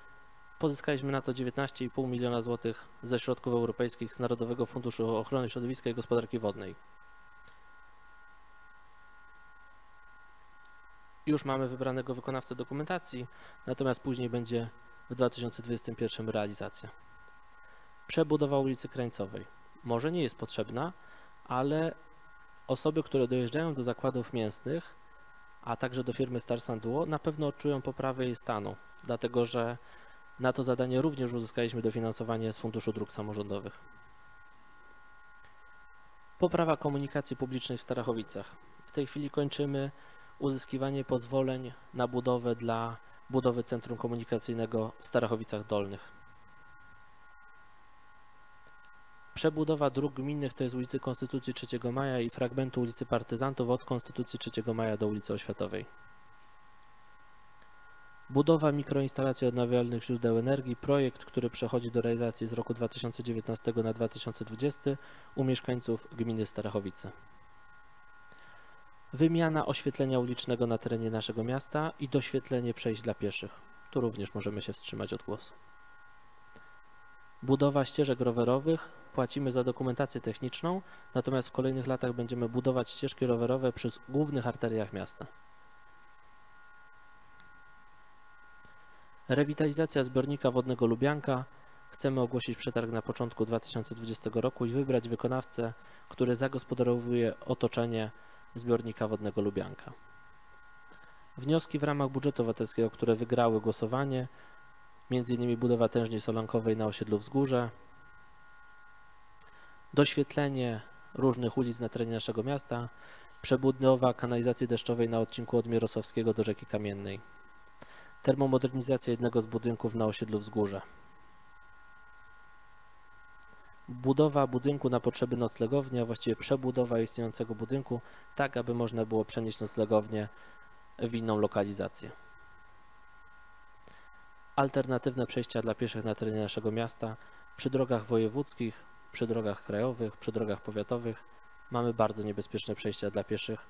Pozyskaliśmy na to 19,5 miliona złotych ze środków europejskich z Narodowego Funduszu Ochrony Środowiska i Gospodarki Wodnej. Już mamy wybranego wykonawcę dokumentacji, natomiast później będzie w 2021 realizacja. Przebudowa ulicy Krańcowej. Może nie jest potrzebna, ale osoby, które dojeżdżają do zakładów mięsnych, a także do firmy Starsan Duo, na pewno odczują poprawę jej stanu, dlatego że na to zadanie również uzyskaliśmy dofinansowanie z Funduszu Dróg Samorządowych. Poprawa komunikacji publicznej w Starachowicach. W tej chwili kończymy uzyskiwanie pozwoleń na budowę dla budowy Centrum Komunikacyjnego w Starachowicach Dolnych. Przebudowa dróg gminnych to jest ulicy Konstytucji 3 Maja i fragmentu ulicy Partyzantów od Konstytucji 3 Maja do ulicy Oświatowej. Budowa mikroinstalacji odnawialnych źródeł energii, projekt, który przechodzi do realizacji z roku 2019 na 2020 u mieszkańców gminy Starachowice. Wymiana oświetlenia ulicznego na terenie naszego miasta i doświetlenie przejść dla pieszych. Tu również możemy się wstrzymać od głosu. Budowa ścieżek rowerowych. Płacimy za dokumentację techniczną, natomiast w kolejnych latach będziemy budować ścieżki rowerowe przy głównych arteriach miasta. Rewitalizacja zbiornika wodnego Lubianka. Chcemy ogłosić przetarg na początku 2020 roku i wybrać wykonawcę, który zagospodarowuje otoczenie zbiornika wodnego Lubianka. Wnioski w ramach budżetu obywatelskiego, które wygrały głosowanie, m.in. budowa tężni solankowej na osiedlu Wzgórze, doświetlenie różnych ulic na terenie naszego miasta, przebudowa kanalizacji deszczowej na odcinku od Mierosławskiego do rzeki Kamiennej, termomodernizacja jednego z budynków na osiedlu Wzgórze, budowa budynku na potrzeby noclegowni, a właściwie przebudowa istniejącego budynku, tak aby można było przenieść noclegownię w inną lokalizację. Alternatywne przejścia dla pieszych na terenie naszego miasta przy drogach wojewódzkich, przy drogach krajowych, przy drogach powiatowych mamy bardzo niebezpieczne przejścia dla pieszych.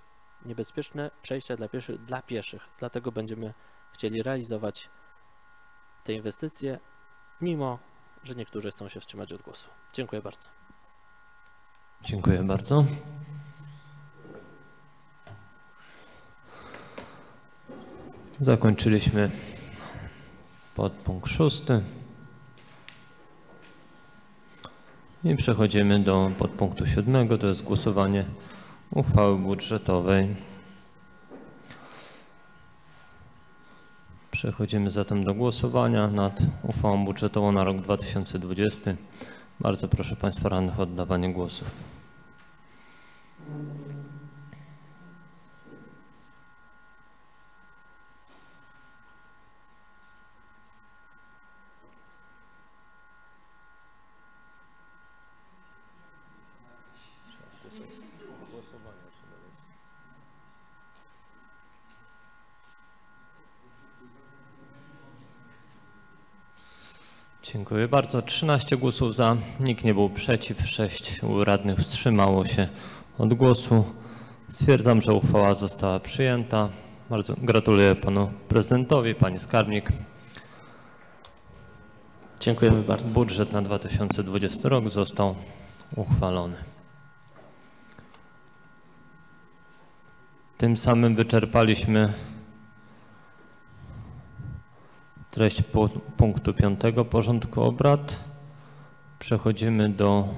Niebezpieczne przejścia dla pieszych dla pieszych. Dlatego będziemy chcieli realizować te inwestycje, mimo że niektórzy chcą się wstrzymać od głosu. Dziękuję bardzo. Dziękuję bardzo. Zakończyliśmy podpunkt szósty. I przechodzimy do podpunktu siódmego, to jest głosowanie uchwały budżetowej. Przechodzimy zatem do głosowania nad uchwałą budżetową na rok 2020. Bardzo proszę Państwa radnych o oddawanie głosów. Dziękuję bardzo. 13 głosów za, nikt nie był przeciw, 6 radnych wstrzymało się od głosu. Stwierdzam, że uchwała została przyjęta. Bardzo gratuluję panu prezydentowi, pani skarbnik. Dziękujemy bardzo. Budżet na 2020 rok został uchwalony. Tym samym wyczerpaliśmy treść pu- punktu piątego porządku obrad. Przechodzimy do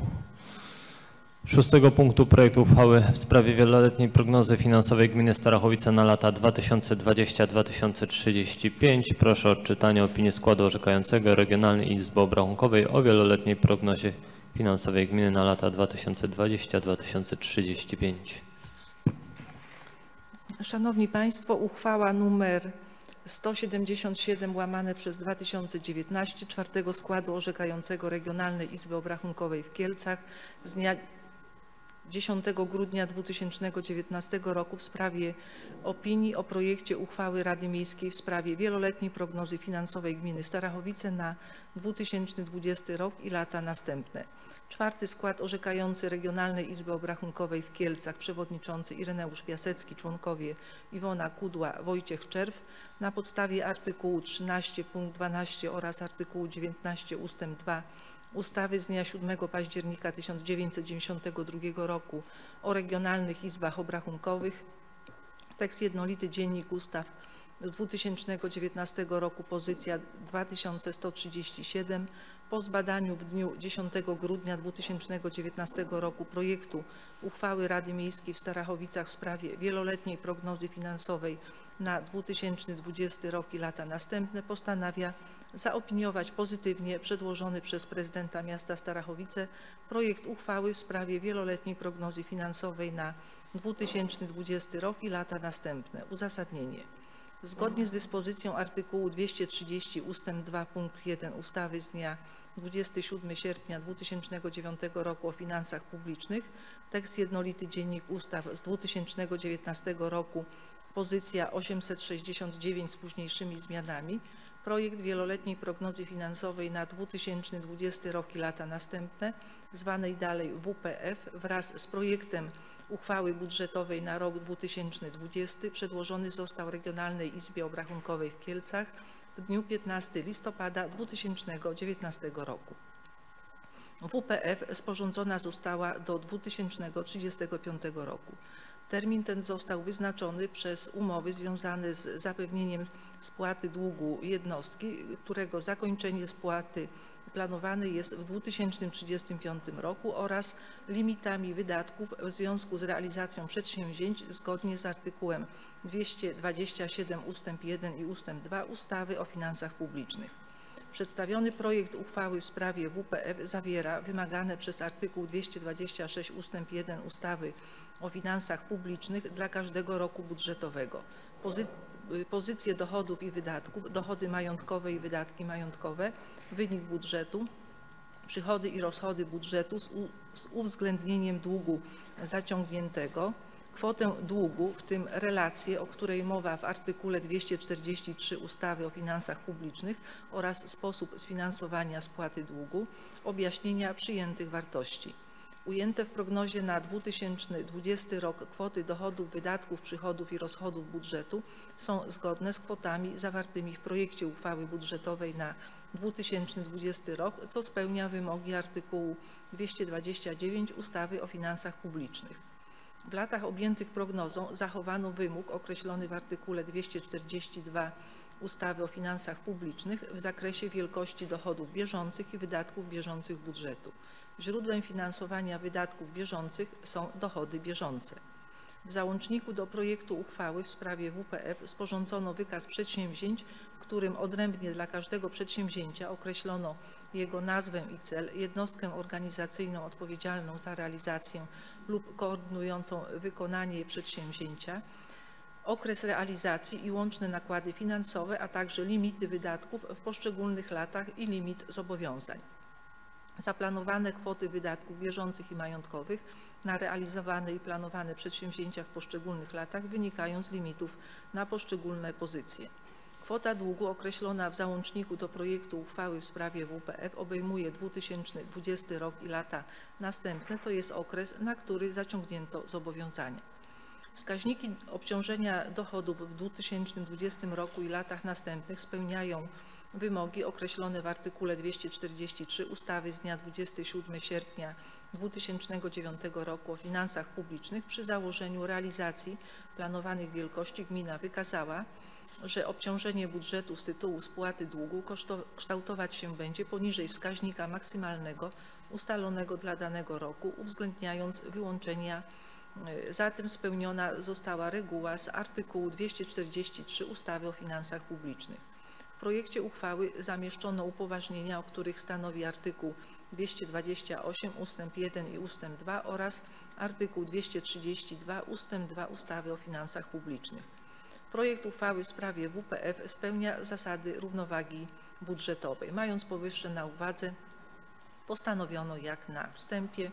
szóstego punktu projektu uchwały w sprawie wieloletniej prognozy finansowej gminy Starachowice na lata 2020-2035. Proszę o odczytanie opinii składu orzekającego Regionalnej Izby Obrachunkowej o wieloletniej prognozie finansowej gminy na lata 2020-2035. Szanowni Państwo, uchwała numer 177 łamane przez 2019 czwartego składu orzekającego Regionalnej Izby Obrachunkowej w Kielcach z dnia 10 grudnia 2019 roku w sprawie opinii o projekcie uchwały Rady Miejskiej w sprawie wieloletniej prognozy finansowej gminy Starachowice na 2020 rok i lata następne. Czwarty skład orzekający Regionalnej Izby Obrachunkowej w Kielcach, przewodniczący Ireneusz Piasecki, członkowie Iwona Kudła, Wojciech Czerw, na podstawie artykułu 13 punkt 12 oraz artykułu 19 ustęp 2 ustawy z dnia 7 października 1992 roku o regionalnych izbach obrachunkowych, tekst jednolity Dziennik Ustaw. Z 2019 roku, pozycja 2137, po zbadaniu w dniu 10 grudnia 2019 roku projektu uchwały Rady Miejskiej w Starachowicach w sprawie wieloletniej prognozy finansowej na 2020 rok i lata następne postanawia zaopiniować pozytywnie przedłożony przez prezydenta miasta Starachowice projekt uchwały w sprawie wieloletniej prognozy finansowej na 2020 rok i lata następne. Uzasadnienie. Zgodnie z dyspozycją artykułu 230 ust. 2 punkt 1 ustawy z dnia 27 sierpnia 2009 roku o finansach publicznych, tekst jednolity Dziennik Ustaw z 2019 roku, pozycja 869 z późniejszymi zmianami, projekt wieloletniej prognozy finansowej na 2020 rok i lata następne, zwanej dalej WPF, wraz z projektem uchwały budżetowej na rok 2020 przedłożony został Regionalnej Izbie Obrachunkowej w Kielcach w dniu 15 listopada 2019 roku. WPF sporządzona została do 2035 roku. Termin ten został wyznaczony przez umowy związane z zapewnieniem spłaty długu jednostki, którego zakończenie spłaty planowane jest w 2035 roku oraz limitami wydatków w związku z realizacją przedsięwzięć zgodnie z artykułem 227 ust. 1 i ust. 2 ustawy o finansach publicznych. Przedstawiony projekt uchwały w sprawie WPF zawiera wymagane przez artykuł 226 ust. 1 ustawy o finansach publicznych dla każdego roku budżetowego. Pozy pozycje dochodów i wydatków, dochody majątkowe i wydatki majątkowe, wynik budżetu, przychody i rozchody budżetu z, z uwzględnieniem długu zaciągniętego, kwotę długu, w tym relację, o której mowa w artykule 243 ustawy o finansach publicznych oraz sposób sfinansowania spłaty długu, objaśnienia przyjętych wartości. Ujęte w prognozie na 2020 rok kwoty dochodów, wydatków, przychodów i rozchodów budżetu są zgodne z kwotami zawartymi w projekcie uchwały budżetowej na 2020 rok, co spełnia wymogi artykułu 229 ustawy o finansach publicznych. W latach objętych prognozą zachowano wymóg określony w artykule 242 ustawy o finansach publicznych w zakresie wielkości dochodów bieżących i wydatków bieżących budżetu. Źródłem finansowania wydatków bieżących są dochody bieżące. W załączniku do projektu uchwały w sprawie WPF sporządzono wykaz przedsięwzięć, w którym odrębnie dla każdego przedsięwzięcia określono jego nazwę i cel, jednostkę organizacyjną odpowiedzialną za realizację lub koordynującą wykonanie przedsięwzięcia, okres realizacji i łączne nakłady finansowe, a także limity wydatków w poszczególnych latach i limit zobowiązań. Zaplanowane kwoty wydatków bieżących i majątkowych na realizowane i planowane przedsięwzięcia w poszczególnych latach wynikają z limitów na poszczególne pozycje. Kwota długu określona w załączniku do projektu uchwały w sprawie WPF obejmuje 2020 rok i lata następne, to jest okres, na który zaciągnięto zobowiązania. Wskaźniki obciążenia dochodów w 2020 roku i latach następnych spełniają wymogi określone w artykule 243 ustawy z dnia 27 sierpnia 2009 roku o finansach publicznych przy założeniu realizacji planowanych wielkości gmina wykazała, że obciążenie budżetu z tytułu spłaty długu kształtować się będzie poniżej wskaźnika maksymalnego ustalonego dla danego roku, uwzględniając wyłączenia. Zatem spełniona została reguła z artykułu 243 ustawy o finansach publicznych. W projekcie uchwały zamieszczono upoważnienia, o których stanowi artykuł 228 ust. 1 i ust. 2 oraz artykuł 232 ust. 2 ustawy o finansach publicznych. Projekt uchwały w sprawie WPF spełnia zasady równowagi budżetowej. Mając powyższe na uwadze, postanowiono jak na wstępie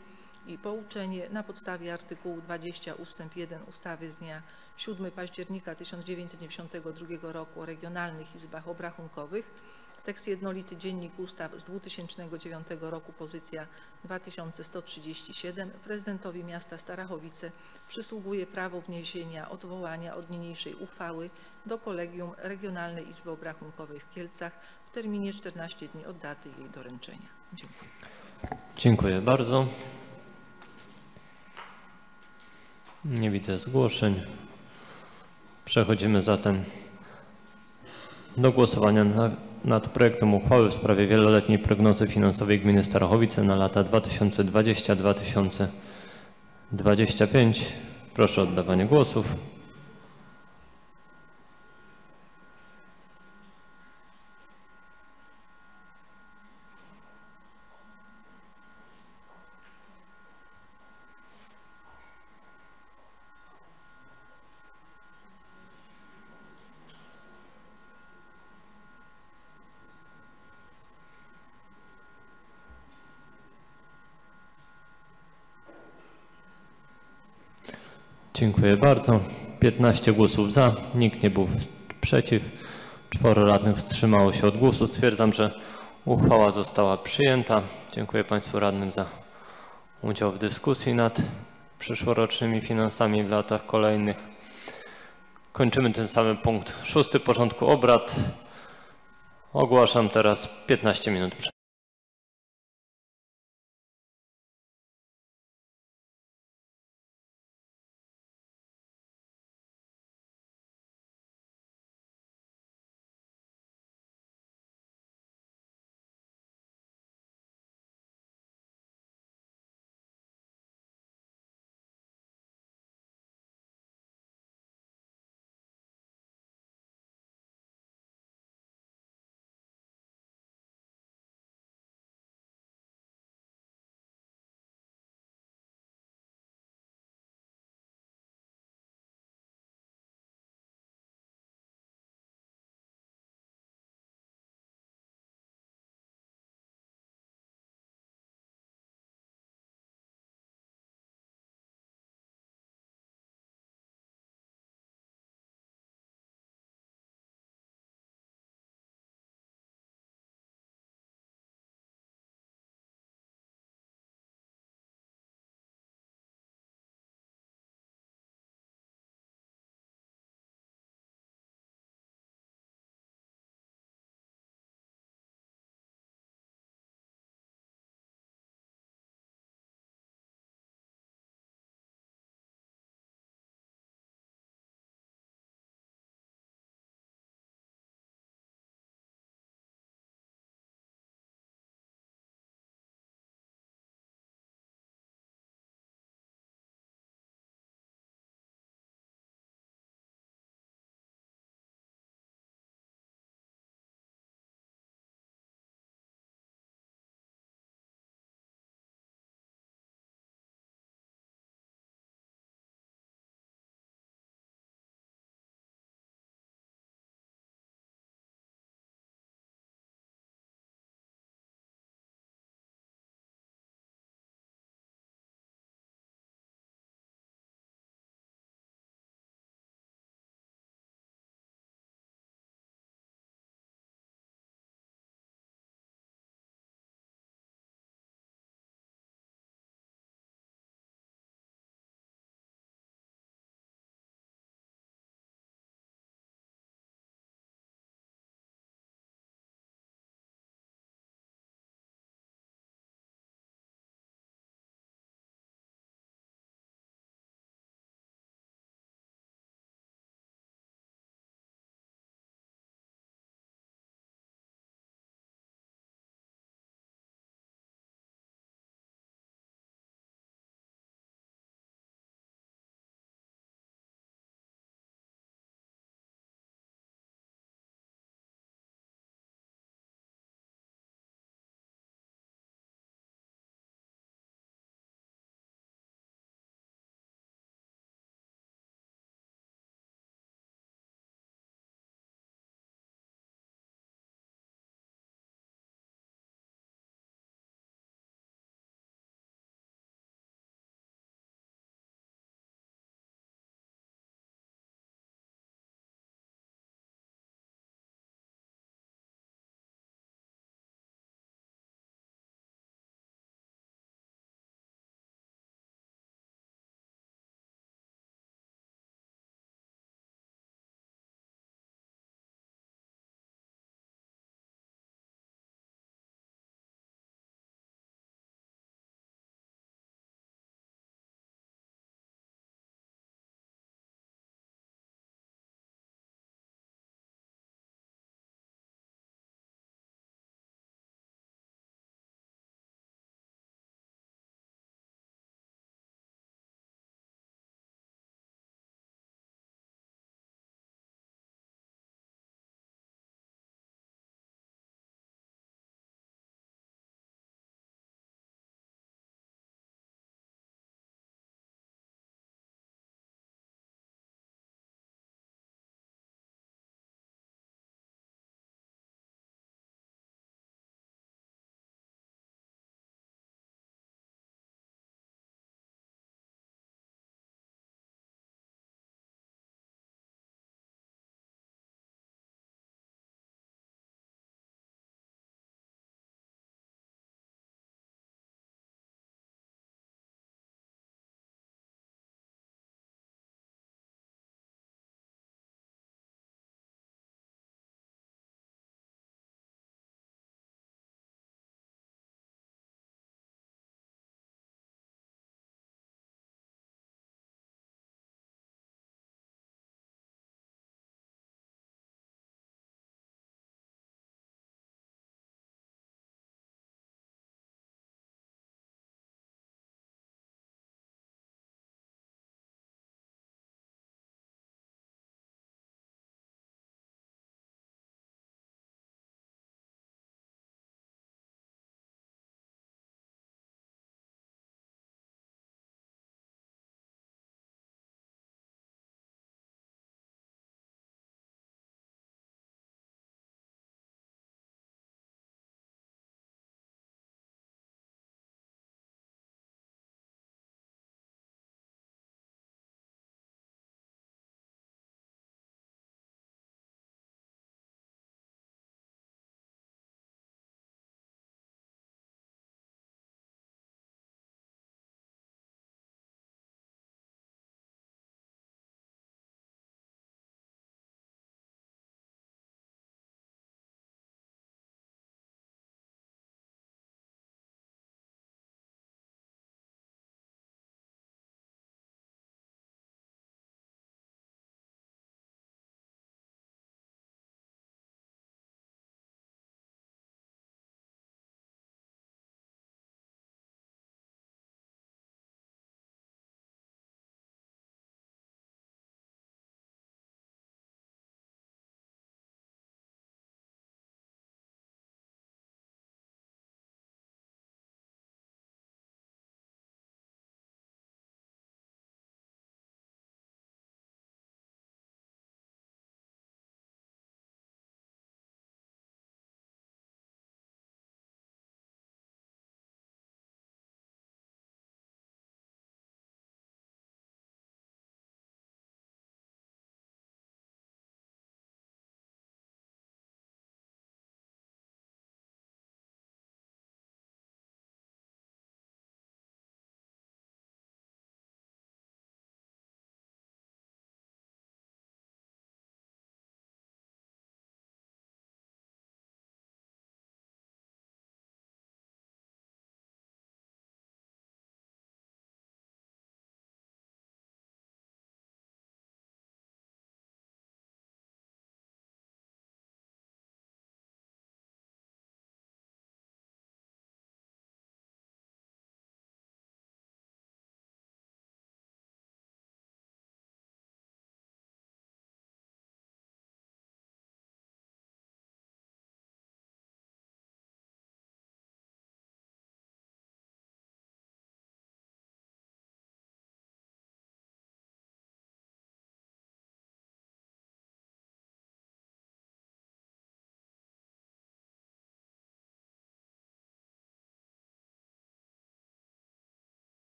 i pouczenie na podstawie artykułu 20 ust. 1 ustawy z dnia 7 października 1992 roku o regionalnych izbach obrachunkowych, tekst jednolity Dziennik Ustaw z 2009 roku, pozycja 2137, prezydentowi miasta Starachowice przysługuje prawo wniesienia odwołania od niniejszej uchwały do Kolegium Regionalnej Izby Obrachunkowej w Kielcach w terminie 14 dni od daty jej doręczenia. Dziękuję. Dziękuję bardzo. Nie widzę zgłoszeń. Przechodzimy zatem do głosowania na, nad projektem uchwały w sprawie wieloletniej prognozy finansowej gminy Starachowice na lata 2020-2025. Proszę o oddawanie głosów. Dziękuję bardzo. 15 głosów za, nikt nie był przeciw, czworo radnych wstrzymało się od głosu. Stwierdzam, że uchwała została przyjęta. Dziękuję Państwu radnym za udział w dyskusji nad przyszłorocznymi finansami w latach kolejnych. Kończymy ten sam punkt szósty porządku obrad. Ogłaszam teraz 15 minut przerwy.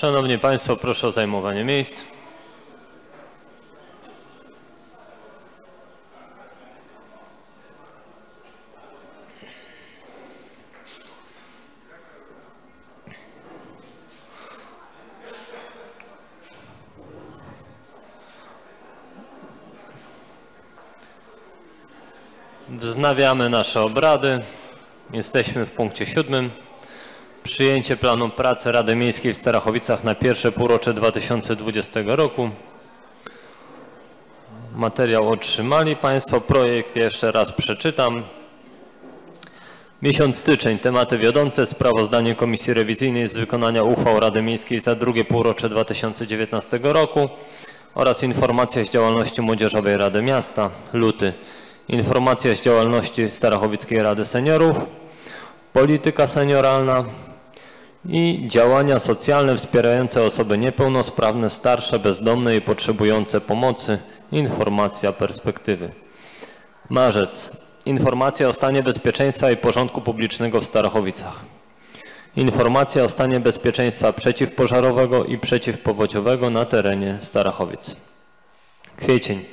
Szanowni Państwo, proszę o zajmowanie miejsc. Wznawiamy nasze obrady. Jesteśmy w punkcie siódmym. Przyjęcie planu pracy Rady Miejskiej w Starachowicach na pierwsze półrocze 2020 roku. Materiał otrzymali Państwo. Projekt jeszcze raz przeczytam. Miesiąc styczeń. Tematy wiodące. Sprawozdanie Komisji Rewizyjnej z wykonania uchwał Rady Miejskiej za drugie półrocze 2019 roku oraz informacja z działalności Młodzieżowej Rady Miasta. Luty. Informacja z działalności Starachowickiej Rady Seniorów. Polityka senioralna i działania socjalne wspierające osoby niepełnosprawne, starsze, bezdomne i potrzebujące pomocy. Informacja perspektywy. Marzec. Informacja o stanie bezpieczeństwa i porządku publicznego w Starachowicach. Informacja o stanie bezpieczeństwa przeciwpożarowego i przeciwpowodziowego na terenie Starachowic. Kwiecień.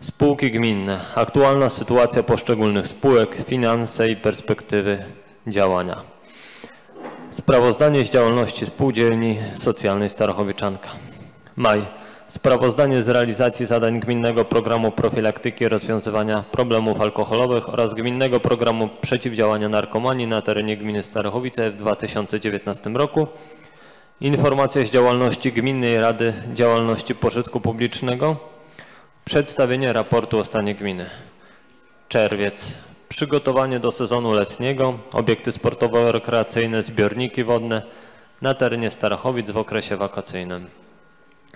Spółki gminne. Aktualna sytuacja poszczególnych spółek, finanse i perspektywy działania. Sprawozdanie z działalności Spółdzielni Socjalnej Starachowiczanka. Maj. Sprawozdanie z realizacji zadań Gminnego Programu Profilaktyki i Rozwiązywania Problemów Alkoholowych oraz Gminnego Programu Przeciwdziałania Narkomanii na terenie Gminy Starachowice w 2019 roku. Informacja z działalności Gminnej Rady Działalności Pożytku Publicznego. Przedstawienie raportu o stanie gminy. Czerwiec. Przygotowanie do sezonu letniego, obiekty sportowo-rekreacyjne, zbiorniki wodne na terenie Starachowic w okresie wakacyjnym.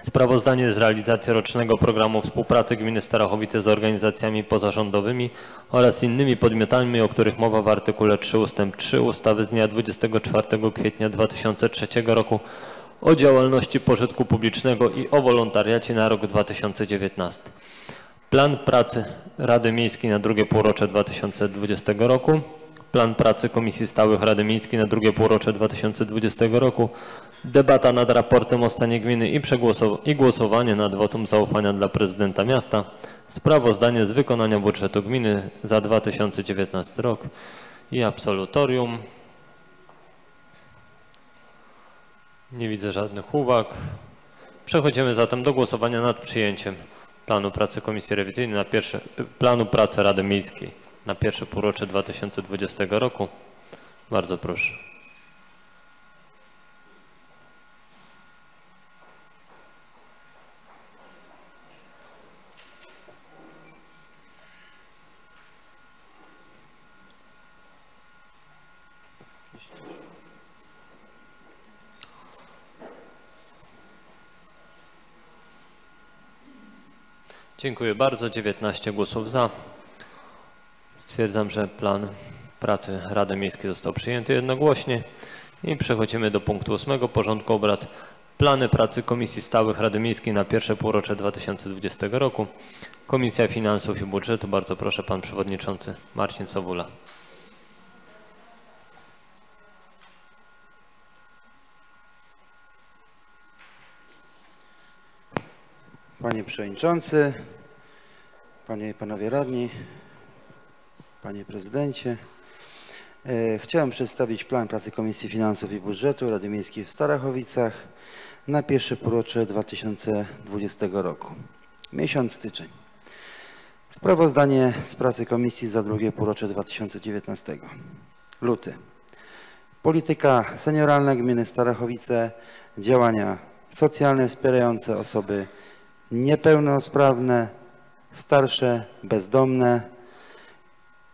Sprawozdanie z realizacji rocznego programu współpracy gminy Starachowice z organizacjami pozarządowymi oraz innymi podmiotami, o których mowa w artykule 3 ust. 3 ustawy z dnia 24 kwietnia 2003 roku o działalności pożytku publicznego i o wolontariacie na rok 2019. Plan pracy Rady Miejskiej na drugie półrocze 2020 roku. Plan pracy Komisji Stałych Rady Miejskiej na drugie półrocze 2020 roku. Debata nad raportem o stanie gminy i, i głosowanie nad wotum zaufania dla prezydenta miasta. Sprawozdanie z wykonania budżetu gminy za 2019 rok i absolutorium. Nie widzę żadnych uwag. Przechodzimy zatem do głosowania nad przyjęciem planu pracy Komisji Rewizyjnej na pierwsze, planu pracy Rady Miejskiej na pierwsze półrocze 2020 roku. Bardzo proszę. Dziękuję bardzo. 19 głosów za. Stwierdzam, że plan pracy Rady Miejskiej został przyjęty jednogłośnie. I przechodzimy do punktu ósmego porządku obrad. Plany pracy Komisji Stałych Rady Miejskiej na pierwsze półrocze 2020 roku. Komisja Finansów i Budżetu. Bardzo proszę Pan Przewodniczący Marcin Sobula. Panie Przewodniczący, Panie i Panowie Radni, Panie Prezydencie. E, Chciałem przedstawić plan pracy Komisji Finansów i Budżetu Rady Miejskiej w Starachowicach na pierwsze półrocze 2020 roku. Miesiąc styczeń. Sprawozdanie z pracy Komisji za drugie półrocze 2019. Luty. Polityka senioralna gminy Starachowice, działania socjalne wspierające osoby niepełnosprawne, starsze, bezdomne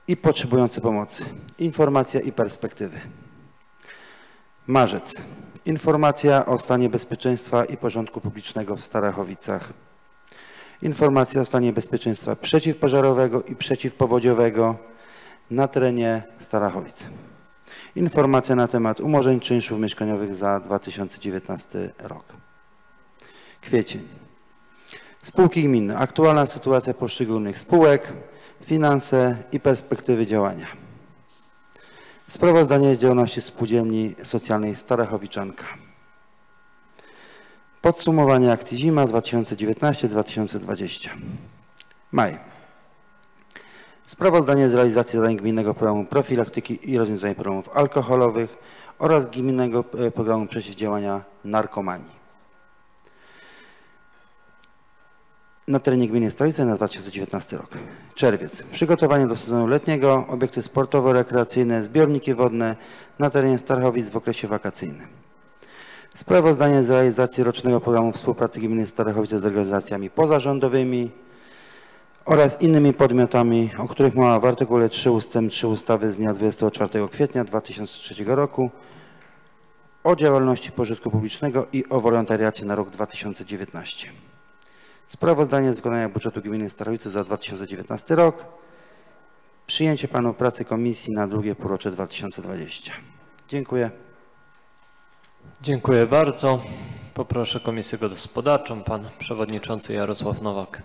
i potrzebujące pomocy. Informacja i perspektywy. Marzec. Informacja o stanie bezpieczeństwa i porządku publicznego w Starachowicach. Informacja o stanie bezpieczeństwa przeciwpożarowego i przeciwpowodziowego na terenie Starachowic. Informacja na temat umorzeń czynszów mieszkaniowych za 2019 rok. Kwiecień. Spółki gminne. Aktualna sytuacja poszczególnych spółek, finanse i perspektywy działania. Sprawozdanie z działalności Spółdzielni Socjalnej Starachowiczanka. Podsumowanie akcji Zima 2019-2020. Maj. Sprawozdanie z realizacji zadań Gminnego Programu Profilaktyki i Rozwiązań Problemów Alkoholowych oraz Gminnego e, Programu Przeciwdziałania Narkomanii. Na terenie gminy Stolicy na 2019 rok. Czerwiec. Przygotowanie do sezonu letniego, obiekty sportowo-rekreacyjne, zbiorniki wodne na terenie Starachowic w okresie wakacyjnym. Sprawozdanie z realizacji rocznego programu współpracy gminy Starachowice z organizacjami pozarządowymi oraz innymi podmiotami, o których mowa w artykule 3 ust. 3 ustawy z dnia 24 kwietnia 2003 roku o działalności pożytku publicznego i o wolontariacie na rok 2019. Sprawozdanie z wykonania budżetu gminy Starowice za 2019 rok. Przyjęcie planu pracy komisji na drugie półrocze 2020. Dziękuję. Dziękuję bardzo. Poproszę Komisję Gospodarczą, Pan Przewodniczący Jarosław Nowak.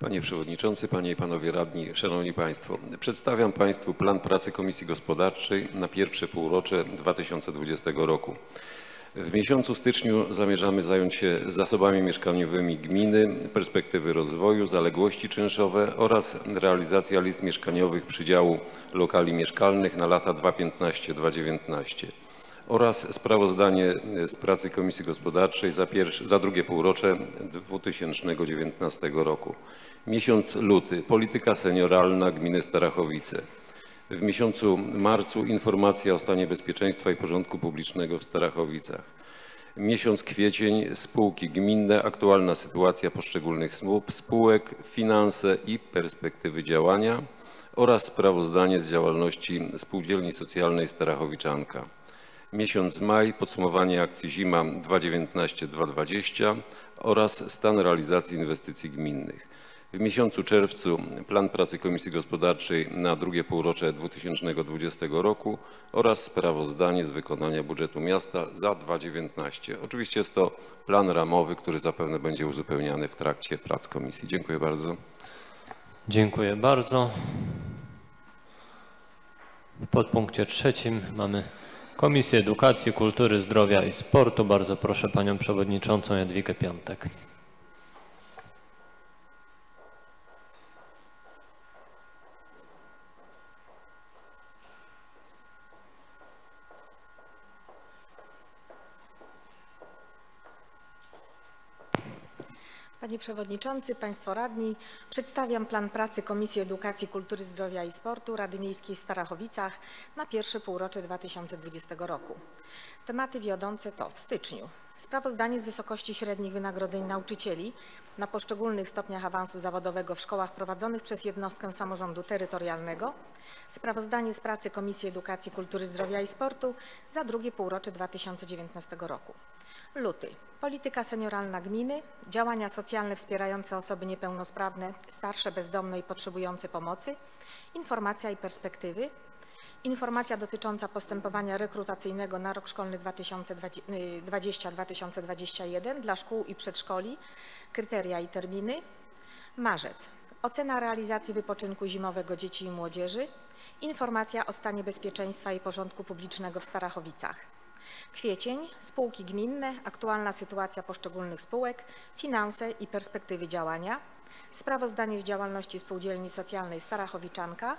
Panie Przewodniczący, Panie i Panowie Radni, Szanowni Państwo. Przedstawiam Państwu plan pracy Komisji Gospodarczej na pierwsze półrocze 2020 roku. W miesiącu styczniu zamierzamy zająć się zasobami mieszkaniowymi gminy, perspektywy rozwoju, zaległości czynszowe oraz realizacja list mieszkaniowych przydziału lokali mieszkalnych na lata 2015-2019 oraz sprawozdanie z pracy Komisji Gospodarczej za, pierwsze, za drugie półrocze 2019 roku. Miesiąc luty. Polityka senioralna gminy Starachowice. W miesiącu marcu informacja o stanie bezpieczeństwa i porządku publicznego w Starachowicach. Miesiąc kwiecień spółki gminne, aktualna sytuacja poszczególnych spółek, finanse i perspektywy działania oraz sprawozdanie z działalności Spółdzielni Socjalnej Starachowiczanka. Miesiąc maj, podsumowanie akcji Zima 2019-2020 oraz stan realizacji inwestycji gminnych. W miesiącu czerwcu plan pracy Komisji Gospodarczej na drugie półrocze 2020 roku oraz sprawozdanie z wykonania budżetu miasta za 2019. Oczywiście jest to plan ramowy, który zapewne będzie uzupełniany w trakcie prac komisji. Dziękuję bardzo. Dziękuję bardzo. W podpunkcie trzecim mamy Komisję Edukacji, Kultury, Zdrowia i Sportu. Bardzo proszę Panią Przewodniczącą Jadwigę Piątek. Panie Przewodniczący, Państwo Radni, przedstawiam plan pracy Komisji Edukacji, Kultury, Zdrowia i Sportu Rady Miejskiej w Starachowicach na pierwsze półrocze 2020 roku. Tematy wiodące to w styczniu sprawozdanie z wysokości średnich wynagrodzeń nauczycieli na poszczególnych stopniach awansu zawodowego w szkołach prowadzonych przez jednostkę samorządu terytorialnego. Sprawozdanie z pracy Komisji Edukacji, Kultury, Zdrowia i Sportu za drugie półrocze 2019 roku. Luty. Polityka senioralna gminy, działania socjalne wspierające osoby niepełnosprawne, starsze, bezdomne i potrzebujące pomocy, informacja i perspektywy, informacja dotycząca postępowania rekrutacyjnego na rok szkolny 2020-2021 dla szkół i przedszkoli, kryteria i terminy, marzec, ocena realizacji wypoczynku zimowego dzieci i młodzieży, informacja o stanie bezpieczeństwa i porządku publicznego w Starachowicach. Kwiecień, spółki gminne, aktualna sytuacja poszczególnych spółek, finanse i perspektywy działania, sprawozdanie z działalności spółdzielni socjalnej Starachowiczanka,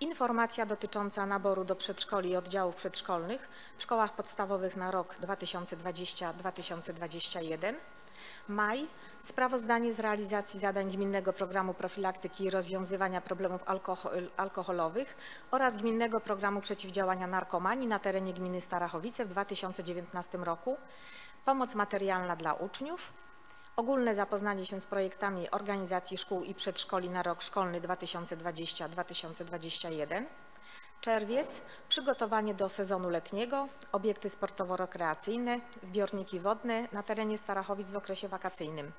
informacja dotycząca naboru do przedszkoli i oddziałów przedszkolnych w szkołach podstawowych na rok 2020-2021, maj, sprawozdanie z realizacji zadań Gminnego Programu Profilaktyki i Rozwiązywania Problemów alkohol alkoholowych oraz Gminnego Programu Przeciwdziałania Narkomanii na terenie gminy Starachowice w 2019 roku, pomoc materialna dla uczniów, ogólne zapoznanie się z projektami organizacji szkół i przedszkoli na rok szkolny 2020-2021, czerwiec, przygotowanie do sezonu letniego, obiekty sportowo-rekreacyjne, zbiorniki wodne na terenie Starachowic w okresie wakacyjnym,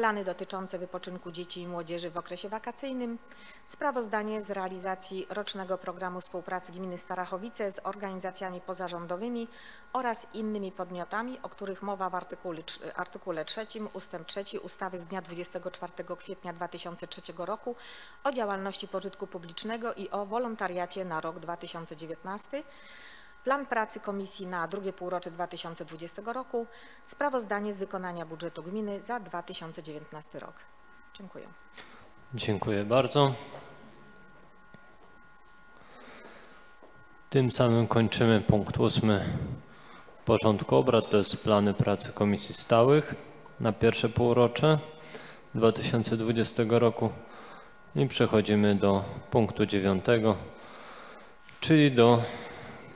plany dotyczące wypoczynku dzieci i młodzieży w okresie wakacyjnym, sprawozdanie z realizacji rocznego programu współpracy gminy Starachowice z organizacjami pozarządowymi oraz innymi podmiotami, o których mowa w artykule, artykule 3 ustęp 3 ustawy z dnia 24 kwietnia 2003 roku o działalności pożytku publicznego i o wolontariacie na rok 2019, Plan pracy Komisji na drugie półrocze 2020 roku, sprawozdanie z wykonania budżetu gminy za 2019 rok. Dziękuję. Dziękuję bardzo. Tym samym kończymy punkt ósmy porządku obrad, to jest plany pracy komisji stałych na pierwsze półrocze 2020 roku i przechodzimy do punktu dziewiątego, czyli do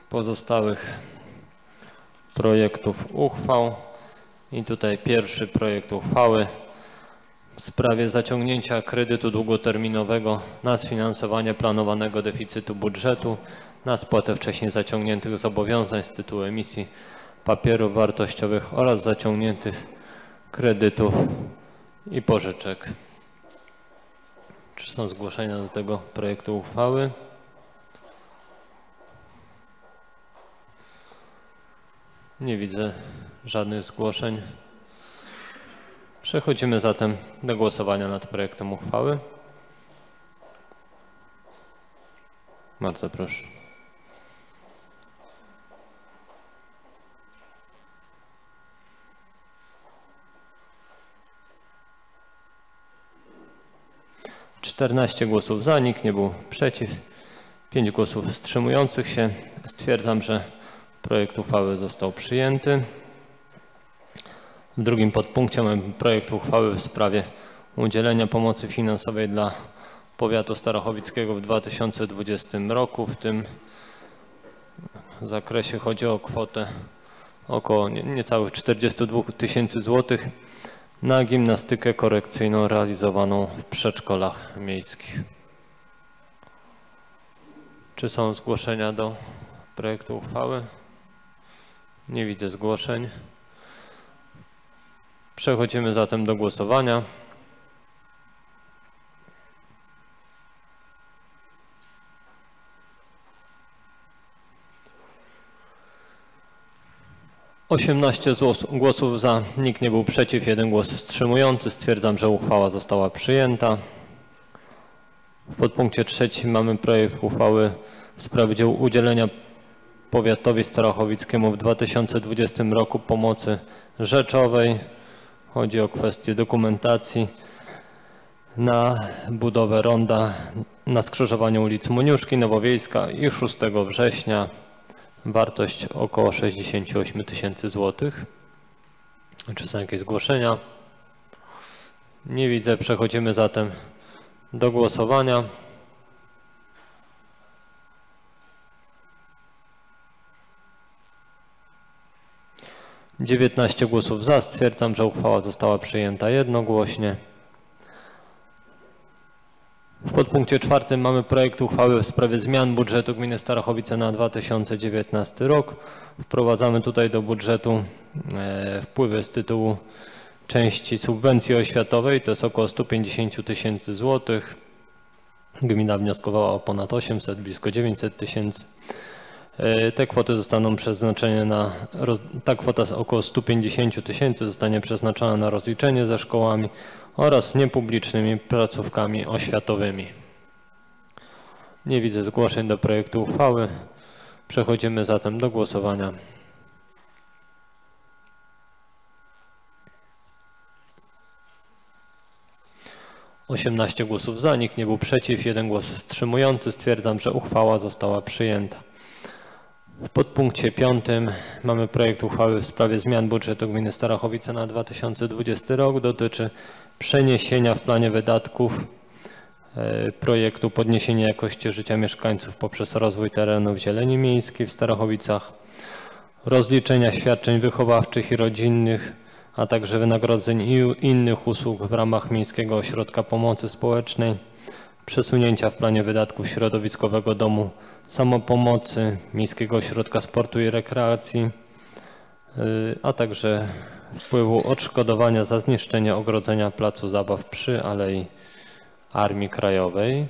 pozostałych projektów uchwał. I tutaj pierwszy projekt uchwały w sprawie zaciągnięcia kredytu długoterminowego na sfinansowanie planowanego deficytu budżetu na spłatę wcześniej zaciągniętych zobowiązań z tytułu emisji papierów wartościowych oraz zaciągniętych kredytów i pożyczek. Czy są zgłoszenia do tego projektu uchwały? Nie widzę żadnych zgłoszeń. Przechodzimy zatem do głosowania nad projektem uchwały. Bardzo proszę. Czternaście głosów za, nikt nie był przeciw, pięć głosów wstrzymujących się. Stwierdzam, że projekt uchwały został przyjęty. W drugim podpunkcie mamy projekt uchwały w sprawie udzielenia pomocy finansowej dla powiatu starachowickiego w 2020 roku. W tym zakresie chodzi o kwotę około niecałych 42 tysięcy złotych na gimnastykę korekcyjną realizowaną w przedszkolach miejskich. Czy są zgłoszenia do projektu uchwały? Nie widzę zgłoszeń. Przechodzimy zatem do głosowania. Osiemnaście głosów za, nikt nie był przeciw, jeden głos wstrzymujący. Stwierdzam, że uchwała została przyjęta. W podpunkcie trzecim mamy projekt uchwały w sprawie udzielenia powiatowi starachowickiemu w 2020 roku pomocy rzeczowej. Chodzi o kwestię dokumentacji na budowę ronda na skrzyżowaniu ulic Muniuszki, Nowowiejska i 6 września. Wartość około 68 tysięcy złotych. Czy są jakieś zgłoszenia? Nie widzę. Przechodzimy zatem do głosowania. 19 głosów za. Stwierdzam, że uchwała została przyjęta jednogłośnie. W podpunkcie czwartym mamy projekt uchwały w sprawie zmian budżetu gminy Starachowice na 2019 rok. Wprowadzamy tutaj do budżetu e, wpływy z tytułu części subwencji oświatowej, to jest około 150 tysięcy złotych. Gmina wnioskowała o ponad 800, blisko 900 tysięcy. E, Te kwoty zostaną przeznaczone na, ta kwota około 150 tysięcy zostanie przeznaczona na rozliczenie ze szkołami oraz niepublicznymi placówkami oświatowymi. Nie widzę zgłoszeń do projektu uchwały. Przechodzimy zatem do głosowania. Osiemnaście głosów za, nikt nie był przeciw, jeden głos wstrzymujący. Stwierdzam, że uchwała została przyjęta. W podpunkcie piątym mamy projekt uchwały w sprawie zmian budżetu gminy Starachowice na 2020 rok. Dotyczy przeniesienia w planie wydatków e, projektu podniesienie jakości życia mieszkańców poprzez rozwój terenów zieleni miejskiej w Starachowicach, rozliczenia świadczeń wychowawczych i rodzinnych, a także wynagrodzeń i innych usług w ramach Miejskiego Ośrodka Pomocy Społecznej, przesunięcia w planie wydatków Środowiskowego Domu Samopomocy, Miejskiego Ośrodka Sportu i Rekreacji, y, a także wpływu odszkodowania za zniszczenie ogrodzenia Placu Zabaw przy Alei Armii Krajowej.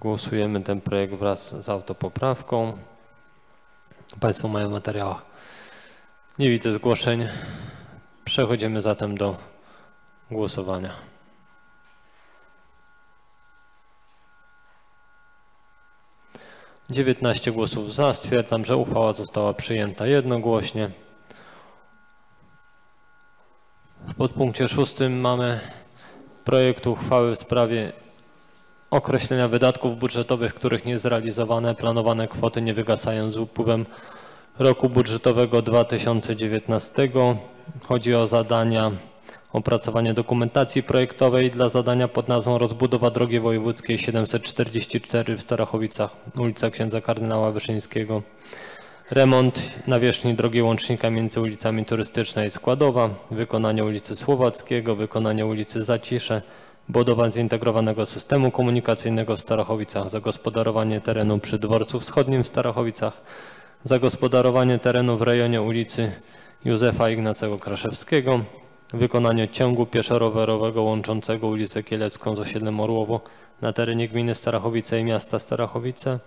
Głosujemy ten projekt wraz z autopoprawką. Państwo mają w materiałach. Nie widzę zgłoszeń. Przechodzimy zatem do głosowania. Dziewiętnaście głosów za. Stwierdzam, że uchwała została przyjęta jednogłośnie. W podpunkcie szóstym mamy projekt uchwały w sprawie określenia wydatków budżetowych, których niezrealizowane planowane kwoty nie wygasają z upływem roku budżetowego 2019. Chodzi o zadania opracowanie dokumentacji projektowej dla zadania pod nazwą rozbudowa drogi wojewódzkiej 744 w Starachowicach, ulica księdza kardynała Wyszyńskiego. Remont nawierzchni drogi łącznika między ulicami Turystyczna i Składowa, wykonanie ulicy Słowackiego, wykonanie ulicy Zacisze, budowa zintegrowanego systemu komunikacyjnego w Starachowicach, zagospodarowanie terenu przy dworcu wschodnim w Starachowicach, zagospodarowanie terenu w rejonie ulicy Józefa Ignacego Kraszewskiego, wykonanie ciągu pieszo-rowerowego łączącego ulicę Kielecką z osiedlem Orłowo na terenie gminy Starachowice i miasta Starachowice,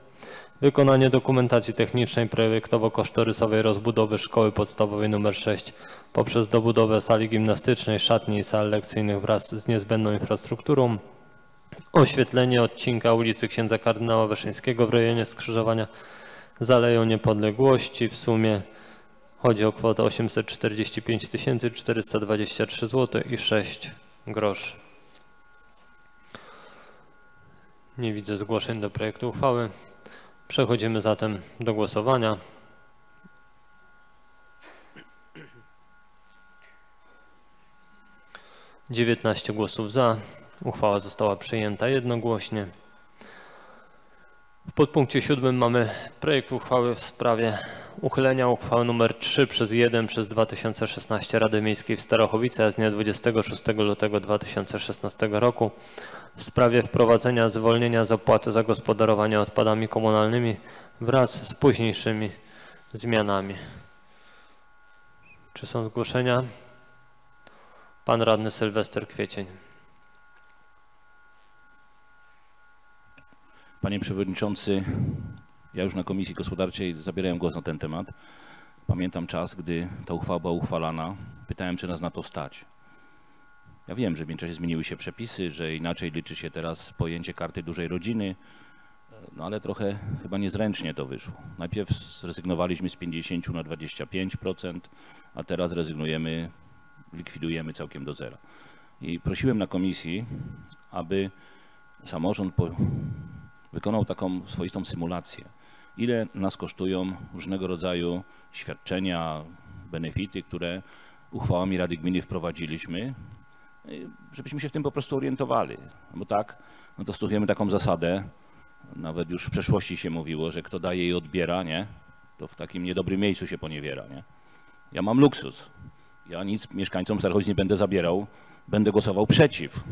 wykonanie dokumentacji technicznej projektowo-kosztorysowej rozbudowy szkoły podstawowej nr 6 poprzez dobudowę sali gimnastycznej, szatni i sal lekcyjnych wraz z niezbędną infrastrukturą, oświetlenie odcinka ulicy księdza kardynała Wyszyńskiego w rejonie skrzyżowania z Aleją Niepodległości. W sumie chodzi o kwotę 845 423 zł i 6 groszy. Nie widzę zgłoszeń do projektu uchwały. Przechodzimy zatem do głosowania. Dziewiętnaście głosów za. Uchwała została przyjęta jednogłośnie. W podpunkcie siódmym mamy projekt uchwały w sprawie uchylenia uchwały nr 3 przez 1 przez 2016 Rady Miejskiej w Starachowicach z dnia 26 lutego 2016 roku w sprawie wprowadzenia zwolnienia z opłaty za gospodarowanie odpadami komunalnymi wraz z późniejszymi zmianami. Czy są zgłoszenia? Pan radny Sylwester Kwiecień. Panie Przewodniczący, ja już na Komisji Gospodarczej zabierałem głos na ten temat. Pamiętam czas, gdy ta uchwała była uchwalana. Pytałem, czy nas na to stać. Ja wiem, że w międzyczasie zmieniły się przepisy, że inaczej liczy się teraz pojęcie karty dużej rodziny, no ale trochę chyba niezręcznie to wyszło. Najpierw zrezygnowaliśmy z 50 na 25%, a teraz rezygnujemy, likwidujemy całkiem do zera. I prosiłem na komisji, aby samorząd wykonał taką swoistą symulację. Ile nas kosztują różnego rodzaju świadczenia, benefity, które uchwałami Rady Gminy wprowadziliśmy, żebyśmy się w tym po prostu orientowali. Bo tak, no to stosujemy taką zasadę, nawet już w przeszłości się mówiło, że kto daje i odbiera, nie? to w takim niedobrym miejscu się poniewiera, nie? Ja mam luksus. Ja nic mieszkańcom Starachowic nie będę zabierał, będę głosował przeciw.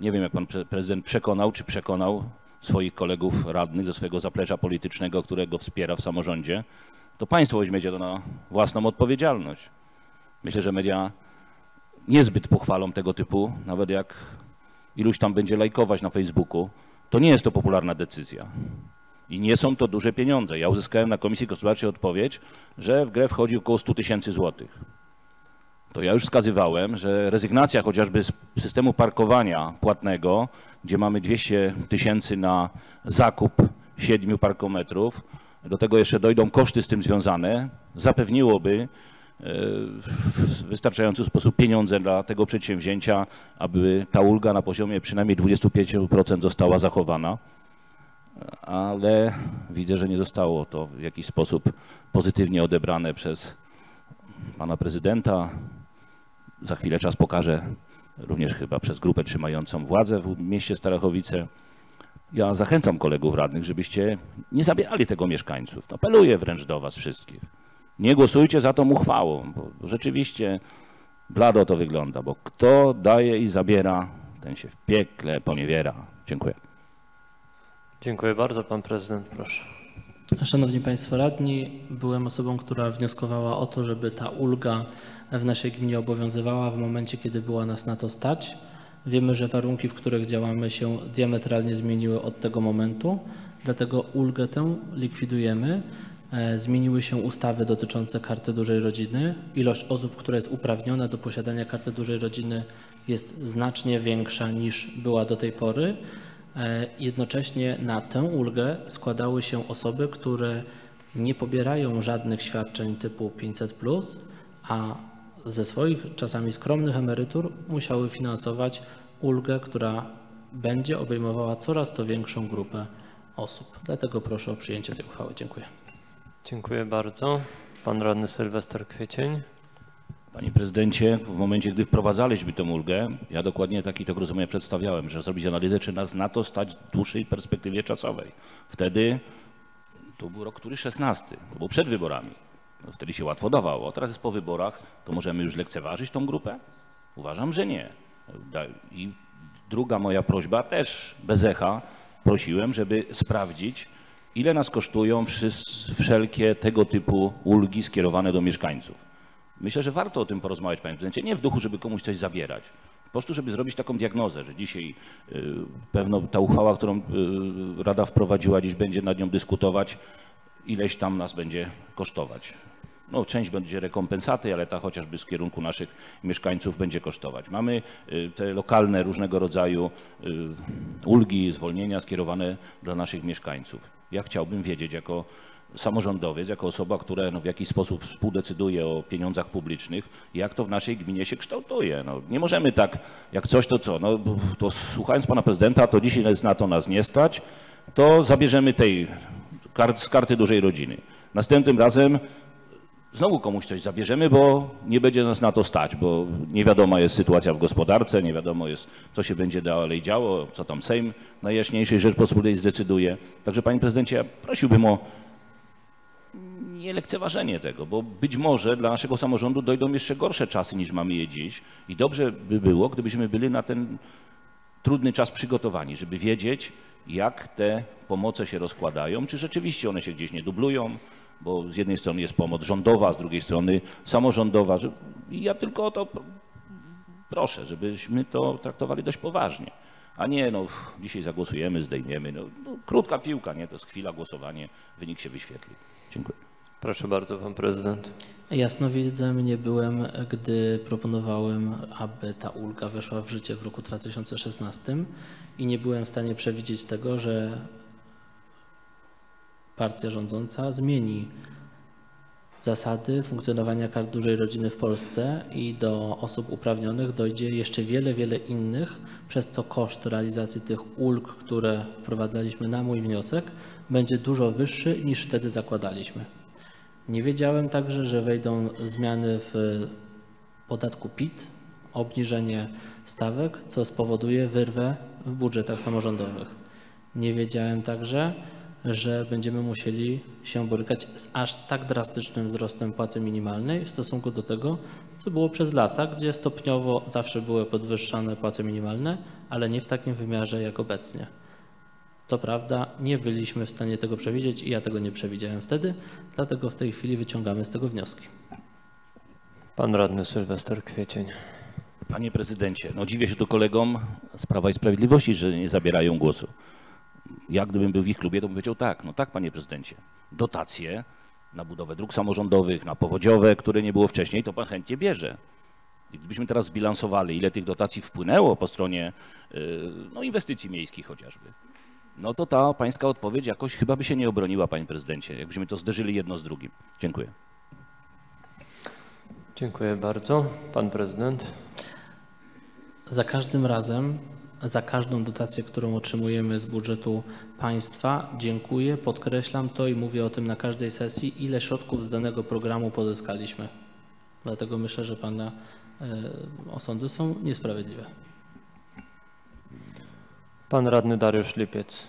Nie wiem, jak pan pre- prezydent przekonał, czy przekonał swoich kolegów radnych ze swojego zaplecza politycznego, którego wspiera w samorządzie, to państwo weźmiecie to na własną odpowiedzialność. Myślę, że media niezbyt pochwalą tego typu, nawet jak iluś tam będzie lajkować na Facebooku, to nie jest to popularna decyzja. I nie są to duże pieniądze. Ja uzyskałem na Komisji Gospodarczej odpowiedź, że w grę wchodzi około 100 tysięcy złotych. To ja już wskazywałem, że rezygnacja chociażby z systemu parkowania płatnego, gdzie mamy 200 tysięcy na zakup siedmiu parkometrów, do tego jeszcze dojdą koszty z tym związane, zapewniłoby e, w wystarczający sposób pieniądze dla tego przedsięwzięcia, aby ta ulga na poziomie przynajmniej 25% została zachowana. Ale widzę, że nie zostało to w jakiś sposób pozytywnie odebrane przez pana prezydenta. Za chwilę czas pokaże również chyba przez grupę trzymającą władzę w mieście Starachowice. Ja zachęcam kolegów radnych, żebyście nie zabierali tego mieszkańców. Apeluję wręcz do was wszystkich. Nie głosujcie za tą uchwałą, bo rzeczywiście blado to wygląda, bo kto daje i zabiera, ten się w piekle poniewiera. Dziękuję. Dziękuję bardzo. Pan prezydent, proszę. Szanowni Państwo Radni, byłem osobą, która wnioskowała o to, żeby ta ulga w naszej gminie obowiązywała w momencie, kiedy była nas na to stać. Wiemy, że warunki, w których działamy się diametralnie zmieniły od tego momentu, dlatego ulgę tę likwidujemy. E, Zmieniły się ustawy dotyczące karty dużej rodziny. Ilość osób, która jest uprawniona do posiadania karty dużej rodziny jest znacznie większa niż była do tej pory. E, Jednocześnie na tę ulgę składały się osoby, które nie pobierają żadnych świadczeń typu 500, a ze swoich czasami skromnych emerytur musiały finansować ulgę, która będzie obejmowała coraz to większą grupę osób. Dlatego proszę o przyjęcie tej uchwały. Dziękuję. Dziękuję bardzo. Pan radny Sylwester Kwiecień. Panie prezydencie, w momencie, gdy wprowadzaliśmy tę ulgę, ja dokładnie taki tok rozumienia przedstawiałem, że zrobić analizę, czy nas na to stać w dłuższej perspektywie czasowej. Wtedy, to był rok który 16, to był przed wyborami. Wtedy się łatwo dawało. Teraz jest po wyborach, to możemy już lekceważyć tą grupę? Uważam, że nie. I druga moja prośba, też bez echa, prosiłem, żeby sprawdzić, ile nas kosztują wszelkie tego typu ulgi skierowane do mieszkańców. Myślę, że warto o tym porozmawiać, panie prezydencie. Nie w duchu, żeby komuś coś zabierać. Po prostu, żeby zrobić taką diagnozę, że dzisiaj y, pewno ta uchwała, którą y, Rada wprowadziła, dziś będzie nad nią dyskutować, ileś tam nas będzie kosztować. No, część będzie rekompensaty, ale ta chociażby z kierunku naszych mieszkańców będzie kosztować. Mamy y, te lokalne różnego rodzaju y, ulgi, zwolnienia skierowane dla naszych mieszkańców. Ja chciałbym wiedzieć jako samorządowiec, jako osoba, która no, w jakiś sposób współdecyduje o pieniądzach publicznych, jak to w naszej gminie się kształtuje. No, nie możemy tak, jak coś to co, no, to słuchając pana prezydenta, to dzisiaj na to nas nie stać, to zabierzemy tej kart, z karty dużej rodziny. Następnym razem znowu komuś coś zabierzemy, bo nie będzie nas na to stać, bo nie wiadoma jest sytuacja w gospodarce, nie wiadomo jest, co się będzie dalej działo, co tam Sejm Najjaśniejszej Rzeczpospolitej zdecyduje. Także panie prezydencie, ja prosiłbym o nie lekceważenie tego, bo być może dla naszego samorządu dojdą jeszcze gorsze czasy niż mamy je dziś i dobrze by było, gdybyśmy byli na ten trudny czas przygotowani, żeby wiedzieć, jak te pomoce się rozkładają, czy rzeczywiście one się gdzieś nie dublują, bo z jednej strony jest pomoc rządowa, z drugiej strony samorządowa. Że, I ja tylko o to pro- proszę, żebyśmy to traktowali dość poważnie, a nie no dzisiaj zagłosujemy, zdejmiemy. No, no, krótka piłka, nie? To jest chwila, głosowanie, wynik się wyświetli. Dziękuję. Proszę bardzo, pan prezydent. Jasnowidzem nie byłem, gdy proponowałem, aby ta ulga weszła w życie w roku 2016 i nie byłem w stanie przewidzieć tego, że partia rządząca zmieni zasady funkcjonowania kart dużej rodziny w Polsce i do osób uprawnionych dojdzie jeszcze wiele, wiele innych, przez co koszt realizacji tych ulg, które wprowadzaliśmy na mój wniosek, będzie dużo wyższy niż wtedy zakładaliśmy. Nie wiedziałem także, że wejdą zmiany w podatku PIT, obniżenie stawek, co spowoduje wyrwę w budżetach samorządowych. Nie wiedziałem także, że będziemy musieli się borykać z aż tak drastycznym wzrostem płacy minimalnej w stosunku do tego, co było przez lata, gdzie stopniowo zawsze były podwyższane płace minimalne, ale nie w takim wymiarze jak obecnie. To prawda, nie byliśmy w stanie tego przewidzieć i ja tego nie przewidziałem wtedy, dlatego w tej chwili wyciągamy z tego wnioski. Pan radny Sylwester Kwiecień. Panie prezydencie, no dziwię się tu kolegom z Prawa i Sprawiedliwości, że nie zabierają głosu. Ja gdybym był w ich klubie, to bym powiedział tak, no tak panie prezydencie, dotacje na budowę dróg samorządowych, na powodziowe, które nie było wcześniej, to pan chętnie bierze. I gdybyśmy teraz zbilansowali, ile tych dotacji wpłynęło po stronie y, no, inwestycji miejskich chociażby, no to ta pańska odpowiedź jakoś chyba by się nie obroniła, panie prezydencie, jakbyśmy to zderzyli jedno z drugim. Dziękuję. Dziękuję bardzo. Pan prezydent. Za każdym razem, za każdą dotację, którą otrzymujemy z budżetu państwa, dziękuję, podkreślam to i mówię o tym na każdej sesji, ile środków z danego programu pozyskaliśmy. Dlatego myślę, że Pana e, osądy są niesprawiedliwe. Pan radny Dariusz Lipiec.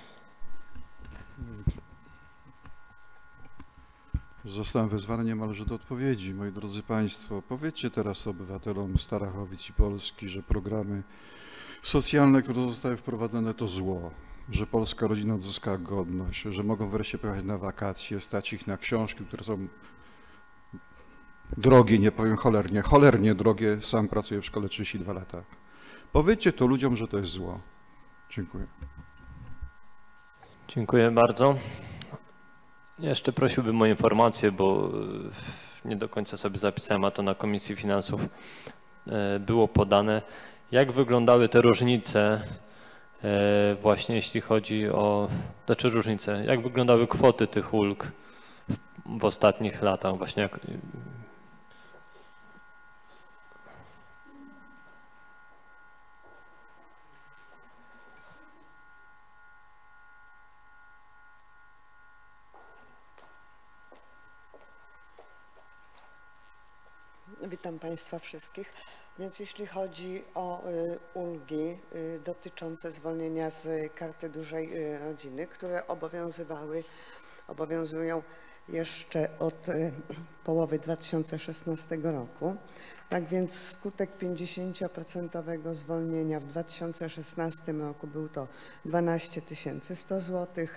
Zostałem wezwany niemalże do odpowiedzi. Moi drodzy Państwo, powiedzcie teraz obywatelom Starachowic i Polski, że programy socjalne, które zostały wprowadzone to zło, że polska rodzina odzyskała godność, że mogą wreszcie pojechać na wakacje, stać ich na książki, które są drogie, nie powiem cholernie, cholernie drogie. Sam pracuję w szkole 32 lata. Powiedzcie to ludziom, że to jest zło. Dziękuję. Dziękuję bardzo. Jeszcze prosiłbym o informację, bo e, nie do końca sobie zapisałem, a to na Komisji Finansów e, było podane. Jak wyglądały te różnice e, właśnie jeśli chodzi o, znaczy różnice, jak wyglądały kwoty tych ulg w, w ostatnich latach właśnie jak, Witam Państwa wszystkich. Więc jeśli chodzi o y, ulgi y, dotyczące zwolnienia z karty dużej y, rodziny, które obowiązywały, obowiązują jeszcze od połowy 2016 roku. Tak więc skutek 50% zwolnienia w 2016 roku był to 12 100 zł,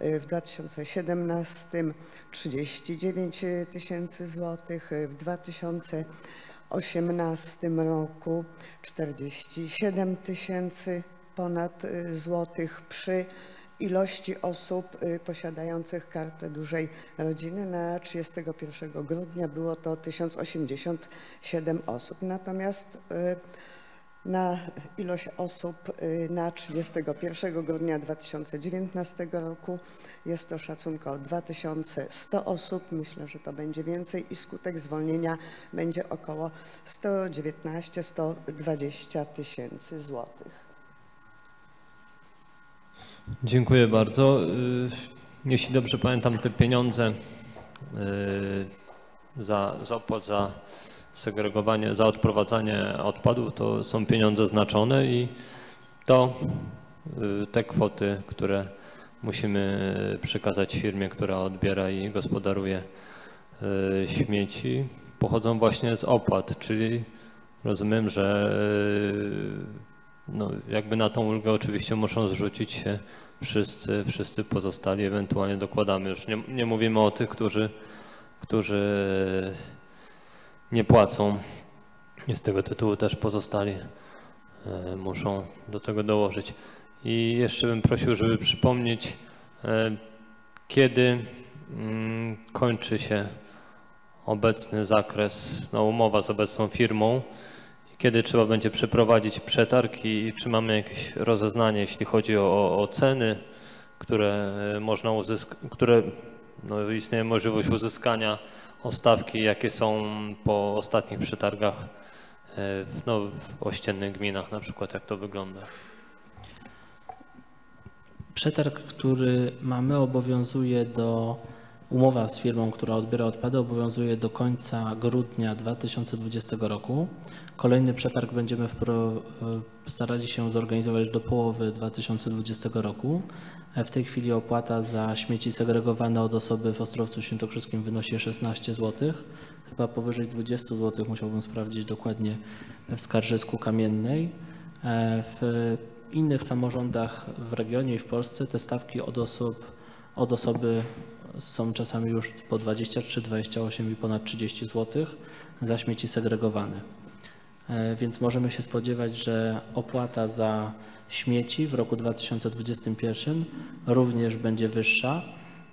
w 2017 39 tysięcy złotych, w 2018 roku 47 tysięcy ponad y, złotych przy ilości osób y, posiadających kartę dużej rodziny na 31 grudnia było to 1087 osób. Natomiast y, na ilość osób na 31 grudnia 2019 roku jest to szacunkowo 2100 osób. Myślę, że to będzie więcej i skutek zwolnienia będzie około 119-120 tysięcy złotych. Dziękuję bardzo. Jeśli dobrze pamiętam, te pieniądze za, za opłat za segregowanie, za odprowadzanie odpadów to są pieniądze znaczone i to te kwoty, które musimy przekazać firmie, która odbiera i gospodaruje śmieci, pochodzą właśnie z opłat, czyli rozumiem, że no, jakby na tą ulgę oczywiście muszą zrzucić się wszyscy, wszyscy pozostali, ewentualnie dokładamy. Już nie, nie mówimy o tych, którzy, którzy nie płacą i z tego tytułu też pozostali e, muszą do tego dołożyć. I jeszcze bym prosił, żeby przypomnieć, e, kiedy mm, kończy się obecny zakres, no, umowa z obecną firmą, kiedy trzeba będzie przeprowadzić przetarg i czy mamy jakieś rozeznanie, jeśli chodzi o, o ceny, które e, można uzyskać, które no, istnieje możliwość uzyskania o stawki, jakie są po ostatnich przetargach e, no, w ościennych gminach na przykład, jak to wygląda? Przetarg, który mamy, obowiązuje do Umowa z firmą, która odbiera odpady obowiązuje do końca grudnia 2020 roku. Kolejny przetarg będziemy e, starali się zorganizować do połowy 2020 roku. E, W tej chwili opłata za śmieci segregowane od osoby w Ostrowcu Świętokrzyskim wynosi 16 zł. Chyba powyżej 20 zł musiałbym sprawdzić dokładnie w Skarżysku Kamiennej. E, W innych samorządach w regionie i w Polsce te stawki od osób, od osoby są czasami już po 23, 28 i ponad 30 zł za śmieci segregowane. Więc możemy się spodziewać, że opłata za śmieci w roku 2021 również będzie wyższa,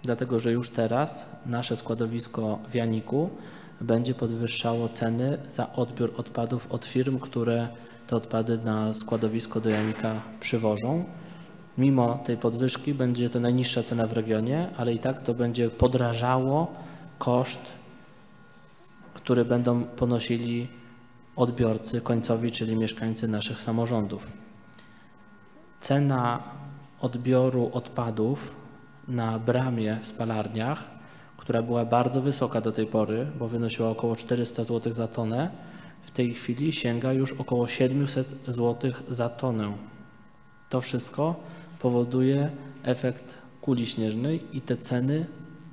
dlatego że już teraz nasze składowisko w Janiku będzie podwyższało ceny za odbiór odpadów od firm, które te odpady na składowisko do Janika przywożą. Mimo tej podwyżki będzie to najniższa cena w regionie, ale i tak to będzie podrażało koszt, który będą ponosili odbiorcy końcowi, czyli mieszkańcy naszych samorządów. Cena odbioru odpadów na bramie w spalarniach, która była bardzo wysoka do tej pory, bo wynosiła około 400 zł za tonę, w tej chwili sięga już około 700 zł za tonę. To wszystko powoduje efekt kuli śnieżnej i te ceny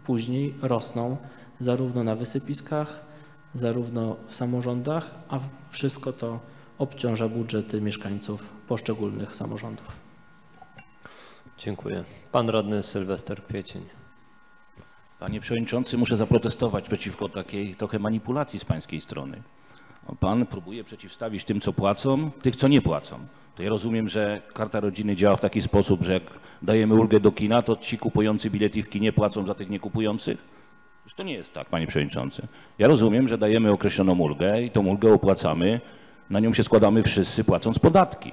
później rosną zarówno na wysypiskach, zarówno w samorządach, a wszystko to obciąża budżety mieszkańców poszczególnych samorządów. Dziękuję. Pan radny Sylwester Kwiecień. Panie Przewodniczący, muszę zaprotestować przeciwko takiej trochę manipulacji z Pańskiej strony. Pan próbuje przeciwstawić tym, co płacą, tych, co nie płacą. To ja rozumiem, że Karta Rodziny działa w taki sposób, że jak dajemy ulgę do kina, to ci kupujący bilety w kinie płacą za tych niekupujących? To nie jest tak, Panie Przewodniczący. Ja rozumiem, że dajemy określoną ulgę i tą ulgę opłacamy, na nią się składamy wszyscy płacąc podatki.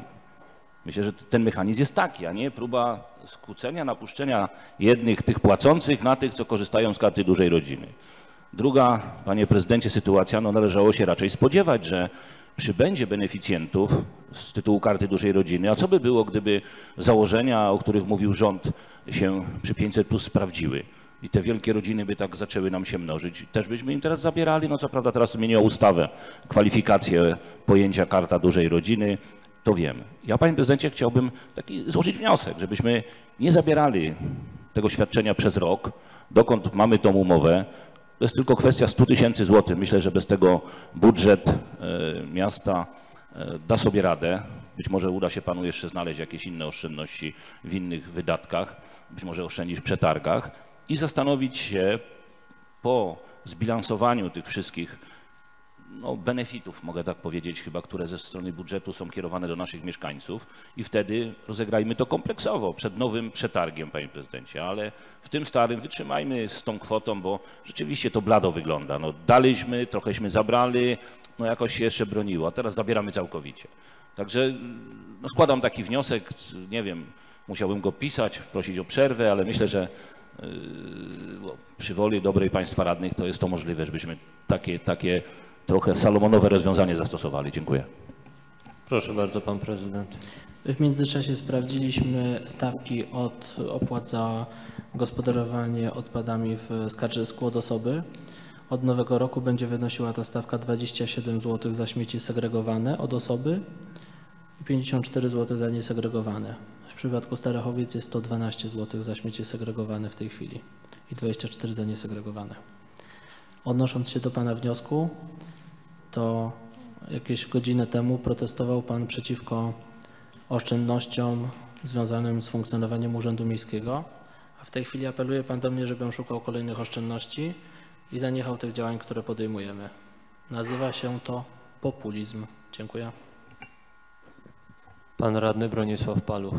Myślę, że ten mechanizm jest taki, a nie próba skłócenia, napuszczenia jednych tych płacących na tych, co korzystają z karty dużej rodziny. Druga, panie prezydencie, sytuacja, no należało się raczej spodziewać, że przybędzie beneficjentów z tytułu karty dużej rodziny. A co by było, gdyby założenia, o których mówił rząd, się przy 500 plus sprawdziły? I te wielkie rodziny by tak zaczęły nam się mnożyć. Też byśmy im teraz zabierali, no co prawda teraz zmieniła ustawę, kwalifikację pojęcia karta dużej rodziny, to wiem. Ja, panie prezydencie, chciałbym taki złożyć wniosek, żebyśmy nie zabierali tego świadczenia przez rok, dokąd mamy tą umowę. To jest tylko kwestia 100 tysięcy złotych. Myślę, że bez tego budżet e, miasta e, da sobie radę. Być może uda się panu jeszcze znaleźć jakieś inne oszczędności w innych wydatkach, być może oszczędzić w przetargach i zastanowić się po zbilansowaniu tych wszystkich no, benefitów, mogę tak powiedzieć, chyba, które ze strony budżetu są kierowane do naszych mieszkańców i wtedy rozegrajmy to kompleksowo przed nowym przetargiem, panie prezydencie, ale w tym starym wytrzymajmy z tą kwotą, bo rzeczywiście to blado wygląda. No, daliśmy, trochęśmy zabrali, no jakoś się jeszcze broniło, a teraz zabieramy całkowicie. Także no, składam taki wniosek, nie wiem, musiałbym go pisać, prosić o przerwę, ale myślę, że yy, no, przy woli dobrej państwa radnych to jest to możliwe, żebyśmy takie, takie trochę salomonowe rozwiązanie zastosowali. Dziękuję. Proszę bardzo, pan prezydent. W międzyczasie sprawdziliśmy stawki od opłat za gospodarowanie odpadami w Skarżysku od osoby. Od nowego roku będzie wynosiła ta stawka 27 zł za śmieci segregowane od osoby i 54 zł za niesegregowane. W przypadku Starachowiec jest to 12 zł za śmieci segregowane w tej chwili i 24 za niesegregowane. Odnosząc się do Pana wniosku, to jakieś godzinę temu protestował Pan przeciwko oszczędnościom związanym z funkcjonowaniem Urzędu Miejskiego, a w tej chwili apeluje Pan do mnie, żebym szukał kolejnych oszczędności i zaniechał tych działań, które podejmujemy. Nazywa się to populizm. Dziękuję. Pan radny Bronisław Paluch.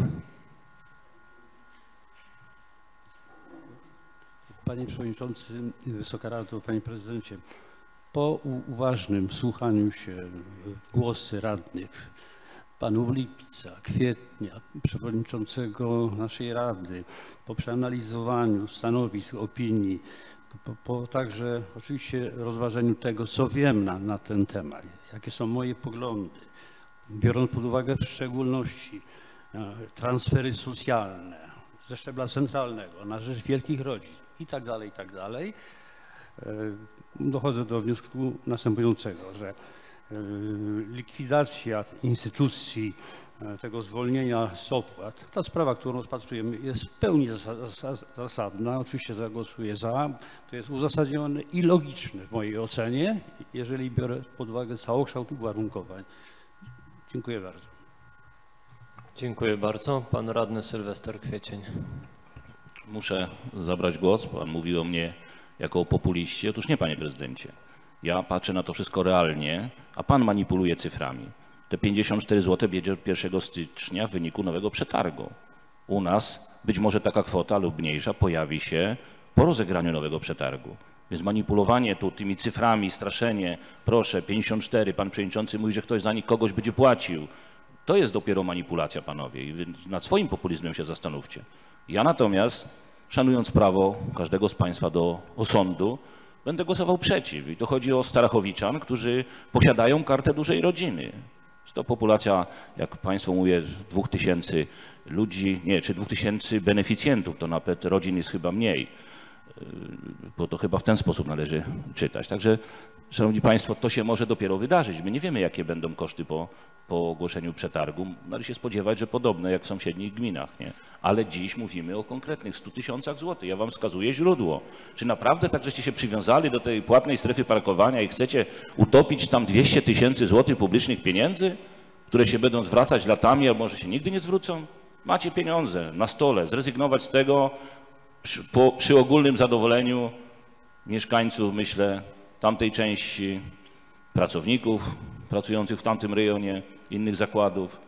Panie Przewodniczący, Wysoka Rado, Panie Prezydencie, po uważnym wsłuchaniu się w głosy radnych, panów Lipca, Kwietnia, przewodniczącego naszej Rady, po przeanalizowaniu stanowisk, opinii, po, po także oczywiście rozważeniu tego, co wiem na, na ten temat, jakie są moje poglądy, biorąc pod uwagę w szczególności e, transfery socjalne ze szczebla centralnego na rzecz wielkich rodzin, i tak dalej, i tak dalej. Dochodzę do wniosku następującego, że e, likwidacja instytucji e, tego zwolnienia z opłat, ta sprawa, którą rozpatrujemy jest w pełni zasa- zasa- zasadna, oczywiście zagłosuję za, to jest uzasadnione i logiczne w mojej ocenie, jeżeli biorę pod uwagę całokształt uwarunkowań. Dziękuję bardzo. Dziękuję bardzo. Pan radny Sylwester Kwiecień. Muszę zabrać głos. Pan mówił o mnie jako o populiście. Otóż nie, panie prezydencie. Ja patrzę na to wszystko realnie, a pan manipuluje cyframi. Te 54 zł będzie 1 stycznia w wyniku nowego przetargu. U nas być może taka kwota lub mniejsza pojawi się po rozegraniu nowego przetargu. Więc manipulowanie tu tymi cyframi, straszenie, proszę, 54, pan przewodniczący mówi, że ktoś za nich kogoś będzie płacił. To jest dopiero manipulacja, panowie. I nad swoim populizmem się zastanówcie. Ja natomiast, szanując prawo każdego z państwa do osądu, będę głosował przeciw. I to chodzi o Starachowiczan, którzy posiadają kartę dużej rodziny. Jest to populacja, jak państwo mówię, dwóch tysięcy ludzi, nie, czy dwóch tysięcy beneficjentów, to nawet rodzin jest chyba mniej bo to chyba w ten sposób należy czytać. Także, Szanowni Państwo, to się może dopiero wydarzyć. My nie wiemy, jakie będą koszty po, po ogłoszeniu przetargu. Należy się spodziewać, że podobne jak w sąsiednich gminach. Nie? Ale dziś mówimy o konkretnych 100 tysiącach złotych. Ja Wam wskazuję źródło. Czy naprawdę tak żeście się przywiązali do tej płatnej strefy parkowania i chcecie utopić tam 200 tysięcy złotych publicznych pieniędzy, które się będą zwracać latami, albo może się nigdy nie zwrócą? Macie pieniądze na stole, zrezygnować z tego, przy, po, przy ogólnym zadowoleniu mieszkańców, myślę, tamtej części, pracowników pracujących w tamtym rejonie, innych zakładów.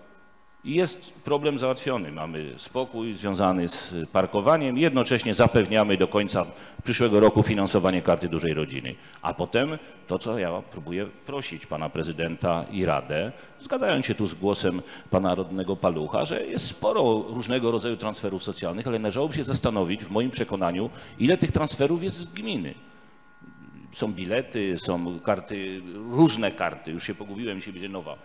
I jest problem załatwiony. Mamy spokój związany z parkowaniem, jednocześnie zapewniamy do końca przyszłego roku finansowanie karty dużej rodziny. A potem to, co ja próbuję prosić pana prezydenta i Radę, zgadzając się tu z głosem pana rodnego Palucha, że jest sporo różnego rodzaju transferów socjalnych, ale należałoby się zastanowić, w moim przekonaniu, ile tych transferów jest z gminy. Są bilety, są karty, różne karty, już się pogubiłem, dzisiaj będzie nowa,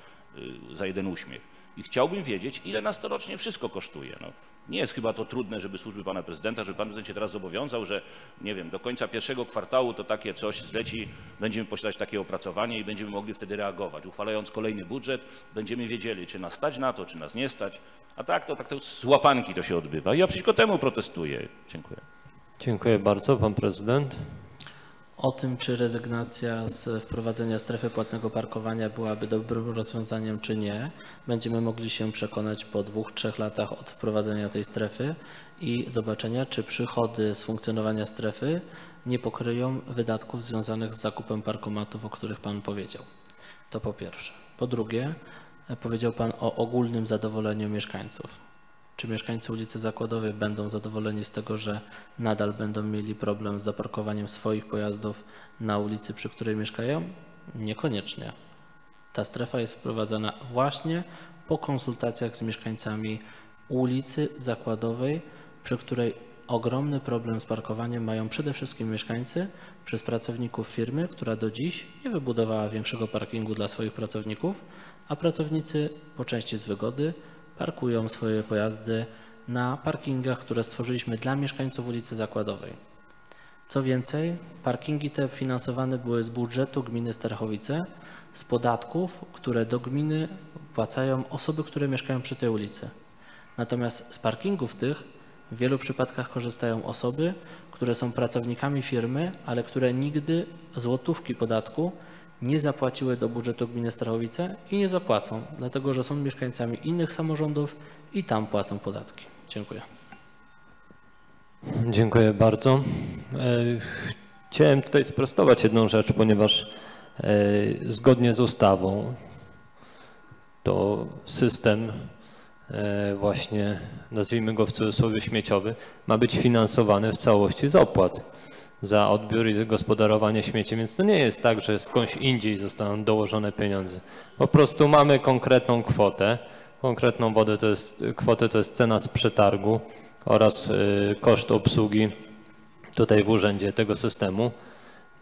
y, za jeden uśmiech. I chciałbym wiedzieć, ile nas to rocznie wszystko kosztuje. No, nie jest chyba to trudne, żeby służby pana prezydenta, żeby pan prezydent się teraz zobowiązał, że nie wiem, do końca pierwszego kwartału to takie coś zleci, będziemy posiadać takie opracowanie i będziemy mogli wtedy reagować. Uchwalając kolejny budżet, będziemy wiedzieli, czy nas stać na to, czy nas nie stać. A tak to tak to z łapanki to się odbywa. I ja przeciwko temu protestuję. Dziękuję. Dziękuję bardzo. Pan prezydent. O tym, czy rezygnacja z wprowadzenia strefy płatnego parkowania byłaby dobrym rozwiązaniem, czy nie, będziemy mogli się przekonać po dwóch, trzech latach od wprowadzenia tej strefy i zobaczenia, czy przychody z funkcjonowania strefy nie pokryją wydatków związanych z zakupem parkomatów, o których Pan powiedział. To po pierwsze. Po drugie, powiedział Pan o ogólnym zadowoleniu mieszkańców. Czy mieszkańcy ulicy Zakładowej będą zadowoleni z tego, że nadal będą mieli problem z zaparkowaniem swoich pojazdów na ulicy, przy której mieszkają? Niekoniecznie. Ta strefa jest wprowadzana właśnie po konsultacjach z mieszkańcami ulicy Zakładowej, przy której ogromny problem z parkowaniem mają przede wszystkim mieszkańcy przez pracowników firmy, która do dziś nie wybudowała większego parkingu dla swoich pracowników, a pracownicy po części z wygody parkują swoje pojazdy na parkingach, które stworzyliśmy dla mieszkańców ulicy Zakładowej. Co więcej, parkingi te finansowane były z budżetu gminy Starachowice, z podatków, które do gminy płacają osoby, które mieszkają przy tej ulicy. Natomiast z parkingów tych w wielu przypadkach korzystają osoby, które są pracownikami firmy, ale które nigdy złotówki podatku nie zapłaciły do budżetu gminy Starachowice i nie zapłacą, dlatego że są mieszkańcami innych samorządów i tam płacą podatki. Dziękuję. Dziękuję bardzo. E, Chciałem tutaj sprostować jedną rzecz, ponieważ e, zgodnie z ustawą to system e, właśnie, nazwijmy go w cudzysłowie śmieciowy, ma być finansowany w całości z opłat za odbiór i gospodarowanie śmieciem, więc to nie jest tak, że skądś indziej zostaną dołożone pieniądze. Po prostu mamy konkretną kwotę, konkretną wodę to jest, kwotę to jest cena z przetargu oraz y, koszt obsługi tutaj w urzędzie tego systemu.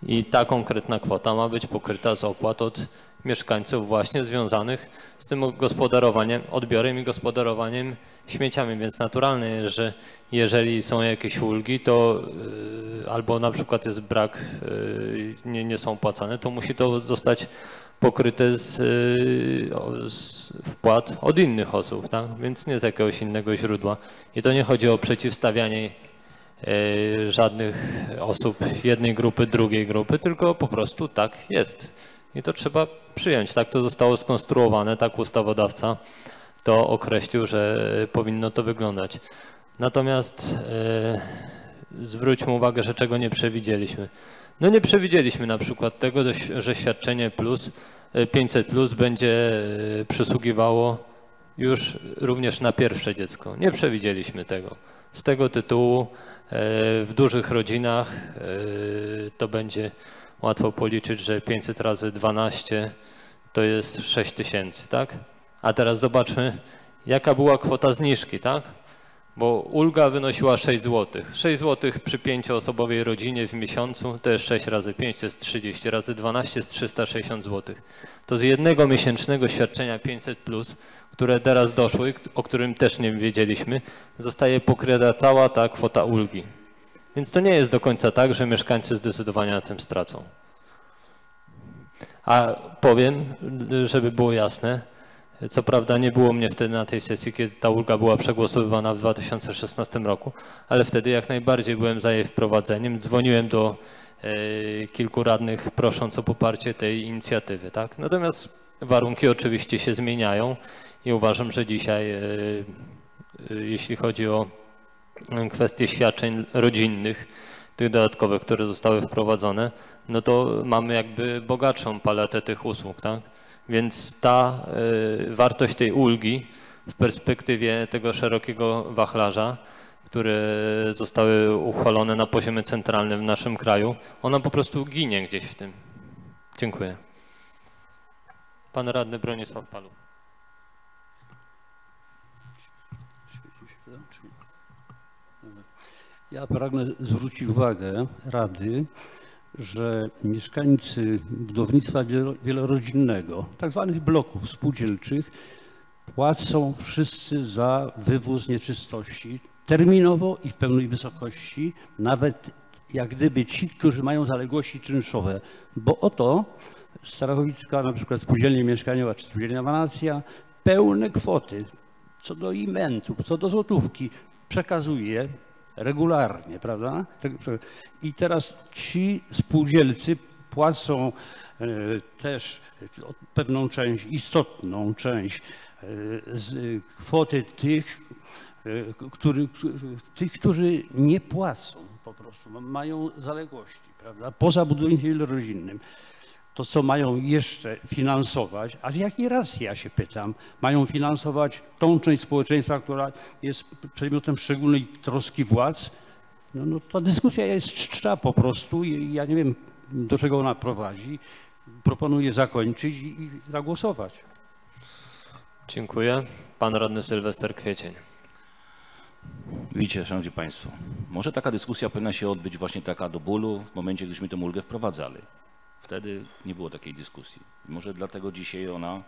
I ta konkretna kwota ma być pokryta z opłat od mieszkańców właśnie związanych z tym gospodarowaniem, odbiorem i gospodarowaniem śmieciami, więc naturalne że jeżeli są jakieś ulgi, to y, albo na przykład jest brak, y, nie, nie są płacane, to musi to zostać pokryte z, y, z wpłat od innych osób, tak? więc nie z jakiegoś innego źródła. I to nie chodzi o przeciwstawianie żadnych osób jednej grupy, drugiej grupy, tylko po prostu tak jest. I to trzeba przyjąć. Tak to zostało skonstruowane, tak ustawodawca to określił, że powinno to wyglądać. Natomiast y, zwróćmy uwagę, że czego nie przewidzieliśmy. No nie przewidzieliśmy na przykład tego, że świadczenie plus y, 500 plus będzie przysługiwało już również na pierwsze dziecko. Nie przewidzieliśmy tego. Z tego tytułu w dużych rodzinach to będzie łatwo policzyć, że 500 razy 12 to jest 6 tysięcy, tak? A teraz zobaczmy, jaka była kwota zniżki, tak? Bo ulga wynosiła 6 zł. 6 zł przy pięcioosobowej rodzinie w miesiącu to jest 6 razy 5 to jest 30, razy 12 jest 360 zł. To z jednego miesięcznego świadczenia 500, plus, które teraz doszły, o którym też nie wiedzieliśmy, zostaje pokryta cała ta kwota ulgi. Więc to nie jest do końca tak, że mieszkańcy zdecydowanie na tym stracą. A powiem, żeby było jasne, co prawda nie było mnie wtedy na tej sesji, kiedy ta ulga była przegłosowywana w 2016 roku, ale wtedy jak najbardziej byłem za jej wprowadzeniem. Dzwoniłem do e, kilku radnych prosząc o poparcie tej inicjatywy. Tak? Natomiast warunki oczywiście się zmieniają i uważam, że dzisiaj, e, e, jeśli chodzi o kwestie świadczeń rodzinnych, tych dodatkowych, które zostały wprowadzone, no to mamy jakby bogatszą paletę tych usług, tak? Więc ta y, wartość tej ulgi w perspektywie tego szerokiego wachlarza, które zostały uchwalone na poziomie centralnym w naszym kraju, ona po prostu ginie gdzieś w tym. Dziękuję. Pan radny Bronisław Paluch. Świecił się to, czy nie? Ja pragnę zwrócić uwagę Rady, że mieszkańcy budownictwa wielo- wielorodzinnego, tak zwanych bloków spółdzielczych, płacą wszyscy za wywóz nieczystości terminowo i w pełnej wysokości, nawet jak gdyby ci, którzy mają zaległości czynszowe, bo oto Starachowicka, na przykład spółdzielnia mieszkaniowa czy spółdzielnia Wanacja, pełne kwoty co do imentu, co do złotówki przekazuje regularnie, prawda? Tak, I teraz ci spółdzielcy płacą e, też pewną część, istotną część e, z kwoty tych, e, który, tych, którzy nie płacą po prostu, ma- mają zaległości, prawda? Poza budownictwem wielorodzinnym to co mają jeszcze finansować, a z jakiej racji ja się pytam, mają finansować tą część społeczeństwa, która jest przedmiotem szczególnej troski władz, no, no ta dyskusja jest czcza po prostu i ja nie wiem do czego ona prowadzi. Proponuję zakończyć i, i zagłosować. Dziękuję. Pan radny Sylwester Kwiecień. Widzicie, Szanowni Państwo, może taka dyskusja powinna się odbyć właśnie taka do bólu w momencie, gdyśmy tę ulgę wprowadzali. Wtedy nie było takiej dyskusji. Może dlatego dzisiaj ona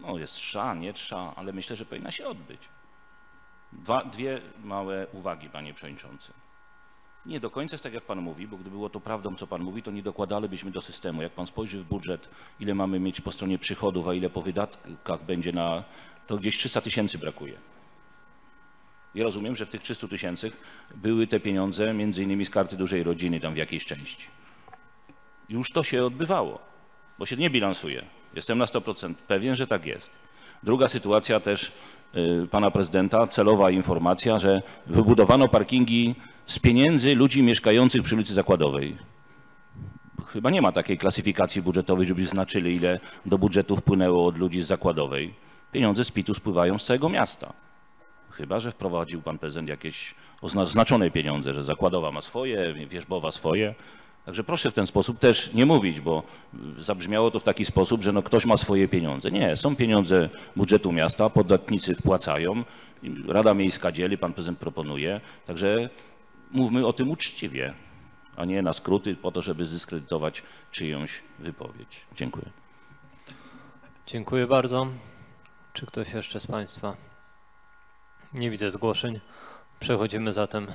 no, jest trza, nie trza, ale myślę, że powinna się odbyć. Dwa, dwie małe uwagi, Panie Przewodniczący. Nie do końca jest tak, jak Pan mówi, bo gdyby było to prawdą, co Pan mówi, to nie dokładalibyśmy do systemu. Jak Pan spojrzy w budżet, ile mamy mieć po stronie przychodów, a ile po wydatkach będzie na, to gdzieś 300 tysięcy brakuje. Ja rozumiem, że w tych 300 tysięcy były te pieniądze między innymi z karty dużej rodziny tam w jakiejś części. Już to się odbywało, bo się nie bilansuje. Jestem na 100% pewien, że tak jest. Druga sytuacja też y, pana prezydenta, celowa informacja, że wybudowano parkingi z pieniędzy ludzi mieszkających przy ulicy Zakładowej. Chyba nie ma takiej klasyfikacji budżetowej, żeby znaczyli, ile do budżetu wpłynęło od ludzi z Zakładowej. Pieniądze z PIT-u spływają z całego miasta. Chyba, że wprowadził pan prezydent jakieś oznaczone pieniądze, że Zakładowa ma swoje, Wierzbowa swoje. Także proszę w ten sposób też nie mówić, bo zabrzmiało to w taki sposób, że no ktoś ma swoje pieniądze. Nie, są pieniądze budżetu miasta, podatnicy wpłacają, Rada Miejska dzieli, pan prezydent proponuje. Także mówmy o tym uczciwie, a nie na skróty po to, żeby zdyskredytować czyjąś wypowiedź. Dziękuję. Dziękuję bardzo. Czy ktoś jeszcze z Państwa? Nie widzę zgłoszeń. Przechodzimy zatem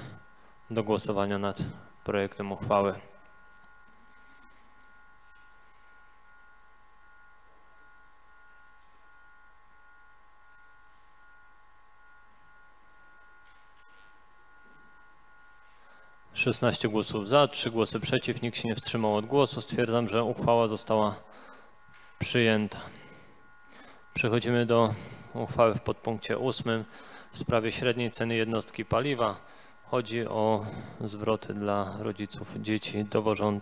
do głosowania nad projektem uchwały. Szesnaście głosów za, trzy głosy przeciw, nikt się nie wstrzymał od głosu. Stwierdzam, że uchwała została przyjęta. Przechodzimy do uchwały w podpunkcie ósmym w sprawie średniej ceny jednostki paliwa. Chodzi o zwroty dla rodziców dzieci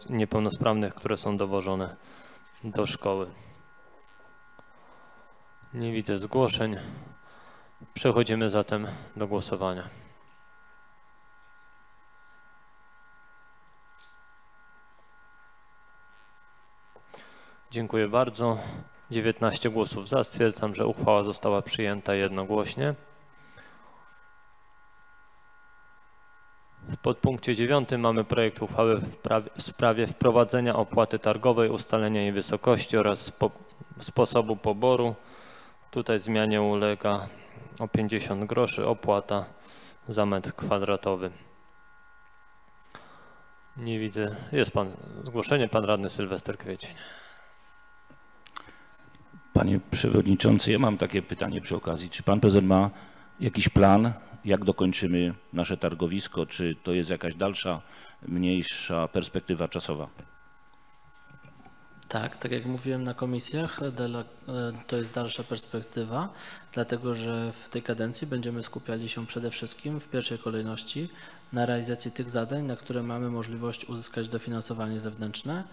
niepełnosprawnych, które są dowożone do szkoły. Nie widzę zgłoszeń. Przechodzimy zatem do głosowania. Dziękuję bardzo. 19 głosów za. Stwierdzam, że uchwała została przyjęta jednogłośnie. W podpunkcie 9 mamy projekt uchwały w, w sprawie wprowadzenia opłaty targowej, ustalenia jej wysokości oraz spo, sposobu poboru. Tutaj zmianie ulega o 50 groszy opłata za metr kwadratowy. Nie widzę. Jest pan zgłoszenie, pan radny Sylwester Kwiecień. Panie Przewodniczący, ja mam takie pytanie przy okazji. Czy Pan Prezydent ma jakiś plan, jak dokończymy nasze targowisko? Czy to jest jakaś dalsza, mniejsza perspektywa czasowa? Tak, tak jak mówiłem na komisjach, to jest dalsza perspektywa, dlatego że w tej kadencji będziemy skupiali się przede wszystkim w pierwszej kolejności na realizacji tych zadań, na które mamy możliwość uzyskać dofinansowanie zewnętrzne.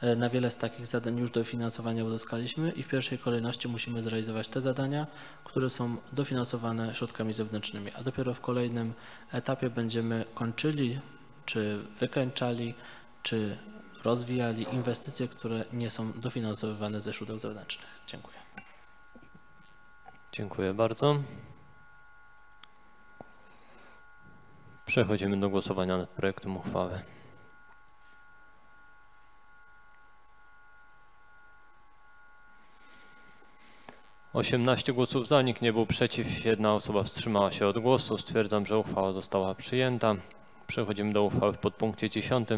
E, na wiele z takich zadań już dofinansowania uzyskaliśmy i w pierwszej kolejności musimy zrealizować te zadania, które są dofinansowane środkami zewnętrznymi, a dopiero w kolejnym etapie będziemy kończyli, czy wykończali, czy rozwijali inwestycje, które nie są dofinansowywane ze źródeł zewnętrznych. Dziękuję. Dziękuję bardzo. Przechodzimy do głosowania nad projektem uchwały. 18 głosów za, nikt nie był przeciw, jedna osoba wstrzymała się od głosu. Stwierdzam, że uchwała została przyjęta. Przechodzimy do uchwały w podpunkcie 10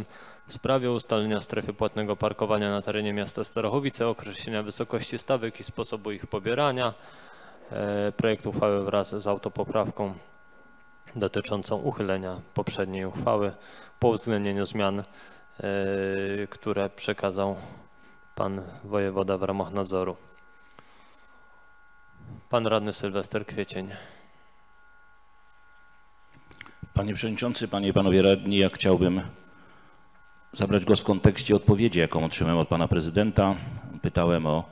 w sprawie ustalenia strefy płatnego parkowania na terenie miasta Starachowice, określenia wysokości stawek i sposobu ich pobierania. E, projekt uchwały wraz z autopoprawką dotyczącą uchylenia poprzedniej uchwały po uwzględnieniu zmian, e, które przekazał pan wojewoda w ramach nadzoru. Pan radny Sylwester Kwiecień. Panie Przewodniczący, Panie i Panowie Radni, ja chciałbym zabrać głos w kontekście odpowiedzi, jaką otrzymałem od Pana Prezydenta. Pytałem o,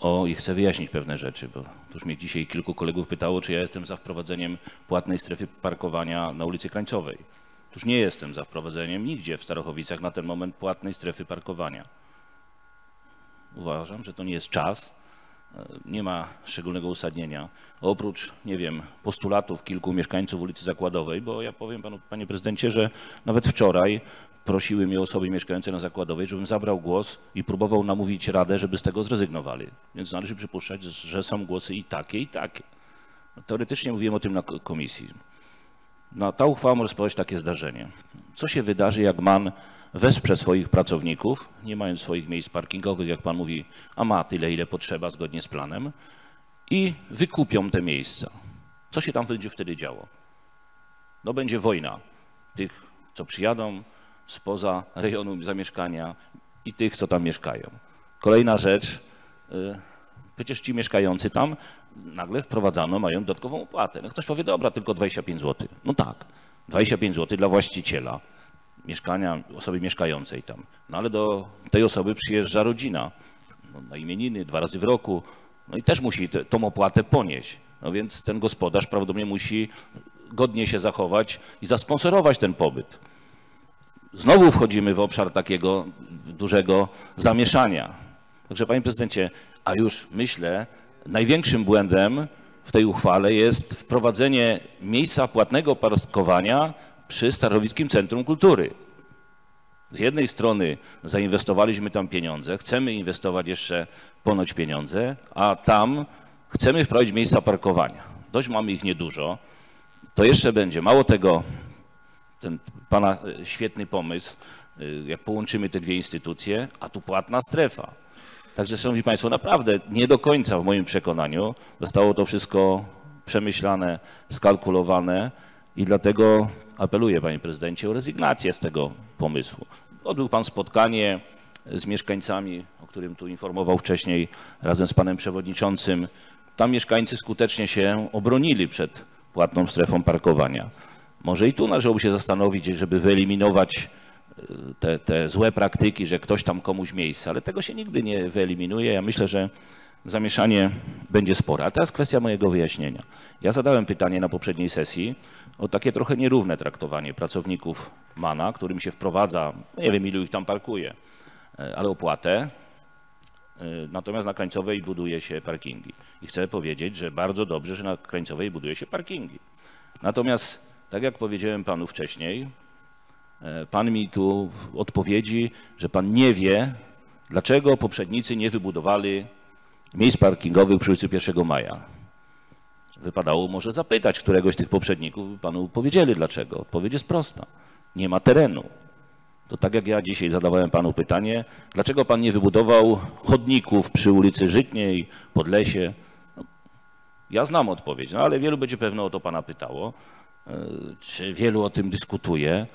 o i chcę wyjaśnić pewne rzeczy, bo już mnie dzisiaj kilku kolegów pytało, czy ja jestem za wprowadzeniem płatnej strefy parkowania na ulicy Krańcowej. Otóż nie jestem za wprowadzeniem nigdzie w Starachowicach na ten moment płatnej strefy parkowania. Uważam, że to nie jest czas, nie ma szczególnego uzasadnienia. Oprócz, nie wiem, postulatów kilku mieszkańców ulicy Zakładowej, bo ja powiem panu, panie prezydencie, że nawet wczoraj prosiły mnie osoby mieszkające na Zakładowej, żebym zabrał głos i próbował namówić Radę, żeby z tego zrezygnowali. Więc należy przypuszczać, że są głosy i takie, i takie. Teoretycznie mówiłem o tym na komisji. No, ta uchwała może spowodować takie zdarzenie. Co się wydarzy, jak MAN wesprze swoich pracowników, nie mając swoich miejsc parkingowych, jak pan mówi, a ma tyle, ile potrzeba zgodnie z planem, i wykupią te miejsca. Co się tam będzie wtedy działo? No będzie wojna tych, co przyjadą spoza rejonu zamieszkania i tych, co tam mieszkają. Kolejna rzecz, y, przecież ci mieszkający tam nagle wprowadzano, mają dodatkową opłatę. No ktoś powie, dobra, tylko 25 zł. No tak, 25 zł dla właściciela mieszkania, osoby mieszkającej tam. No ale do tej osoby przyjeżdża rodzina no, na imieniny dwa razy w roku, no i też musi te, tą opłatę ponieść. No więc ten gospodarz prawdopodobnie musi godnie się zachować i zasponsorować ten pobyt. Znowu wchodzimy w obszar takiego dużego zamieszania. Także panie prezydencie, a już myślę, największym błędem w tej uchwale jest wprowadzenie miejsca płatnego parkowania przy Starowickim Centrum Kultury. Z jednej strony zainwestowaliśmy tam pieniądze, chcemy inwestować jeszcze ponoć pieniądze, a tam chcemy wprowadzić miejsca parkowania. Dość mamy ich niedużo. To jeszcze będzie. Mało tego, ten pana e, świetny pomysł, e, jak połączymy te dwie instytucje, a tu płatna strefa. Także, Szanowni Państwo, naprawdę nie do końca w moim przekonaniu zostało to wszystko przemyślane, skalkulowane i dlatego apeluję, Panie Prezydencie, o rezygnację z tego pomysłu. Odbył Pan spotkanie z mieszkańcami, o którym tu informował wcześniej, razem z Panem Przewodniczącym. Tam mieszkańcy skutecznie się obronili przed płatną strefą parkowania. Może i tu należałoby się zastanowić, żeby wyeliminować y, te, te złe praktyki, że ktoś tam komuś miejsce, ale tego się nigdy nie wyeliminuje. Ja myślę, że zamieszanie będzie spore. A teraz kwestia mojego wyjaśnienia. Ja zadałem pytanie na poprzedniej sesji o takie trochę nierówne traktowanie pracowników MANA, którym się wprowadza, nie wiem ilu ich tam parkuje, e, ale opłatę, e, natomiast na Krańcowej buduje się parkingi. I chcę powiedzieć, że bardzo dobrze, że na Krańcowej buduje się parkingi. Natomiast, tak jak powiedziałem panu wcześniej, e, pan mi tu odpowiedzi, że pan nie wie, dlaczego poprzednicy nie wybudowali miejsc parkingowych przy ulicy 1 Maja. Wypadało może zapytać któregoś z tych poprzedników, panu powiedzieli dlaczego. Odpowiedź jest prosta. Nie ma terenu. To tak jak ja dzisiaj zadawałem panu pytanie, dlaczego pan nie wybudował chodników przy ulicy Żytniej, Podlesie? No, ja znam odpowiedź, no ale wielu będzie pewno o to pana pytało. E, czy wielu o tym dyskutuje?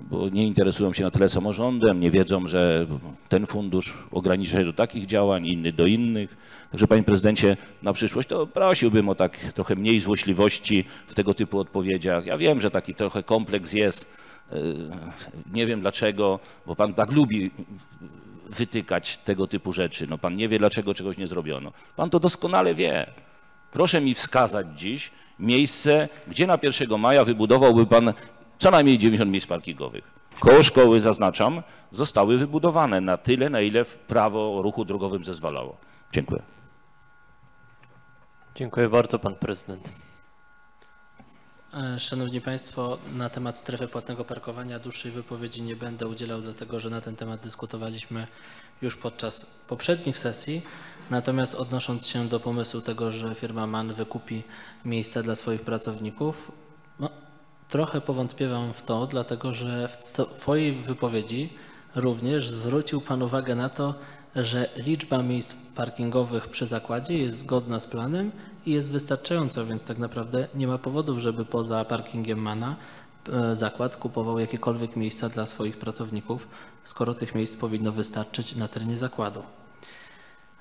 Bo nie interesują się na tyle samorządem, nie wiedzą, że ten fundusz ogranicza się do takich działań, inny do innych. Także panie prezydencie, na przyszłość to prosiłbym o tak trochę mniej złośliwości w tego typu odpowiedziach. Ja wiem, że taki trochę kompleks jest. E, nie wiem dlaczego, bo pan tak lubi wytykać tego typu rzeczy. No pan nie wie, dlaczego czegoś nie zrobiono. Pan to doskonale wie. Proszę mi wskazać dziś miejsce, gdzie na 1 maja wybudowałby pan co najmniej 90 miejsc parkingowych. Koło szkoły, zaznaczam, zostały wybudowane na tyle, na ile prawo o ruchu drogowym zezwalało. Dziękuję. Dziękuję bardzo, pan prezydent. E, Szanowni Państwo, na temat strefy płatnego parkowania dłuższej wypowiedzi nie będę udzielał, dlatego że na ten temat dyskutowaliśmy już podczas poprzednich sesji. Natomiast odnosząc się do pomysłu tego, że firma MAN wykupi miejsca dla swoich pracowników, trochę powątpiewam w to, dlatego że w swojej wypowiedzi również zwrócił Pan uwagę na to, że liczba miejsc parkingowych przy zakładzie jest zgodna z planem i jest wystarczająca, więc tak naprawdę nie ma powodów, żeby poza parkingiem Mana e, zakład kupował jakiekolwiek miejsca dla swoich pracowników, skoro tych miejsc powinno wystarczyć na terenie zakładu.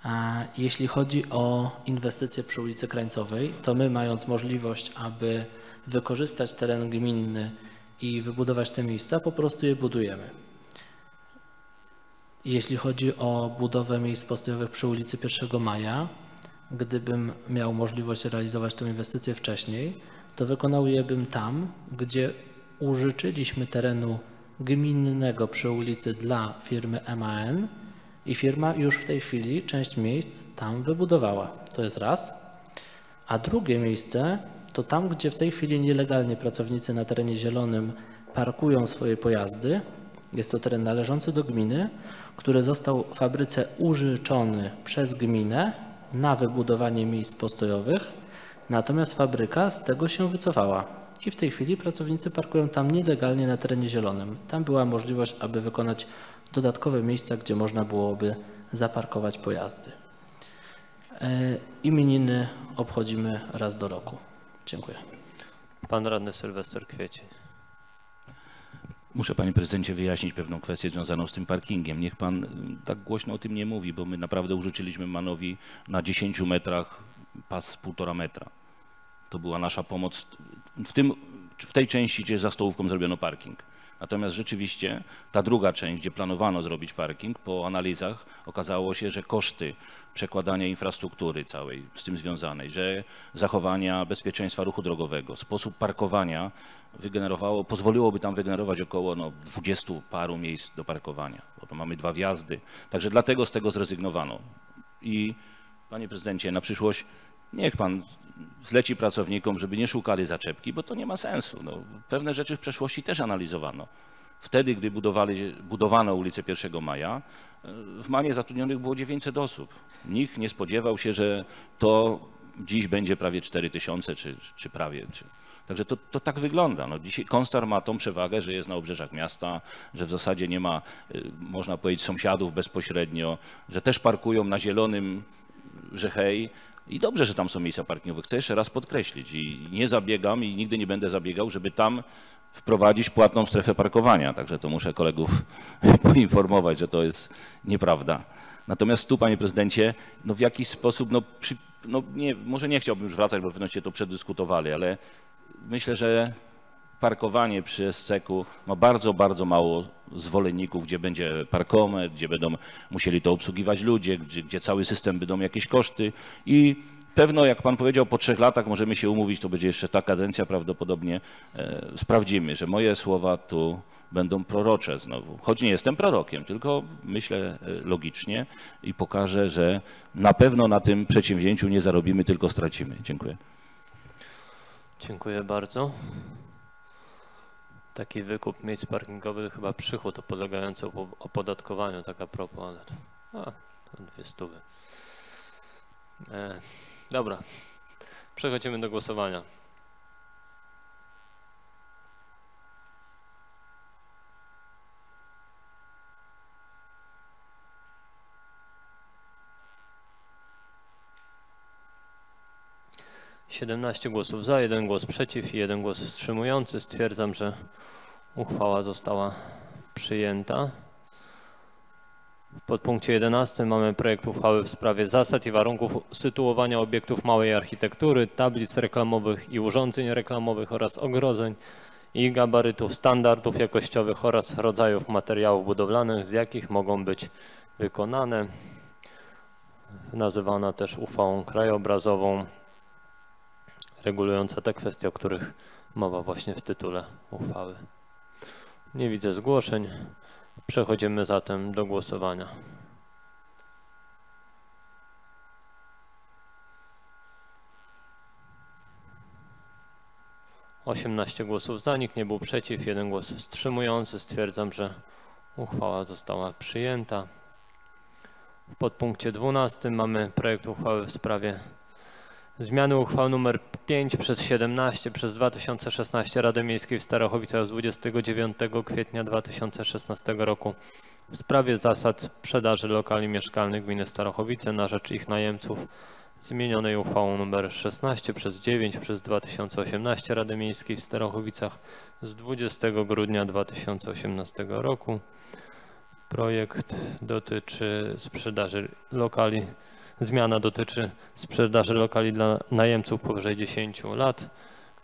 A jeśli chodzi o inwestycje przy ulicy Krańcowej, to my mając możliwość, aby wykorzystać teren gminny i wybudować te miejsca, po prostu je budujemy. Jeśli chodzi o budowę miejsc postojowych przy ulicy 1 Maja, gdybym miał możliwość realizować tę inwestycję wcześniej, to wykonał je bym tam, gdzie użyczyliśmy terenu gminnego przy ulicy dla firmy MAN i firma już w tej chwili część miejsc tam wybudowała. To jest raz. A drugie miejsce to tam, gdzie w tej chwili nielegalnie pracownicy na terenie zielonym parkują swoje pojazdy, jest to teren należący do gminy, który został fabryce użyczony przez gminę na wybudowanie miejsc postojowych, natomiast fabryka z tego się wycofała i w tej chwili pracownicy parkują tam nielegalnie na terenie zielonym. Tam była możliwość, aby wykonać dodatkowe miejsca, gdzie można byłoby zaparkować pojazdy. E, imieniny obchodzimy raz do roku. Dziękuję. Pan radny Sylwester Kwiecień. Muszę panie prezydencie wyjaśnić pewną kwestię związaną z tym parkingiem. Niech pan y, tak głośno o tym nie mówi, bo my naprawdę użyczyliśmy Manowi na 10 metrach pas półtora metra. To była nasza pomoc w, tym, w tej części, gdzie za stołówką zrobiono parking. Natomiast rzeczywiście ta druga część, gdzie planowano zrobić parking, po analizach okazało się, że koszty przekładania infrastruktury całej z tym związanej, że zachowania bezpieczeństwa ruchu drogowego, sposób parkowania wygenerowało, pozwoliłoby tam wygenerować około no, 20 paru miejsc do parkowania, bo to mamy dwa wjazdy. Także dlatego z tego zrezygnowano. I panie prezydencie, na przyszłość niech pan zleci pracownikom, żeby nie szukali zaczepki, bo to nie ma sensu. No, pewne rzeczy w przeszłości też analizowano. Wtedy, gdy budowali, budowano ulicę 1 Maja, w Manie zatrudnionych było 900 osób. Nikt nie spodziewał się, że to dziś będzie prawie 4 tysiące, czy, czy prawie. Czy... Także to, to tak wygląda. No dzisiaj Konstar ma tą przewagę, że jest na obrzeżach miasta, że w zasadzie nie ma, y, można powiedzieć, sąsiadów bezpośrednio, że też parkują na zielonym Żechej. I dobrze, że tam są miejsca parkingowe. Chcę jeszcze raz podkreślić i nie zabiegam i nigdy nie będę zabiegał, żeby tam wprowadzić płatną strefę parkowania. Także to muszę kolegów *laughs* poinformować, że to jest nieprawda. Natomiast tu, panie prezydencie, no w jakiś sposób, no, przy, no nie, może nie chciałbym już wracać, bo pewnoście to przedyskutowali, ale myślę, że parkowanie przy SCK-u ma bardzo, bardzo mało zwolenników, gdzie będzie parkomet, gdzie będą musieli to obsługiwać ludzie, gdzie, gdzie cały system będą jakieś koszty i pewno, jak pan powiedział, po trzech latach możemy się umówić, to będzie jeszcze ta kadencja prawdopodobnie, e, sprawdzimy, że moje słowa tu będą prorocze znowu. Choć nie jestem prorokiem, tylko myślę e, logicznie i pokażę, że na pewno na tym przedsięwzięciu nie zarobimy, tylko stracimy. Dziękuję. Dziękuję bardzo. Taki wykup miejsc parkingowych chyba przychód podlegający opodatkowaniu, tak a propos, ale to, a, to dwie stówy. E, dobra, przechodzimy do głosowania. 17 głosów za, jeden głos przeciw i jeden głos wstrzymujący. Stwierdzam, że uchwała została przyjęta. W podpunkcie 11 mamy projekt uchwały w sprawie zasad i warunków sytuowania obiektów małej architektury, tablic reklamowych i urządzeń reklamowych oraz ogrodzeń i gabarytów standardów jakościowych oraz rodzajów materiałów budowlanych, z jakich mogą być wykonane. Nazywana też uchwałą krajobrazową regulująca te kwestie, o których mowa właśnie w tytule uchwały. Nie widzę zgłoszeń. Przechodzimy zatem do głosowania. Osiemnaście głosów za, nikt nie był przeciw, jeden głos wstrzymujący. Stwierdzam, że uchwała została przyjęta. W podpunkcie 12 mamy projekt uchwały w sprawie Zmiany uchwał nr 5 przez 17 przez 2016 Rady Miejskiej w Starachowicach z 29 kwietnia 2016 roku w sprawie zasad sprzedaży lokali mieszkalnych gminy Starachowice na rzecz ich najemców zmienionej uchwałą nr 16 przez 9 przez 2018 Rady Miejskiej w Starachowicach z 20 grudnia 2018 roku. Projekt dotyczy sprzedaży lokali Zmiana dotyczy sprzedaży lokali dla najemców powyżej 10 lat,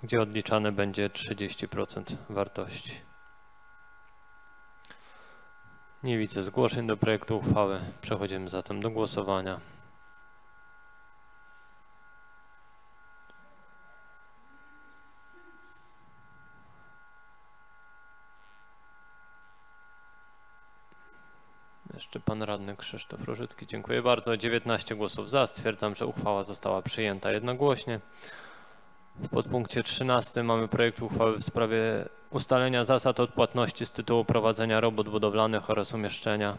gdzie odliczane będzie 30% wartości. Nie widzę zgłoszeń do projektu uchwały. Przechodzimy zatem do głosowania. Jeszcze pan radny Krzysztof Różycki. Dziękuję bardzo. 19 głosów za. Stwierdzam, że uchwała została przyjęta jednogłośnie. W podpunkcie 13 mamy projekt uchwały w sprawie ustalenia zasad odpłatności z tytułu prowadzenia robót budowlanych oraz umieszczenia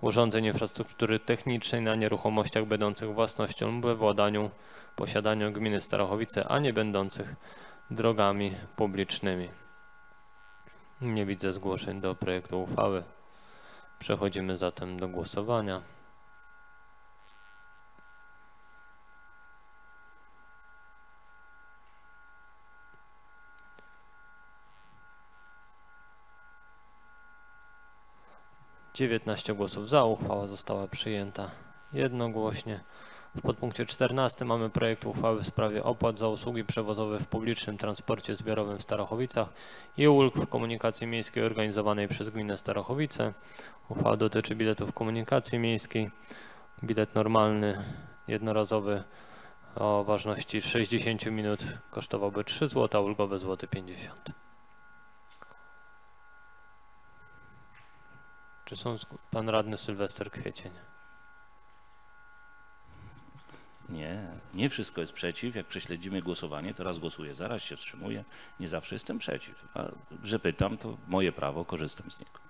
urządzeń infrastruktury technicznej na nieruchomościach będących własnością we władaniu, posiadaniu gminy Starachowice, a nie będących drogami publicznymi. Nie widzę zgłoszeń do projektu uchwały. Przechodzimy zatem do głosowania. Dziewiętnaście głosów za, uchwała została przyjęta jednogłośnie. W podpunkcie 14 mamy projekt uchwały w sprawie opłat za usługi przewozowe w publicznym transporcie zbiorowym w Starachowicach i ulg w komunikacji miejskiej organizowanej przez gminę Starachowice. Uchwała dotyczy biletów komunikacji miejskiej. Bilet normalny, jednorazowy o ważności 60 minut kosztowałby 3 zł, a ulgowy złoty 50. Czy są pan radny Sylwester Kwiecień? Nie, nie wszystko jest przeciw. Jak prześledzimy głosowanie, to raz głosuję za, raz się wstrzymuję. Nie zawsze jestem przeciw. A że pytam, to moje prawo, korzystam z niego.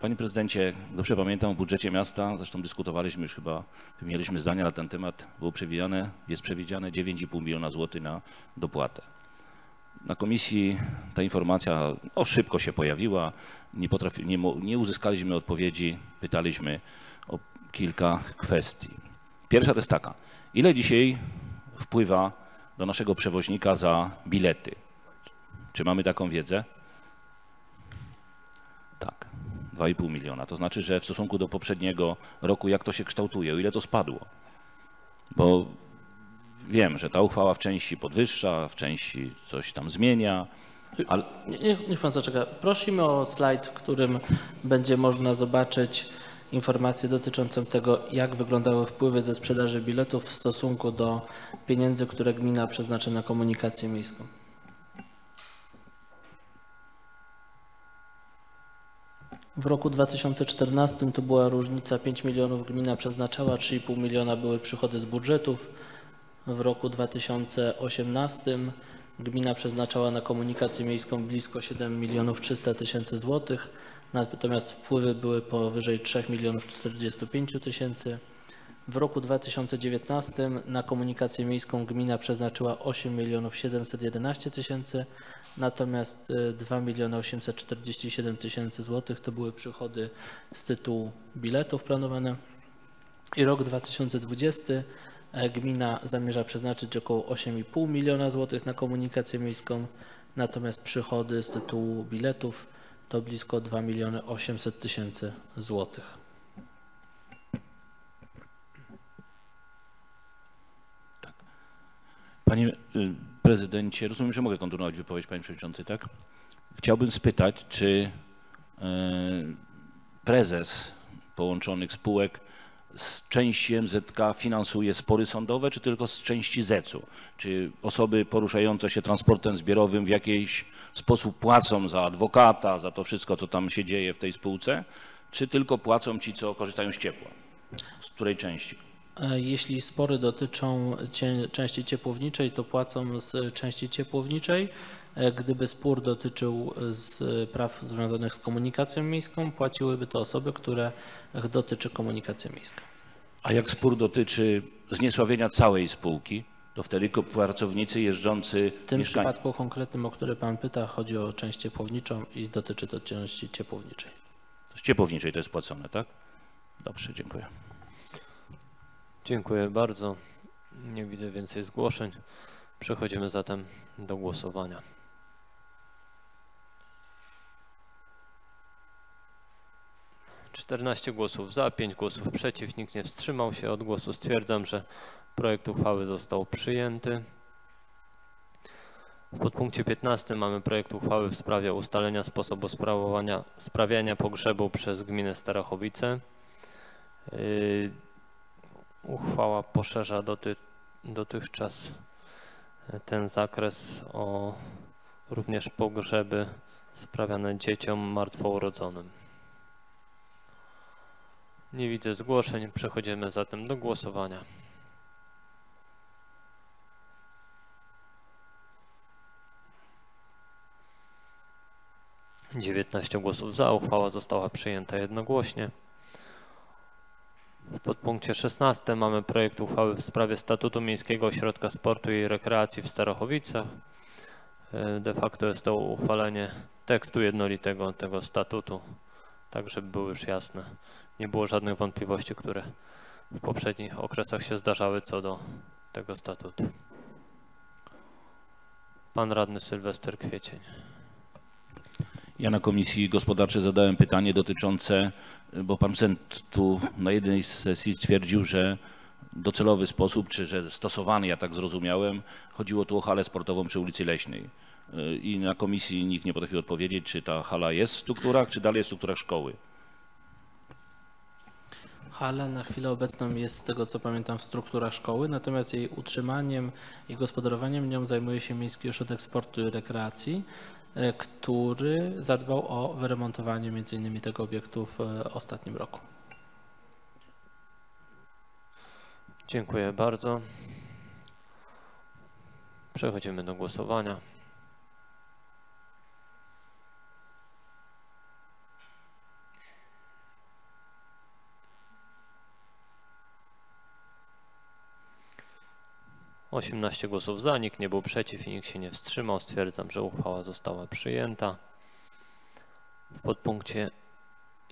Panie prezydencie, dobrze pamiętam o budżecie miasta, zresztą dyskutowaliśmy już chyba, wymienialiśmy zdania na ten temat, było przewidziane, jest przewidziane 9,5 miliona złotych na dopłatę. Na komisji ta informacja o, szybko się pojawiła, nie, potrafi, nie, nie uzyskaliśmy odpowiedzi, pytaliśmy o kilka kwestii. Pierwsza to jest taka, ile dzisiaj wpływa do naszego przewoźnika za bilety? Czy mamy taką wiedzę? Tak, 2,5 miliona. To znaczy, że w stosunku do poprzedniego roku, jak to się kształtuje, o ile to spadło? Bo wiem, że ta uchwała w części podwyższa, w części coś tam zmienia, ale Nie- Niech, niech pan zaczeka. Prosimy o slajd, w którym będzie można zobaczyć informacje dotyczące tego, jak wyglądały wpływy ze sprzedaży biletów w stosunku do pieniędzy, które gmina przeznacza na komunikację miejską. W roku 2014 to była różnica 5 milionów gmina przeznaczała, 3,5 miliona były przychody z budżetów. W roku 2018 gmina przeznaczała na komunikację miejską blisko 7 milionów 300 tysięcy złotych, natomiast wpływy były powyżej 3 milionów 45 tysięcy. W roku 2019 na komunikację miejską gmina przeznaczyła 8 milionów 711 tysięcy, natomiast y, 2 miliony 847 tysięcy złotych to były przychody z tytułu biletów planowane. I rok 2020 e, gmina zamierza przeznaczyć około 8,5 miliona złotych na komunikację miejską, natomiast przychody z tytułu biletów to blisko 2 miliony 800 tysięcy złotych. Panie y, prezydencie, rozumiem, że mogę kontynuować wypowiedź, panie przewodniczący, tak? Chciałbym spytać, czy y, prezes połączonych spółek z części MZK finansuje spory sądowe, czy tylko z części ZEC-u? Czy osoby poruszające się transportem zbiorowym w jakiś sposób płacą za adwokata, za to wszystko, co tam się dzieje w tej spółce, czy tylko płacą ci, co korzystają z ciepła? Z której części? E, Jeśli spory dotyczą części ciepłowniczej, to płacą z części ciepłowniczej. E, Gdyby spór dotyczył z praw związanych z komunikacją miejską, płaciłyby to osoby, które dotyczy komunikacja miejska. A jak spór dotyczy zniesławienia całej spółki, to wtedy pracownicy jeżdżący W tym mieszkań... przypadku konkretnym, o który Pan pyta, chodzi o część ciepłowniczą i dotyczy to części ciepłowniczej. Z ciepłowniczej to jest płacone, tak? Dobrze, dziękuję. Dziękuję bardzo. Nie widzę więcej zgłoszeń. Przechodzimy zatem do głosowania. Czternaście głosów za, pięć głosów przeciw, nikt nie wstrzymał się od głosu. Stwierdzam, że projekt uchwały został przyjęty. W podpunkcie 15 mamy projekt uchwały w sprawie ustalenia sposobu sprawowania, sprawiania pogrzebu przez gminę Starachowice. Yy, Uchwała poszerza doty, dotychczas ten zakres o również pogrzeby sprawiane dzieciom martwourodzonym. Nie widzę zgłoszeń. Przechodzimy zatem do głosowania. Dziewiętnaście głosów za. Uchwała została przyjęta jednogłośnie. W podpunkcie 16 mamy projekt uchwały w sprawie statutu Miejskiego Ośrodka Sportu i Rekreacji w Starachowicach. E, De facto jest to uchwalenie tekstu jednolitego tego statutu, tak żeby było już jasne. Nie było żadnych wątpliwości, które w poprzednich okresach się zdarzały co do tego statutu. Pan radny Sylwester Kwiecień. Ja na Komisji Gospodarczej zadałem pytanie dotyczące, bo pan prezydent tu na jednej z sesji stwierdził, że docelowy sposób, czy że stosowany, ja tak zrozumiałem, chodziło tu o halę sportową przy ulicy Leśnej. Y, I na komisji nikt nie potrafił odpowiedzieć, czy ta hala jest w strukturach, czy dalej jest w strukturach szkoły. Hala na chwilę obecną jest, z tego co pamiętam, w strukturach szkoły, natomiast jej utrzymaniem i gospodarowaniem nią zajmuje się Miejski Ośrodek Sportu i Rekreacji, e, który zadbał o wyremontowanie m.in. tego obiektu w e, ostatnim roku. Dziękuję bardzo. Przechodzimy do głosowania. Osiemnaście głosów za, nikt nie był przeciw i nikt się nie wstrzymał. Stwierdzam, że uchwała została przyjęta. W podpunkcie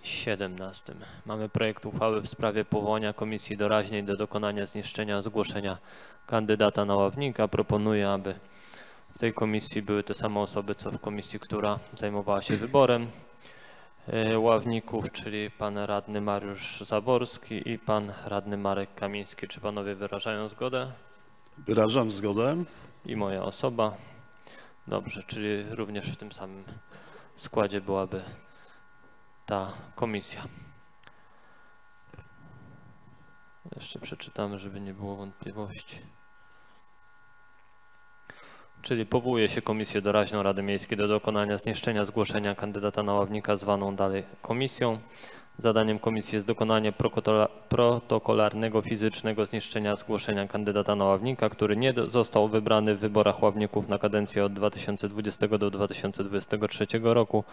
17. Mamy projekt uchwały w sprawie powołania Komisji Doraźnej do dokonania zniszczenia zgłoszenia kandydata na ławnika. Proponuję, aby w tej komisji były te same osoby, co w komisji, która zajmowała się wyborem e, ławników, czyli pan radny Mariusz Zaborski i pan radny Marek Kamiński. Czy panowie wyrażają zgodę? Wyrażam zgodę. I moja osoba. Dobrze, czyli również w tym samym składzie byłaby ta komisja. Jeszcze przeczytamy, żeby nie było wątpliwości. Czyli powołuje się Komisję Doraźną Rady Miejskiej do dokonania zniszczenia zgłoszenia kandydata na ławnika zwaną dalej komisją. Zadaniem komisji jest dokonanie protokolarnego fizycznego zniszczenia zgłoszenia kandydata na ławnika, który nie został wybrany w wyborach ławników na kadencję od 2020 do 2023 roku,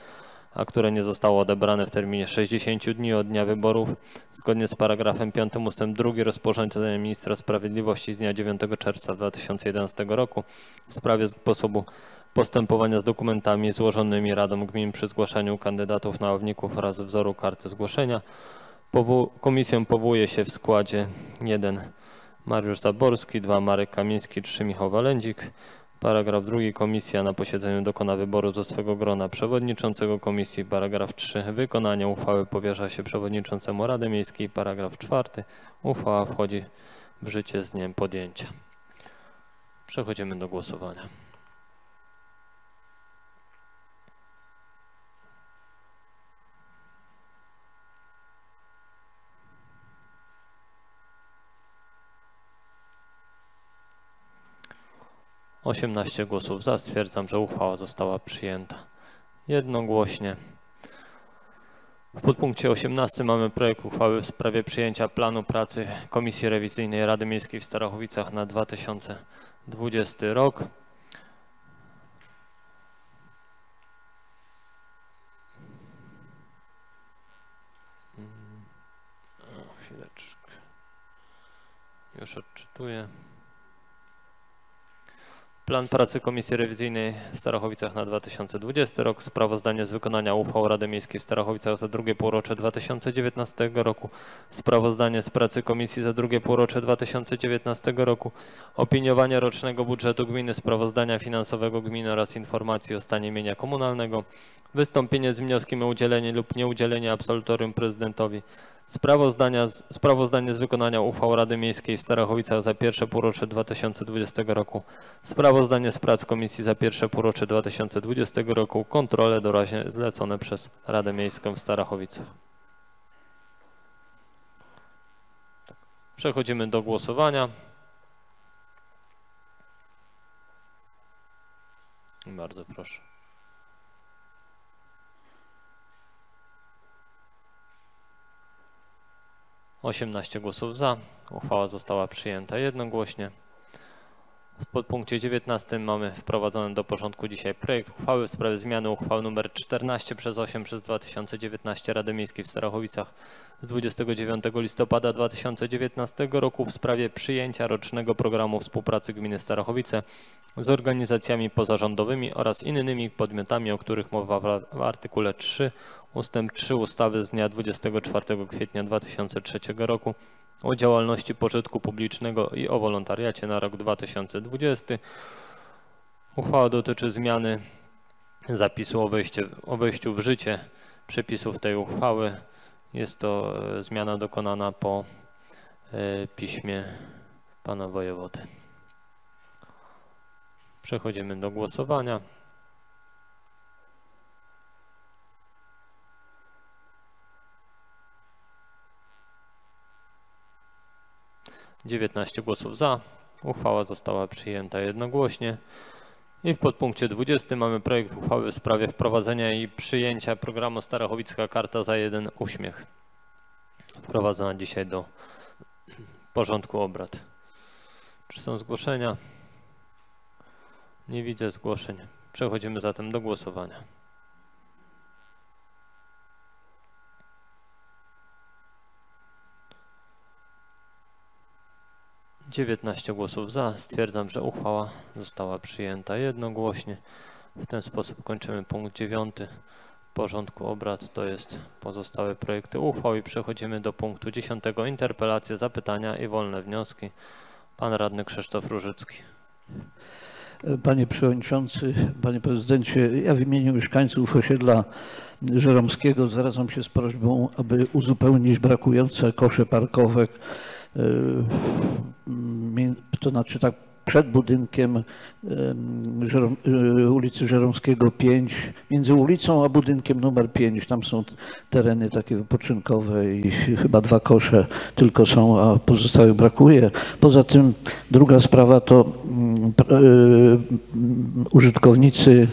a które nie zostało odebrane w terminie 60 dni od dnia wyborów, zgodnie z paragrafem 5 ust. 2 rozporządzenia ministra sprawiedliwości z dnia 9 czerwca 2011 roku w sprawie sposobu postępowania z dokumentami złożonymi Radą Gmin przy zgłaszaniu kandydatów na ławników oraz wzoru karty zgłoszenia. Powo- komisję powołuje się w składzie 1 Mariusz Zaborski, 2 Marek Kamiński, 3 Michał Walędzik. Paragraf drugi. Komisja na posiedzeniu dokona wyboru ze swego grona przewodniczącego komisji. Paragraf 3. Wykonanie uchwały powierza się przewodniczącemu Rady Miejskiej. Paragraf 4. Uchwała wchodzi w życie z dniem podjęcia. Przechodzimy do głosowania. Osiemnaście głosów za. Stwierdzam, że uchwała została przyjęta jednogłośnie. W podpunkcie 18 mamy projekt uchwały w sprawie przyjęcia planu pracy Komisji Rewizyjnej Rady Miejskiej w Starachowicach na 2020 rok. Mm, Chwileczkę. Już odczytuję. Plan pracy Komisji Rewizyjnej w Starachowicach na 2020 rok, sprawozdanie z wykonania uchwał Rady Miejskiej w Starachowicach za drugie półrocze 2019 roku, sprawozdanie z pracy Komisji za drugie półrocze 2019 roku, opiniowanie rocznego budżetu gminy, sprawozdania finansowego gminy oraz informacji o stanie mienia komunalnego, wystąpienie z wnioskiem o udzielenie lub nieudzielenie absolutorium prezydentowi, Sprawozdania, sprawozdanie z wykonania uchwał Rady Miejskiej w Starachowicach za pierwsze półrocze 2020 roku, sprawozdanie z prac komisji za pierwsze półrocze 2020 roku, kontrole doraźnie zlecone przez Radę Miejską w Starachowicach. Przechodzimy do głosowania. Bardzo proszę. Osiemnaście głosów za. Uchwała została przyjęta jednogłośnie. W podpunkcie 19 mamy wprowadzony do porządku dzisiaj projekt uchwały w sprawie zmiany uchwały nr 14 przez 8 przez 2019 Rady Miejskiej w Starachowicach z 29 listopada 2019 roku w sprawie przyjęcia rocznego programu współpracy gminy Starachowice z organizacjami pozarządowymi oraz innymi podmiotami, o których mowa w artykule 3 ustęp 3 ustawy z dnia 24 kwietnia 2003 roku o działalności pożytku publicznego i o wolontariacie na rok 2020. Uchwała dotyczy zmiany zapisu o, wejście, o wejściu w życie przepisów tej uchwały. Jest to e, zmiana dokonana po e, piśmie pana wojewody. Przechodzimy do głosowania. Dziewiętnaście głosów za. Uchwała została przyjęta jednogłośnie. I w podpunkcie 20 mamy projekt uchwały w sprawie wprowadzenia i przyjęcia programu Starachowicka Karta za jeden uśmiech. Wprowadzona dzisiaj do porządku obrad. Czy są zgłoszenia? Nie widzę zgłoszeń. Przechodzimy zatem do głosowania. Dziewiętnaście głosów za. Stwierdzam, że uchwała została przyjęta jednogłośnie. W ten sposób kończymy punkt dziewiąty porządku obrad, to jest pozostałe projekty uchwał i przechodzimy do punktu dziesiątego. Interpelacje, zapytania i wolne wnioski. Pan radny Krzysztof Różycki. Panie Przewodniczący, Panie Prezydencie, ja w imieniu mieszkańców osiedla Żeromskiego zwracam się z prośbą, aby uzupełnić brakujące kosze parkowe, to znaczy tak przed budynkiem ulicy Żeromskiego 5, między ulicą a budynkiem numer 5. Tam są tereny takie wypoczynkowe i chyba dwa kosze tylko są, a pozostałych brakuje. Poza tym druga sprawa to mm, mm, użytkownicy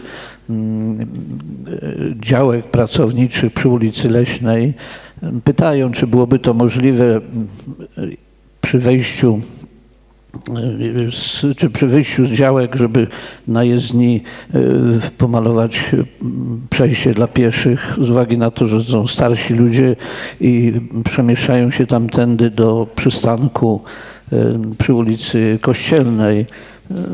mm, działek pracowniczych przy ulicy Leśnej pytają, czy byłoby to możliwe przy wejściu e, z, czy przy wyjściu z działek, żeby na jezdni e, pomalować przejście dla pieszych z uwagi na to, że są starsi ludzie i przemieszczają się tamtędy do przystanku przy ulicy Kościelnej.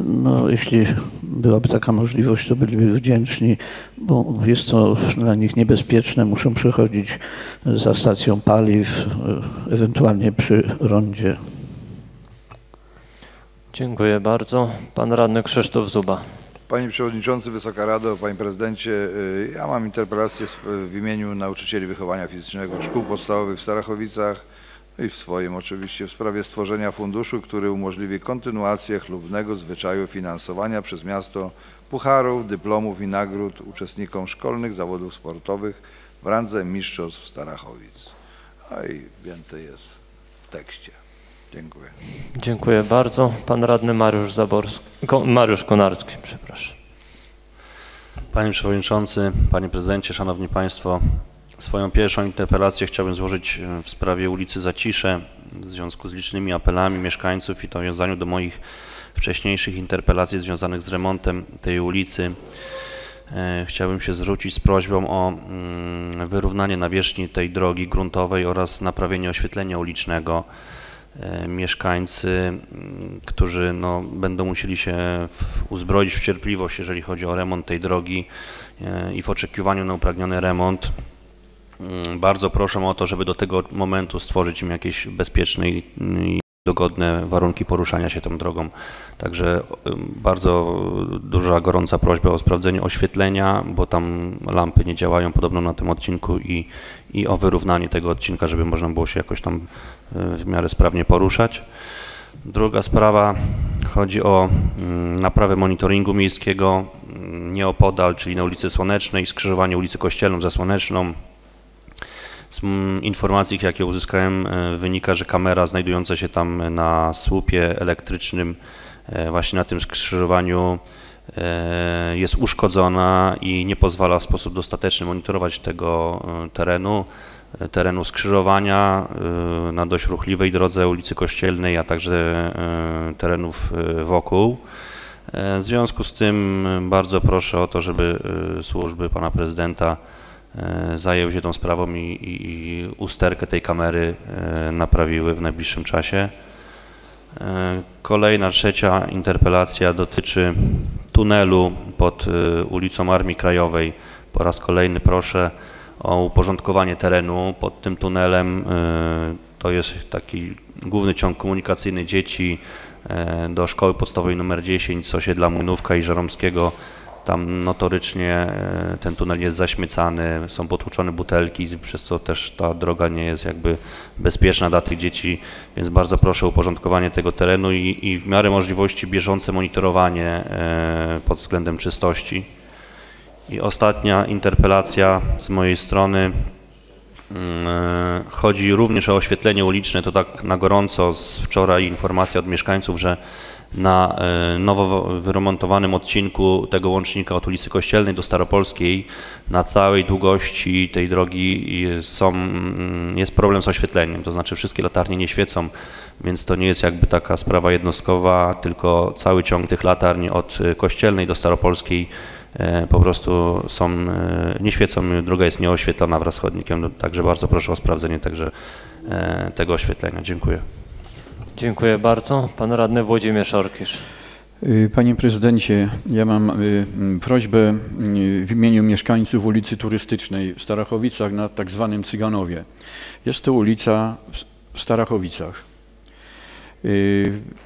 No, jeśli byłaby taka możliwość, to byliby wdzięczni, bo jest to dla nich niebezpieczne. Muszą przechodzić za stacją paliw, ewentualnie przy rondzie. Dziękuję bardzo. Pan radny Krzysztof Zuba. Panie Przewodniczący, Wysoka Rado, Panie Prezydencie, y, ja mam interpelację w- imieniu nauczycieli wychowania fizycznego szkół podstawowych w Starachowicach i w swoim oczywiście w sprawie stworzenia funduszu, który umożliwi kontynuację chlubnego zwyczaju finansowania przez miasto pucharów, dyplomów i nagród uczestnikom szkolnych zawodów sportowych w randze mistrzostw Starachowic. No i więcej jest w tekście. Dziękuję. Dziękuję bardzo. Pan radny Mariusz Zaborski, Ko, Mariusz Konarski, przepraszam. Panie Przewodniczący, Panie Prezydencie, Szanowni Państwo, swoją pierwszą interpelację chciałbym złożyć e, w sprawie ulicy Zacisze w związku z licznymi apelami mieszkańców i to nawiązaniu do moich wcześniejszych interpelacji związanych z remontem tej ulicy. E, Chciałbym się zwrócić z prośbą o mm, wyrównanie nawierzchni tej drogi gruntowej oraz naprawienie oświetlenia ulicznego. E, Mieszkańcy, mm, którzy no, będą musieli się uzbroić w cierpliwość, jeżeli chodzi o remont tej drogi i w oczekiwaniu na upragniony remont, bardzo proszę o to, żeby do tego momentu stworzyć im jakieś bezpieczne i, dogodne warunki poruszania się tą drogą. Także bardzo duża, gorąca prośba o sprawdzenie oświetlenia, bo tam lampy nie działają podobno na tym odcinku i, i o wyrównanie tego odcinka, żeby można było się jakoś tam y, w miarę sprawnie poruszać. Druga sprawa chodzi o mm, naprawę monitoringu miejskiego mm, nieopodal, czyli na ulicy Słonecznej, skrzyżowanie ulicy Kościelną ze Słoneczną. Z mm, informacji, jakie uzyskałem, e, wynika, że kamera znajdująca się tam na słupie elektrycznym e, właśnie na tym skrzyżowaniu e, jest uszkodzona i nie pozwala w sposób dostateczny monitorować tego terenu, terenu skrzyżowania na dość ruchliwej drodze ulicy Kościelnej, a także terenów wokół. W związku z tym bardzo proszę o to, żeby służby pana prezydenta zajęły się tą sprawą i, i, i usterkę tej kamery e, naprawiły w najbliższym czasie. E, Kolejna, trzecia interpelacja dotyczy tunelu pod e, ulicą Armii Krajowej. Po raz kolejny proszę o uporządkowanie terenu pod tym tunelem. E, To jest taki główny ciąg komunikacyjny dzieci e, do szkoły podstawowej nr 10 z osiedla Młynówka i Żeromskiego. Tam notorycznie e, ten tunel jest zaśmiecany, są potłuczone butelki, przez co też ta droga nie jest jakby bezpieczna dla tych dzieci, więc bardzo proszę o uporządkowanie tego terenu i, i w miarę możliwości bieżące monitorowanie e, pod względem czystości. I ostatnia interpelacja z mojej strony. Mm, Chodzi również o oświetlenie uliczne. To tak na gorąco z wczoraj informacja od mieszkańców, że na e, nowo wyremontowanym odcinku tego łącznika od ulicy Kościelnej do Staropolskiej na całej długości tej drogi są, mm, jest problem z oświetleniem, to znaczy wszystkie latarnie nie świecą, więc to nie jest jakby taka sprawa jednostkowa, tylko cały ciąg tych latarni od Kościelnej do Staropolskiej e, po prostu są, e, nie świecą, droga jest nieoświetlona wraz z chodnikiem, także bardzo proszę o sprawdzenie także tego oświetlenia. Dziękuję. Dziękuję bardzo. Pan radny Włodzimierz Orkisz. Y, panie prezydencie, ja mam y, prośbę y, w imieniu mieszkańców ulicy Turystycznej w Starachowicach na tak zwanym Cyganowie. Jest to ulica w Starachowicach.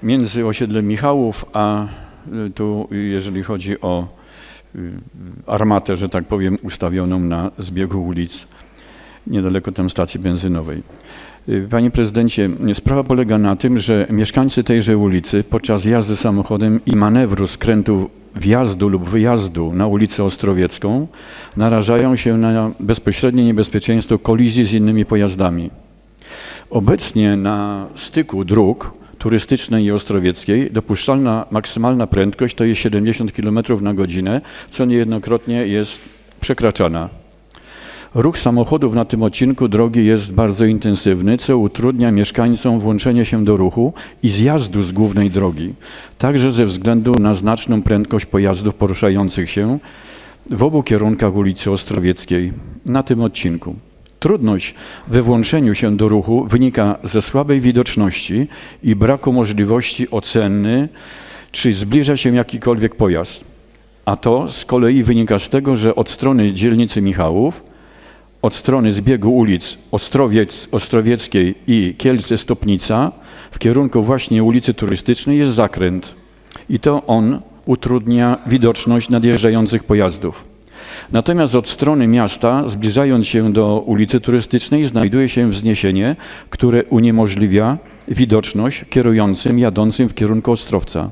Między osiedlem Michałów, a tu jeżeli chodzi o armatę, że tak powiem, ustawioną na zbiegu ulic niedaleko tam stacji benzynowej. Y, panie prezydencie, sprawa polega na tym, że mieszkańcy tejże ulicy podczas jazdy samochodem i manewru skrętu wjazdu lub wyjazdu na ulicę Ostrowiecką narażają się na bezpośrednie niebezpieczeństwo kolizji z innymi pojazdami. Obecnie na styku dróg turystycznej i ostrowieckiej dopuszczalna maksymalna prędkość to jest 70 km na godzinę, co niejednokrotnie jest przekraczana. Ruch samochodów na tym odcinku drogi jest bardzo intensywny, co utrudnia mieszkańcom włączenie się do ruchu i zjazdu z głównej drogi, także ze względu na znaczną prędkość pojazdów poruszających się w obu kierunkach ulicy Ostrowieckiej na tym odcinku. Trudność we włączeniu się do ruchu wynika ze słabej widoczności i braku możliwości oceny, czy zbliża się jakikolwiek pojazd. A to z kolei wynika z tego, że od strony dzielnicy Michałów od strony zbiegu ulic Ostrowiec, Ostrowieckiej i Kielce-Stopnica w kierunku właśnie ulicy Turystycznej jest zakręt i to on utrudnia widoczność nadjeżdżających pojazdów. Natomiast od strony miasta, zbliżając się do ulicy Turystycznej, znajduje się wzniesienie, które uniemożliwia widoczność kierującym jadącym w kierunku Ostrowca.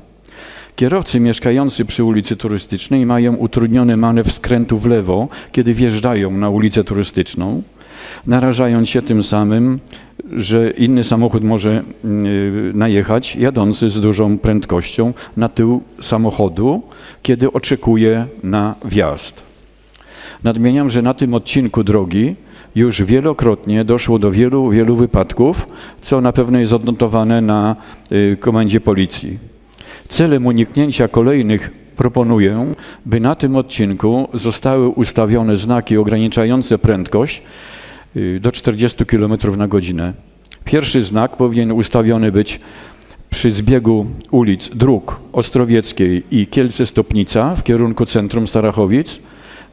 Kierowcy mieszkający przy ulicy Turystycznej mają utrudniony manewr skrętu w lewo, kiedy wjeżdżają na ulicę turystyczną, narażając się tym samym, że inny samochód może mm, najechać jadący z dużą prędkością na tył samochodu, kiedy oczekuje na wjazd. Nadmieniam, że na tym odcinku drogi już wielokrotnie doszło do wielu, wielu wypadków, co na pewno jest odnotowane na y, komendzie policji. Celem uniknięcia kolejnych proponuję, by na tym odcinku zostały ustawione znaki ograniczające prędkość y, do 40 km na godzinę. Pierwszy znak powinien ustawiony być przy zbiegu ulic dróg Ostrowieckiej i Kielce-Stopnica w kierunku centrum Starachowic.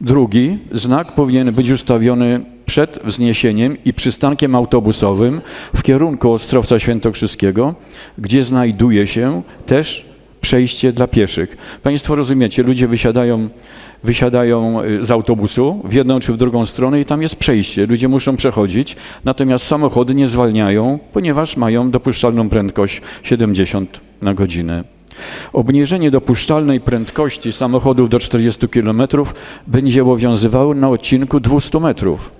Drugi znak powinien być ustawiony przed wzniesieniem i przystankiem autobusowym w kierunku Ostrowca Świętokrzyskiego, gdzie znajduje się też przejście dla pieszych. Państwo rozumiecie, ludzie wysiadają, wysiadają y, z autobusu w jedną czy w drugą stronę i tam jest przejście. Ludzie muszą przechodzić, natomiast samochody nie zwalniają, ponieważ mają dopuszczalną prędkość 70 na godzinę. Obniżenie dopuszczalnej prędkości samochodów do 40 km będzie obowiązywało na odcinku 200 metrów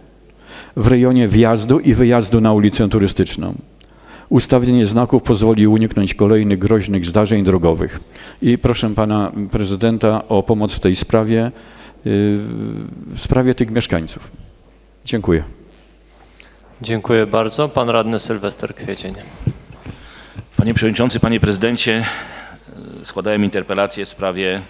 w rejonie wjazdu i wyjazdu na ulicę turystyczną. Ustawienie znaków pozwoli uniknąć kolejnych groźnych zdarzeń drogowych. I proszę pana prezydenta o pomoc w tej sprawie, y, w sprawie tych mieszkańców. Dziękuję. Dziękuję bardzo. Pan radny Sylwester Kwiecień. Panie Przewodniczący, Panie Prezydencie, składałem interpelację w sprawie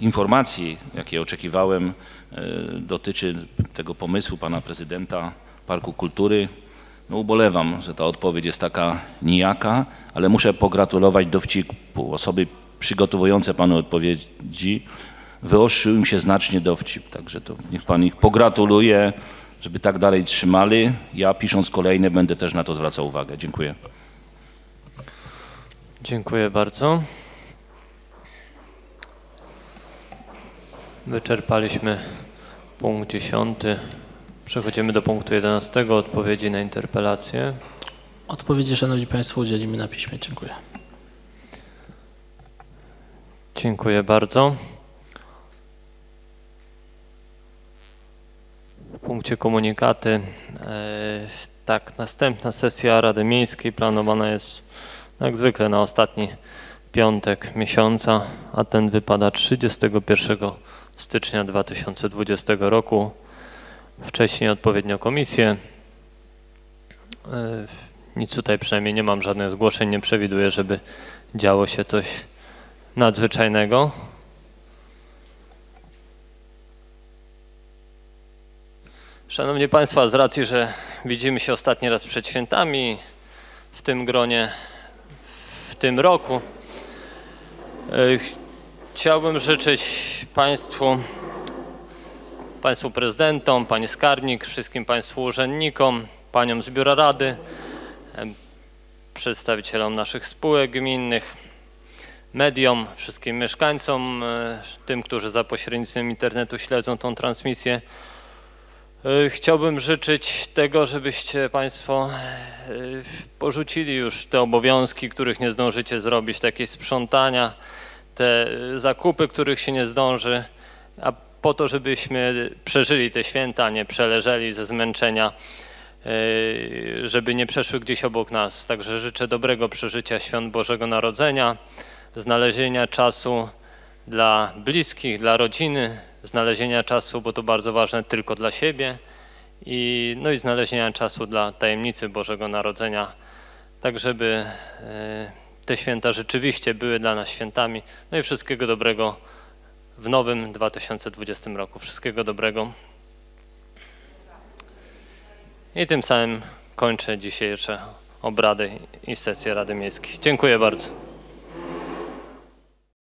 informacji, jakie oczekiwałem, y, dotyczy tego pomysłu Pana Prezydenta Parku Kultury no ubolewam, że ta odpowiedź jest taka nijaka, ale muszę pogratulować dowcipu. Osoby przygotowujące panu odpowiedzi wyostrzył im się znacznie dowcip, także to niech pan ich pogratuluje, żeby tak dalej trzymali. Ja pisząc kolejne będę też na to zwracał uwagę. Dziękuję. Dziękuję bardzo. Wyczerpaliśmy punkt dziesiąty. Przechodzimy do punktu 11. Odpowiedzi na interpelację. Odpowiedzi, Szanowni Państwo, udzielimy na piśmie. Dziękuję. Dziękuję bardzo. W punkcie komunikaty. E, tak, następna sesja Rady Miejskiej planowana jest jak zwykle na ostatni piątek miesiąca, a ten wypada 31 stycznia 2020 roku. Wcześniej odpowiednio komisje. E, Nic tutaj przynajmniej nie mam żadnych zgłoszeń, nie przewiduję, żeby działo się coś nadzwyczajnego. Szanowni Państwo, z racji, że widzimy się ostatni raz przed świętami w tym gronie, w tym roku, e, chciałbym życzyć Państwu, Państwu prezydentom, Pani Skarbnik, wszystkim Państwu urzędnikom, Paniom z Biura Rady, przedstawicielom naszych spółek gminnych, mediom, wszystkim mieszkańcom, e, tym, którzy za pośrednictwem internetu śledzą tą transmisję. E, Chciałbym życzyć tego, żebyście Państwo e, porzucili już te obowiązki, których nie zdążycie zrobić, takie sprzątania, te zakupy, których się nie zdąży, a po to, żebyśmy przeżyli te święta, nie przeleżeli ze zmęczenia, e, żeby nie przeszły gdzieś obok nas. Także życzę dobrego przeżycia świąt Bożego Narodzenia, znalezienia czasu dla bliskich, dla rodziny, znalezienia czasu, bo to bardzo ważne, tylko dla siebie i, no i znalezienia czasu dla tajemnicy Bożego Narodzenia, tak żeby e, te święta rzeczywiście były dla nas świętami. No i wszystkiego dobrego w nowym 2020 roku. Wszystkiego dobrego. I tym samym kończę dzisiejsze obrady i sesję Rady Miejskiej. Dziękuję bardzo.